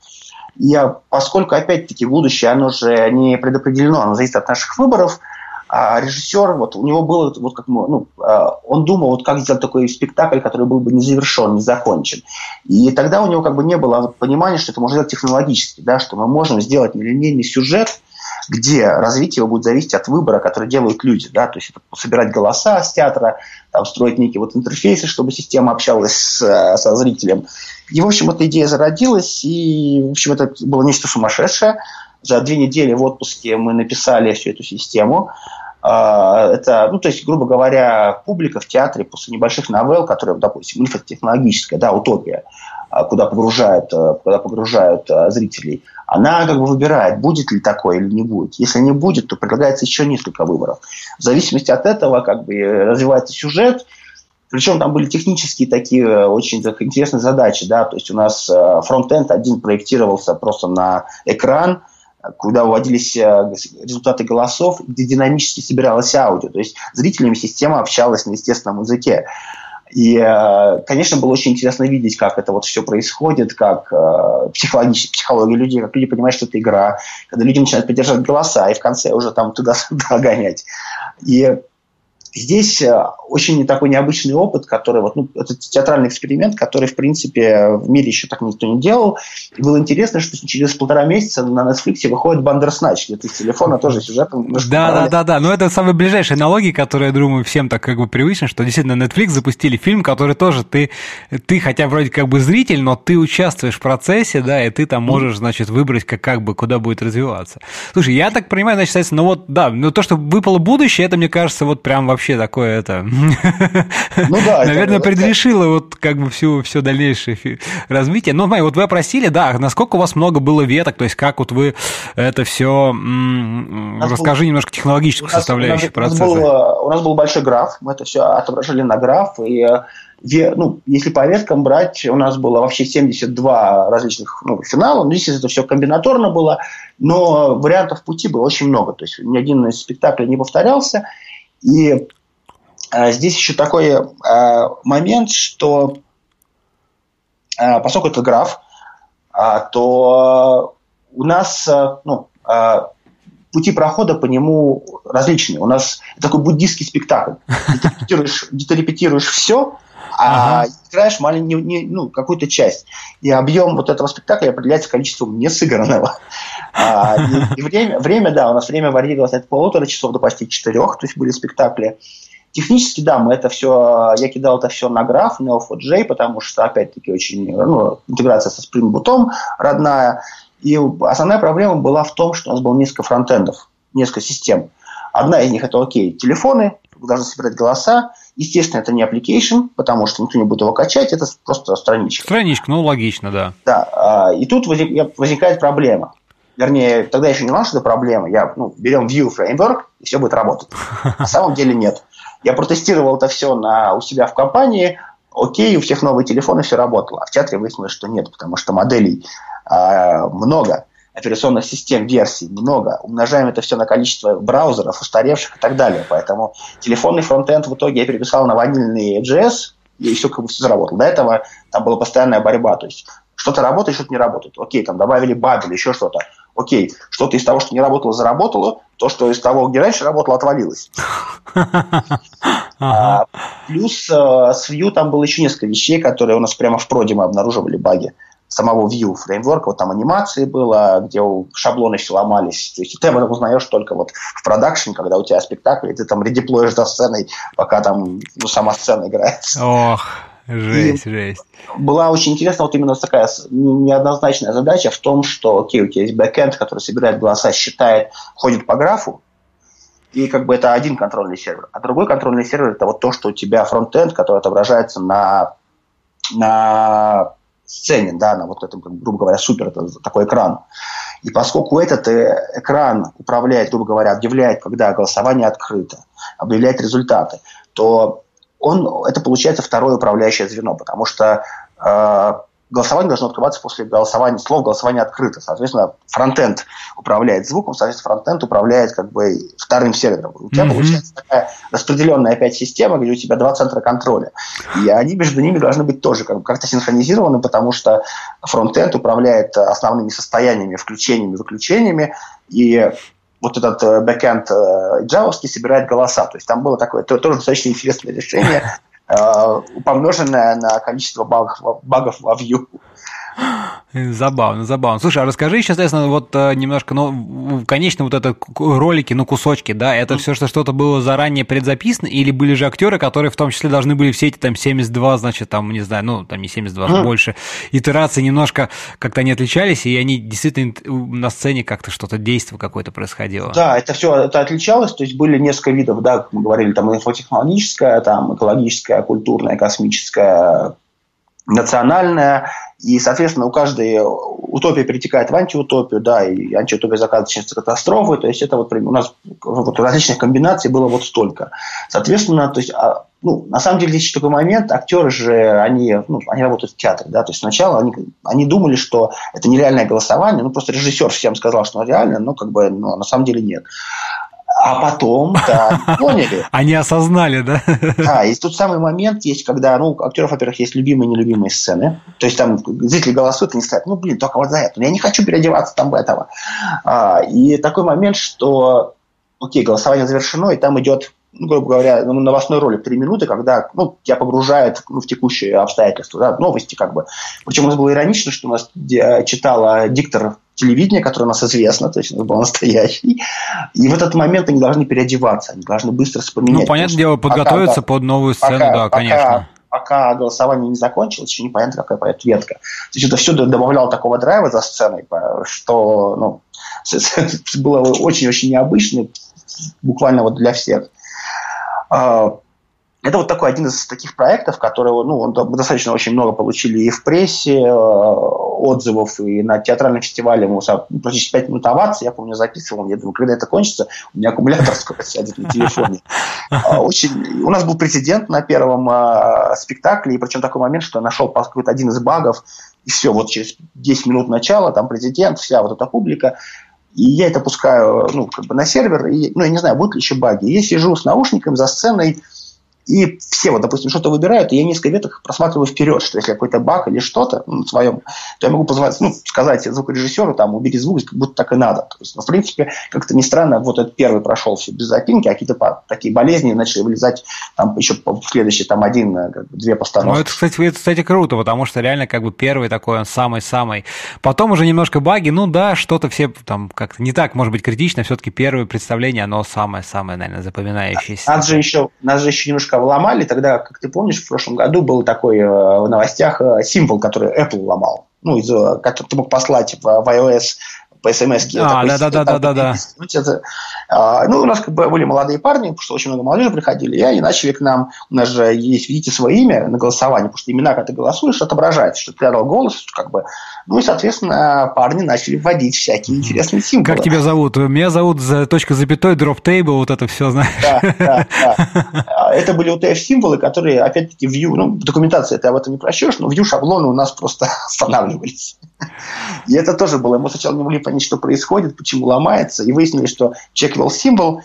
И поскольку, опять-таки, будущее, оно же не предопределено, оно зависит от наших выборов – а режиссер, вот у него было, вот как ну, а, он думал, вот как сделать такой спектакль, который был бы не завершен, не закончен. И тогда у него как бы не было понимания, что это можно сделать технологически, да, что мы можем сделать нелинейный сюжет, где развитие его будет зависеть от выбора, который делают люди. Да? То есть это собирать голоса с театра, там, строить некие вот интерфейсы, чтобы система общалась с, со зрителем. И, в общем, эта идея зародилась, и, в общем, это было нечто сумасшедшее. За две недели в отпуске мы написали всю эту систему. А, это, ну, то есть, грубо говоря, публика в театре после небольших новелл, которые, допустим, инфотехнологическая, да, утопия, а, куда погружают, э, куда погружают э, зрителей, она как бы выбирает, будет ли такое или не будет. Если не будет, то предлагается еще несколько выборов. В зависимости от этого как бы развивается сюжет, причем там были технические такие э, очень так, интересные задачи, да, то есть у нас фронтенд один проектировался просто на экран, куда вводились э, результаты голосов, где динамически собиралось аудио. То есть зрителями система общалась на естественном языке. И, э, конечно, было очень интересно видеть, как это вот все происходит, как э, психологически, психология людей, как люди понимают, что это игра, когда люди начинают поддерживать голоса, и в конце уже там туда-сюда гонять. И Здесь э, очень такой необычный опыт, который вот, ну, это театральный эксперимент, который, в принципе, в мире еще так никто не делал. И было интересно, что через полтора месяца на Netflix выходит Бандерснач, где ты с телефона тоже сюжетом Да, да, да, да. Но это самые ближайшие аналогии, которые, я думаю, всем так как бы привычны, что действительно Netflix запустили фильм, который тоже ты, ты хотя вроде как бы зритель, но ты участвуешь в процессе, да, и ты там можешь, значит, выбрать, как, как бы, куда будет развиваться. Слушай, я так понимаю, значит, ну вот, да, но то, что выпало будущее, это, мне кажется, вот прям вообще вообще такое это... Ну да. Наверное, предрешило вот как бы всю, все дальнейшее развитие. Но, смотри, вот вы опросили, да, насколько у вас много было веток, то есть как вот вы это все... Расскажи немножко технологическую составляющую процесса. У нас, был, у нас был большой граф, мы это все отображали на граф, и ну, если по веткам брать, у нас было вообще 72 различных ну, финала. Ну, здесь это все комбинаторно было, но вариантов пути было очень много. То есть ни один из спектаклей не повторялся. И а, здесь еще такой а, момент, что а, поскольку это граф, то у нас ну, пути прохода по нему различные. У нас такой буддийский спектакль. Ты репетируешь, ты репетируешь все, а ага. играешь маленькую, не, ну, какую-то часть. И объем вот этого спектакля определяется количеством несыгранного. А, и, и время, время, да, у нас время варьировалось от полутора часов до почти четырех, то есть были спектакли. Технически, да, мы это все, я кидал это все на граф, Neo4j, потому что, опять-таки, очень, ну, интеграция со Spring Boot родная. И основная проблема была в том, что у нас было несколько фронтендов, несколько систем. Одна из них это, окей, телефоны, должны собирать голоса, Естественно, это не application, потому что никто не будет его качать, это просто страничка. Страничка, ну логично, да. Да, а, и тут возникает проблема. Вернее, тогда еще не знал, что это проблема. Я, ну, берем Vue Framework, и все будет работать. На самом деле нет. Я протестировал это все на, у себя в компании, окей, у всех новые телефоны, все работало. А в театре выяснилось, что нет, потому что моделей э, много операционных систем, версий много. Умножаем это все на количество браузеров, устаревших и так далее. Поэтому телефонный фронтенд в итоге я переписал на ванильный JS, и все как бы все заработало. До этого там была постоянная борьба. То есть что-то работает, что-то не работает. Окей, там добавили бабель, еще что-то. Окей, что-то из того, что не работало, заработало, то, что из того, где раньше работало, отвалилось. А, плюс э, с Vue там было еще несколько вещей, которые у нас прямо в проде мы обнаруживали баги самого Vue фреймворка, вот там анимации было, где шаблоны все ломались. То есть ты об этом узнаешь только вот в продакшене, когда у тебя спектакль, и ты там редеплоишь за сценой, пока там ну, сама сцена играется. Ох, жесть, и жесть. Была очень интересная вот именно такая неоднозначная задача в том, что, окей, у тебя есть бэкэнд, который собирает голоса, считает, ходит по графу, и как бы это один контрольный сервер. А другой контрольный сервер это вот то, что у тебя фронтенд, который отображается на, на сцене, да, на вот этом, грубо говоря, супер, это такой экран. И поскольку этот э, экран управляет, грубо говоря, объявляет, когда голосование открыто, объявляет результаты, то он, это получается второе управляющее звено, потому что э, голосование должно открываться после голосования, слов голосование открыто. Соответственно, фронтенд управляет звуком, соответственно, фронтенд управляет как бы вторым сервером. У тебя mm-hmm. получается такая распределенная опять система, где у тебя два центра контроля. И они между ними должны быть тоже как- как-то синхронизированы, потому что фронтенд управляет основными состояниями, включениями, выключениями, и вот этот э, бэкэнд э, джавовский собирает голоса. То есть там было такое тоже достаточно интересное решение, помноженное на количество багов, багов во Vue. Забавно, забавно. Слушай, а расскажи еще, соответственно, вот э, немножко, ну, конечно, вот это ролики, ну, кусочки, да, это все, что что-то было заранее предзаписано, или были же актеры, которые в том числе должны были все эти там 72, значит, там, не знаю, ну, там не 72, mm. больше, итерации немножко как-то не отличались, и они действительно на сцене как-то что-то, действие какое-то происходило. Да, это все это отличалось, то есть были несколько видов, да, как мы говорили, там инфотехнологическая, там экологическая, культурная, космическая, национальная, и, соответственно, у каждой утопия перетекает в антиутопию, да, и антиутопия заканчивается катастрофой, то есть это вот у нас вот различных комбинаций было вот столько. Соответственно, то есть, а, ну, на самом деле, здесь такой момент, актеры же, они, ну, они работают в театре, да, то есть сначала они, они думали, что это нереальное голосование, ну, просто режиссер всем сказал, что оно реально, но как бы, ну, на самом деле нет. А потом, да, поняли. Они осознали, да? Да, и тут самый момент есть, когда, ну, у актеров, во-первых, есть любимые и нелюбимые сцены. То есть там зрители голосуют, они сказать, ну, блин, только вот за это. Но я не хочу переодеваться там в этого. А, и такой момент, что, окей, голосование завершено, и там идет ну, грубо говоря, ну, новостной ролик три минуты, когда ну, тебя погружает ну, в текущие обстоятельства, да, новости как бы. Причем у нас было иронично, что у нас читала диктор телевидения, которое у нас известно, то есть он был настоящий. И в этот момент они должны переодеваться, они должны быстро вспоминать. Ну, понятное дело, подготовиться пока, под новую сцену, пока, да, пока, конечно. Пока голосование не закончилось, еще непонятно, какая пойдет ветка. То есть это все добавляло такого драйва за сценой, что ну, было очень-очень необычно, буквально вот для всех. это вот такой один из таких проектов, которого, ну, он достаточно очень много получили и в прессе э, отзывов, и на театральном фестивале мы практически 5 минут овации, я помню, записывал, я думаю, когда это кончится, у меня аккумулятор скоро сядет на телефоне. А, очень... У нас был прецедент на первом э, спектакле, и причем такой момент, что я нашел какой-то один из багов, и все, вот через 10 минут начала, там президент, вся вот эта публика, и я это пускаю, ну, как бы на сервер, и, ну, я не знаю, будут ли еще баги. Я сижу с наушником за сценой, и все, вот, допустим, что-то выбирают, и я несколько веток просматриваю вперед, что если какой-то баг или что-то ну, своем, то я могу позвать, ну, сказать звукорежиссеру, там, убери звук, как будто так и надо. То есть, ну, в принципе, как-то не странно, вот этот первый прошел все без запинки, а какие-то такие болезни начали вылезать там еще в следующий, там, один, э, как бы, две постановки. Ну, это, кстати, это, кстати, круто, потому что реально, как бы, первый такой, он самый-самый. Потом уже немножко баги, ну, да, что-то все там как-то не так, может быть, критично, все-таки первое представление, оно самое-самое, наверное, запоминающееся. Нас же еще, нас же еще немножко вломали, тогда, как ты помнишь, в прошлом году был такой э, в новостях э, символ, который Apple ломал. Ну, из, э, который ты мог послать в, в iOS по смс А, да, да, да, да, да, да. А, ну, у нас как бы были молодые парни, потому что очень много молодежи приходили, и они начали к нам, у нас же есть, видите, свое имя на голосовании, потому что имена, когда ты голосуешь, отображается, что ты дал голос, как бы. Ну, и, соответственно, парни начали вводить всякие интересные символы. Как тебя зовут? Меня зовут за точка запятой, дроп тейбл, вот это все, знаешь. Да, да, да. А, это были UTF-символы, которые, опять-таки, view, ну, документация ты об этом не прочтешь, но view шаблоны у нас просто останавливались. И это тоже было. Мы сначала не могли понять, что происходит, почему ломается. И выяснили, что человек ввел символ,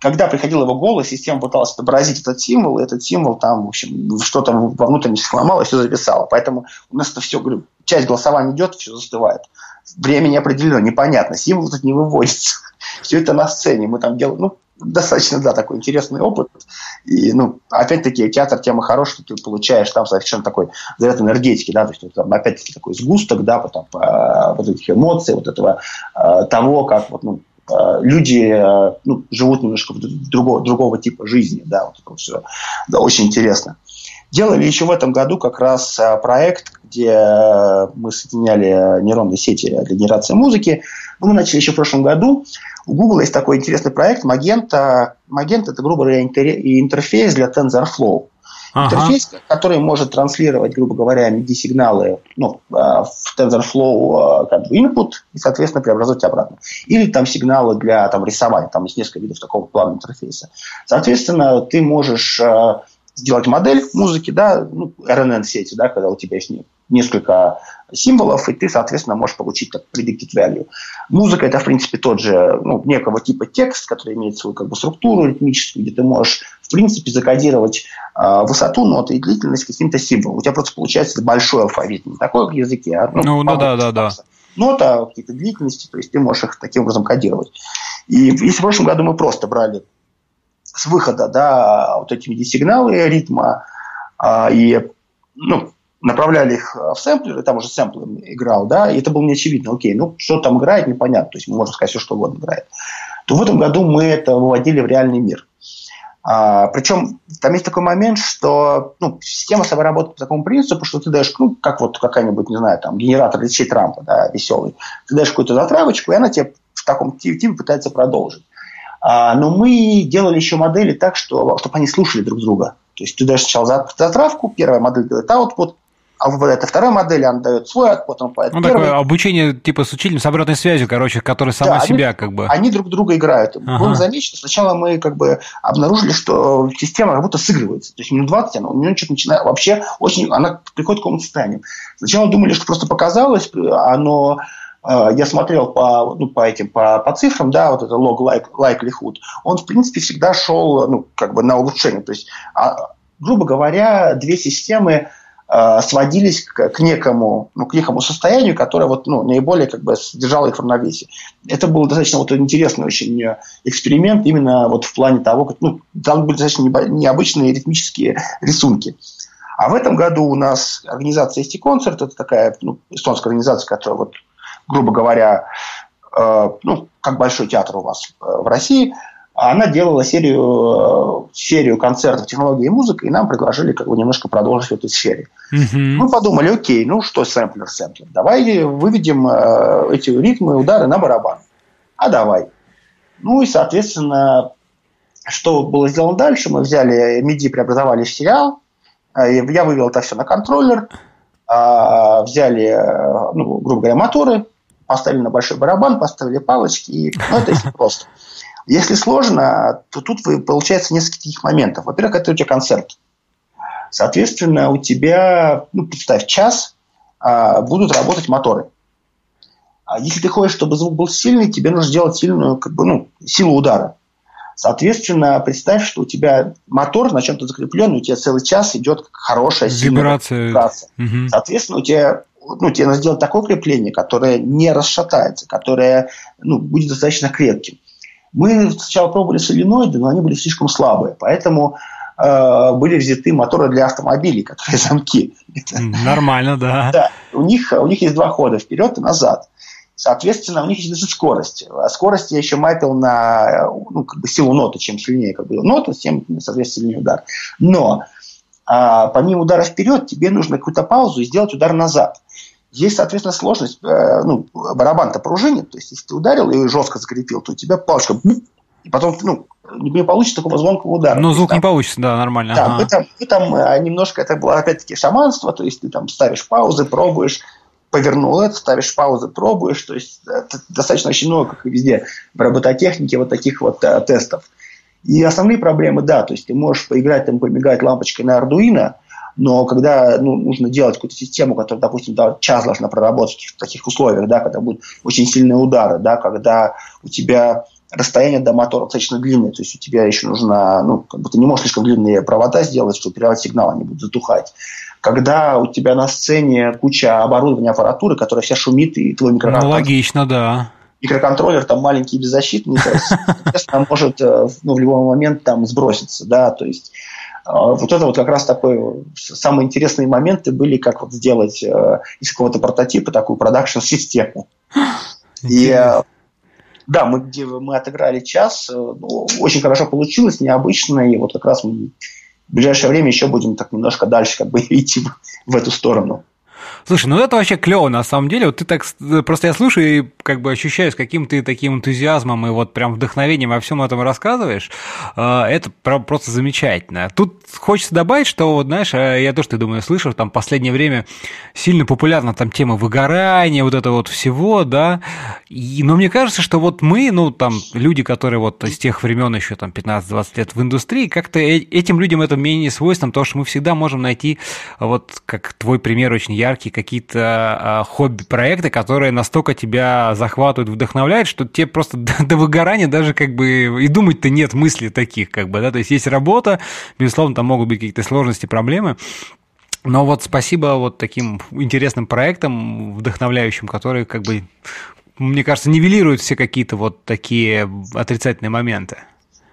когда приходил его голос, система пыталась отобразить этот символ, и этот символ там, в общем, что-то во внутренности сломалось, все записало. Поэтому у нас это все, говорю, часть голосования идет, все застывает. Время не определено, непонятно, символ тут не выводится. Все это на сцене. Мы там делаем, ну, достаточно, да, такой интересный опыт. И, ну, опять-таки, театр тема хорошая, ты получаешь там совершенно такой заряд энергетики, да, то есть, там, опять-таки, такой сгусток, да, потом, по, вот этих эмоций, вот этого э, того, как вот, ну, люди э, ну, живут немножко другого, другого типа жизни, да, вот это все, да, очень интересно. Делали еще в этом году как раз проект, где мы соединяли нейронные сети для генерации музыки. Мы начали еще в прошлом году. У Google есть такой интересный проект Magenta. Magenta – это, грубо говоря, интерфейс для TensorFlow. Ага. Интерфейс, который может транслировать, грубо говоря, MIDI-сигналы ну, а, в TensorFlow а, как бы input и, соответственно, преобразовать обратно. Или там сигналы для там, рисования. Там есть несколько видов такого плана интерфейса. Соответственно, ты можешь а, сделать модель музыки, да, ну, RNN-сети, да, когда у тебя есть несколько символов, и ты, соответственно, можешь получить так predicted value. Музыка – это, в принципе, тот же, ну, некого типа текст, который имеет свою как бы, структуру ритмическую, где ты можешь, в принципе, закодировать э, высоту ноты и длительность каким-то символом. У тебя просто получается большой алфавит, не такой, в языке, а ну, ну, ну да, да, да. Нота, какие-то длительности, то есть ты можешь их таким образом кодировать. И если в прошлом году мы просто брали с выхода, да, вот эти MIDI-сигналы ритма, а, и, ну, направляли их в сэмплеры, там уже сэмплер играл, да, и это было не очевидно, окей, ну, что там играет, непонятно, то есть мы можем сказать все, что угодно играет. То в этом году мы это выводили в реальный мир. А, причем там есть такой момент, что ну, система с собой работает по такому принципу, что ты даешь, ну, как вот какая-нибудь, не знаю, там, генератор речей Трампа, да, веселый. Ты даешь какую-то затравочку, и она тебе в таком типе пытается продолжить. А, но мы делали еще модели так, что, чтобы они слушали друг друга. То есть ты даешь сначала затравку, первая модель делает output, а вот эта вторая модель, она дает свой output, он Ну, такое обучение типа с учителем, с обратной связью, короче, который сама да, себя они, как бы... Они друг друга играют. Ага. Было замечено, сначала мы как бы обнаружили, что система как будто сыгрывается. То есть минут 20 она у нее что-то начинает... Вообще очень... Она приходит к какому-то состоянию. Сначала думали, что просто показалось, оно Э, я смотрел по, ну, по этим, по, по цифрам, да, вот это log likelihood, он, в принципе, всегда шел, ну, как бы на улучшение. То есть, а, грубо говоря, две системы сводились к, к некому, ну, к некому состоянию, которое вот, ну, наиболее как бы содержало их в равновесии. Это был достаточно вот интересный очень эксперимент именно вот в плане того, как, ну, там были достаточно необычные ритмические рисунки. А в этом году у нас организация ST Concert, это такая ну, эстонская организация, которая вот грубо говоря, э, ну, как Большой театр у вас э, в России, она делала серию, э, серию концертов технологии и музыка, и нам предложили как бы немножко продолжить этой сфере. Mm-hmm. Мы подумали, окей, ну что сэмплер, сэмплер, давай выведем э, эти ритмы, удары на барабан. А давай. Ну и, соответственно, что было сделано дальше? Мы взяли MIDI, преобразовали в сериал, я вывел это все на контроллер, взяли, ну, грубо говоря, моторы, поставили на большой барабан, поставили палочки, и, ну, это если просто. Если сложно, то тут получается несколько таких моментов. Во-первых, это у тебя концерт. Соответственно, у тебя, ну, представь, час а, будут работать моторы. А если ты хочешь, чтобы звук был сильный, тебе нужно сделать сильную, как бы, ну, силу удара. Соответственно, представь, что у тебя мотор на чем-то закреплен, у тебя целый час идет хорошая сильная вибрация. вибрация. Угу. Соответственно, у тебя ну, тебе надо сделать такое крепление, которое не расшатается, которое ну, будет достаточно крепким. Мы сначала пробовали соленоиды, но они были слишком слабые, поэтому э, были взяты моторы для автомобилей, которые замки. Нормально, да. да. У, них, у них есть два хода, вперед и назад. Соответственно, у них есть скорость. А скорость я еще мапил на ну, как бы силу ноты. Чем сильнее как бы, нота, тем, соответственно, сильнее удар. Но а, помимо удара вперед, тебе нужно какую-то паузу и сделать удар назад. Есть, соответственно, сложность, э, ну, барабан-то пружинит, то есть, если ты ударил и жестко закрепил, то у тебя палочка, и потом, ну, не получится такого звонкого удара. Ну, звук там, не получится, да, нормально. Да, ага. мы там, мы там э, немножко, это было опять-таки шаманство, то есть, ты там ставишь паузы, пробуешь, повернул это, ставишь паузы, пробуешь, то есть, это достаточно очень много, как и везде, в робототехнике вот таких вот э, тестов. И основные проблемы, да, то есть, ты можешь поиграть, там, помигать лампочкой на Arduino, но когда ну, нужно делать какую-то систему, которая, допустим, да, час должна проработать в таких условиях, да, когда будут очень сильные удары, да, когда у тебя расстояние до мотора достаточно длинное, то есть у тебя еще нужно, ну, как бы ты не можешь слишком длинные провода сделать, чтобы передавать сигнал, они будут затухать. Когда у тебя на сцене куча оборудования, аппаратуры, которая вся шумит, и твой микроконтроллер... Ну, логично, да. Микроконтроллер там маленький, беззащитный, естественно, может э, ну, в любой момент там сброситься, да, то есть вот это вот как раз такой самые интересные моменты были, как вот сделать э, из какого-то прототипа такую продакшн-систему. И э, да, мы, где мы отыграли час, э, ну, очень хорошо получилось, необычно, и вот как раз мы в ближайшее время еще будем так немножко дальше как бы идти в эту сторону. Слушай, ну это вообще клево на самом деле. Вот ты так просто я слушаю и как бы ощущаю, с каким ты таким энтузиазмом и вот прям вдохновением во всем этом рассказываешь. А, это просто замечательно. Тут хочется добавить, что вот знаешь, а, я тоже, ты думаю, слышал, там последнее время сильно популярна там тема выгорания, вот это вот всего, да. И, но мне кажется, что вот мы, ну там люди, которые вот из тех времен еще там 15-20 лет в индустрии, как-то э, этим людям это менее свойственно, потому что мы всегда можем найти вот как твой пример очень яркий, какие-то а, хобби-проекты, которые настолько тебя захватывают, вдохновляют, что тебе просто до выгорания даже как бы и думать-то нет мыслей таких, как бы, да, то есть есть работа, безусловно, там могут быть какие-то сложности, проблемы, но вот спасибо вот таким интересным проектам, вдохновляющим, которые как бы, мне кажется, нивелируют все какие-то вот такие отрицательные моменты.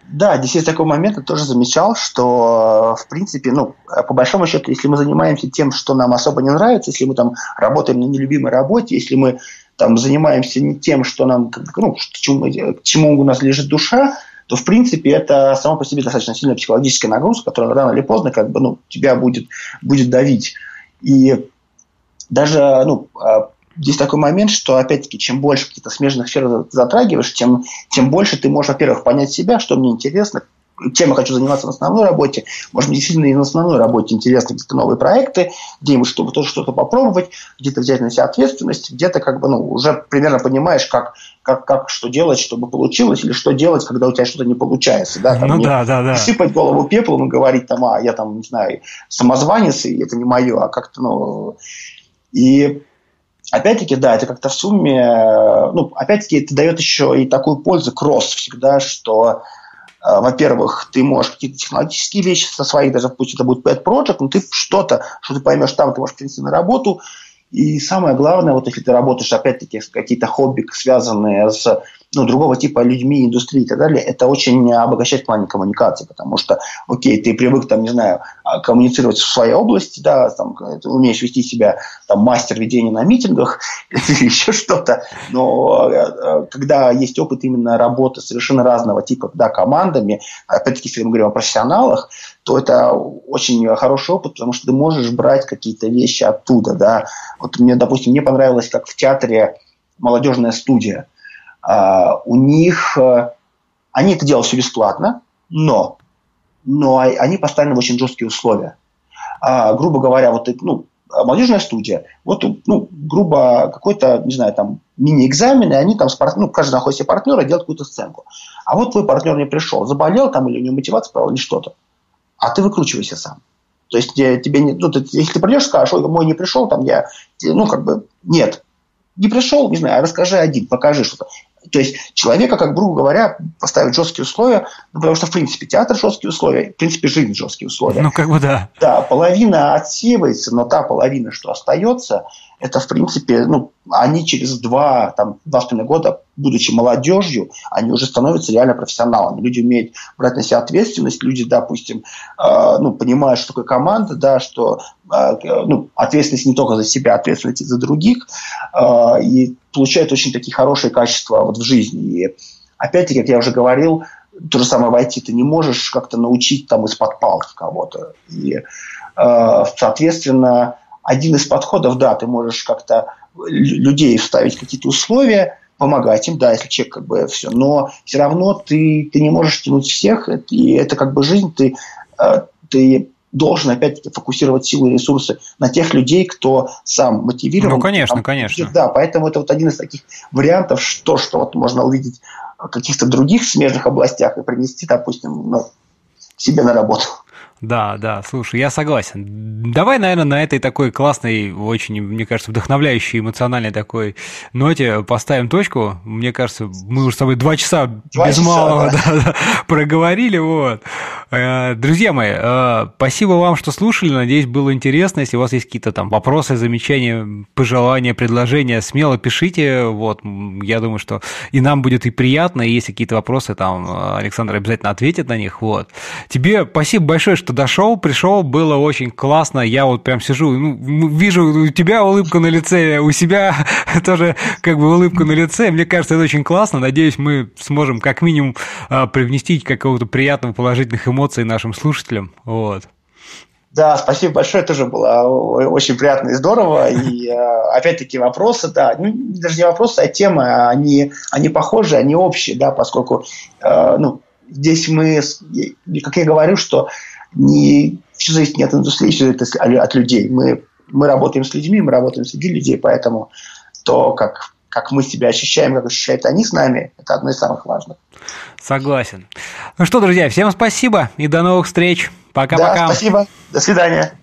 Да, здесь есть такой момент, я тоже замечал, что, в принципе, ну, по большому счету, если мы занимаемся тем, что нам особо не нравится, если мы там работаем на нелюбимой работе, если мы там занимаемся не тем, что нам, ну, к чему, к чему у нас лежит душа, то, в принципе, это само по себе достаточно сильная психологическая нагрузка, которая рано или поздно как бы, ну, тебя будет, будет давить. И даже ну, а, здесь такой момент, что, опять-таки, чем больше каких-то смежных сфер затрагиваешь, тем, тем больше ты можешь, во-первых, понять себя, что мне интересно, чем я хочу заниматься на основной работе. Может быть, действительно и на основной работе интересны какие-то новые проекты, где-нибудь чтобы тоже что-то попробовать, где-то взять на себя ответственность, где-то как бы, ну, уже примерно понимаешь, как, как, как что делать, чтобы получилось, или что делать, когда у тебя что-то не получается. Да? Там ну не, да, да, да. Сыпать голову пеплом и говорить там, а, я там, не знаю, самозванец, и это не мое, а как-то, ну... И Опять-таки, да, это как-то в сумме, ну, опять-таки, это дает еще и такую пользу кросс всегда, что э, во-первых, ты можешь какие-то технологические вещи со своих, даже пусть это будет pet project, но ты что-то, что ты поймешь там, ты можешь принести на работу. И самое главное, вот если ты работаешь, опять-таки, какие-то хобби, связанные с ну, другого типа людьми, индустрии и так далее, это очень обогащает плане коммуникации, потому что, окей, ты привык, там, не знаю, а, коммуницировать в своей области, да, там, умеешь вести себя, там, мастер ведения на митингах или еще что-то, но э, э, когда есть опыт именно работы совершенно разного типа, да, командами, опять-таки, если мы говорим о профессионалах, то это очень хороший опыт, потому что ты можешь брать какие-то вещи оттуда, да. Вот мне, допустим, мне понравилось, как в театре молодежная студия – а, у них, э, они это делают все бесплатно, Но, но они поставлены в очень жесткие условия. А, грубо говоря, вот ну, молодежная студия, вот, ну, грубо, какой-то, не знаю, там, мини-экзамен, и они там, с ну, каждый находит себе партнера, делает какую-то сценку. А вот твой партнер не пришел, заболел там, или у него мотивация пропала, или что-то. А ты выкручивайся сам. То есть тебе не, ну, ты, если ты придешь, скажешь, ой, мой не пришел, там я, ну, как бы, нет. Не пришел, не знаю, расскажи один, покажи что-то. То есть человека, как грубо говоря, поставить жесткие условия, ну, потому что, в принципе, театр жесткие условия, в принципе, жизнь жесткие условия. Ну, как бы да. Да, половина отсеивается, но та половина, что остается, это, в принципе, ну, они через два, там, два с половиной года, будучи молодежью, они уже становятся реально профессионалами. Люди умеют брать на себя ответственность, люди, допустим, э, ну, понимают, что такое команда, да, что э, ну, ответственность не только за себя, ответственность и за других, э, и получают очень такие хорошие качества вот в жизни. И опять-таки, как я уже говорил, то же самое войти ты не можешь как-то научить там из-под палки кого-то. И, э, соответственно, один из подходов, да, ты можешь как-то людей вставить какие-то условия, помогать им, да, если человек как бы все, но все равно ты, ты не можешь тянуть всех, и это как бы жизнь, ты, э, ты должен опять-таки фокусировать силы и ресурсы на тех людей, кто сам мотивирован. Ну, конечно, там, конечно. Да, поэтому это вот один из таких вариантов, что, что вот можно увидеть в каких-то других смежных областях и принести, допустим, ну, себе на работу. Да, да, слушай, я согласен. Давай, наверное, на этой такой классной, очень, мне кажется, вдохновляющей, эмоциональной такой ноте поставим точку. Мне кажется, мы уже с тобой два часа два без часа, малого да. Да, да, проговорили. Вот. Э, друзья мои, э, спасибо вам, что слушали. Надеюсь, было интересно. Если у вас есть какие-то там вопросы, замечания, пожелания, предложения, смело пишите. Вот, я думаю, что и нам будет и приятно. И если какие-то вопросы, там Александр обязательно ответит на них. Вот. Тебе спасибо большое, что дошел, пришел, было очень классно. Я вот прям сижу, ну, вижу у тебя улыбку на лице, у себя тоже как бы улыбку на лице. Мне кажется, это очень классно. Надеюсь, мы сможем как минимум а, привнести какого-то приятного, положительных эмоций нашим слушателям. Вот. Да, спасибо большое, тоже было очень приятно и здорово. И а, опять-таки вопросы, да, ну, даже не вопросы, а темы, они, они похожи, они общие, да, поскольку а, ну, здесь мы, как я говорю, что не все зависит не от индустрии, все зависит от людей. Мы, мы работаем с людьми, мы работаем среди людей, поэтому то, как, как мы себя ощущаем, как ощущают они с нами, это одно из самых важных. Согласен. Ну что, друзья, всем спасибо и до новых встреч. Пока-пока. Да, спасибо. До свидания.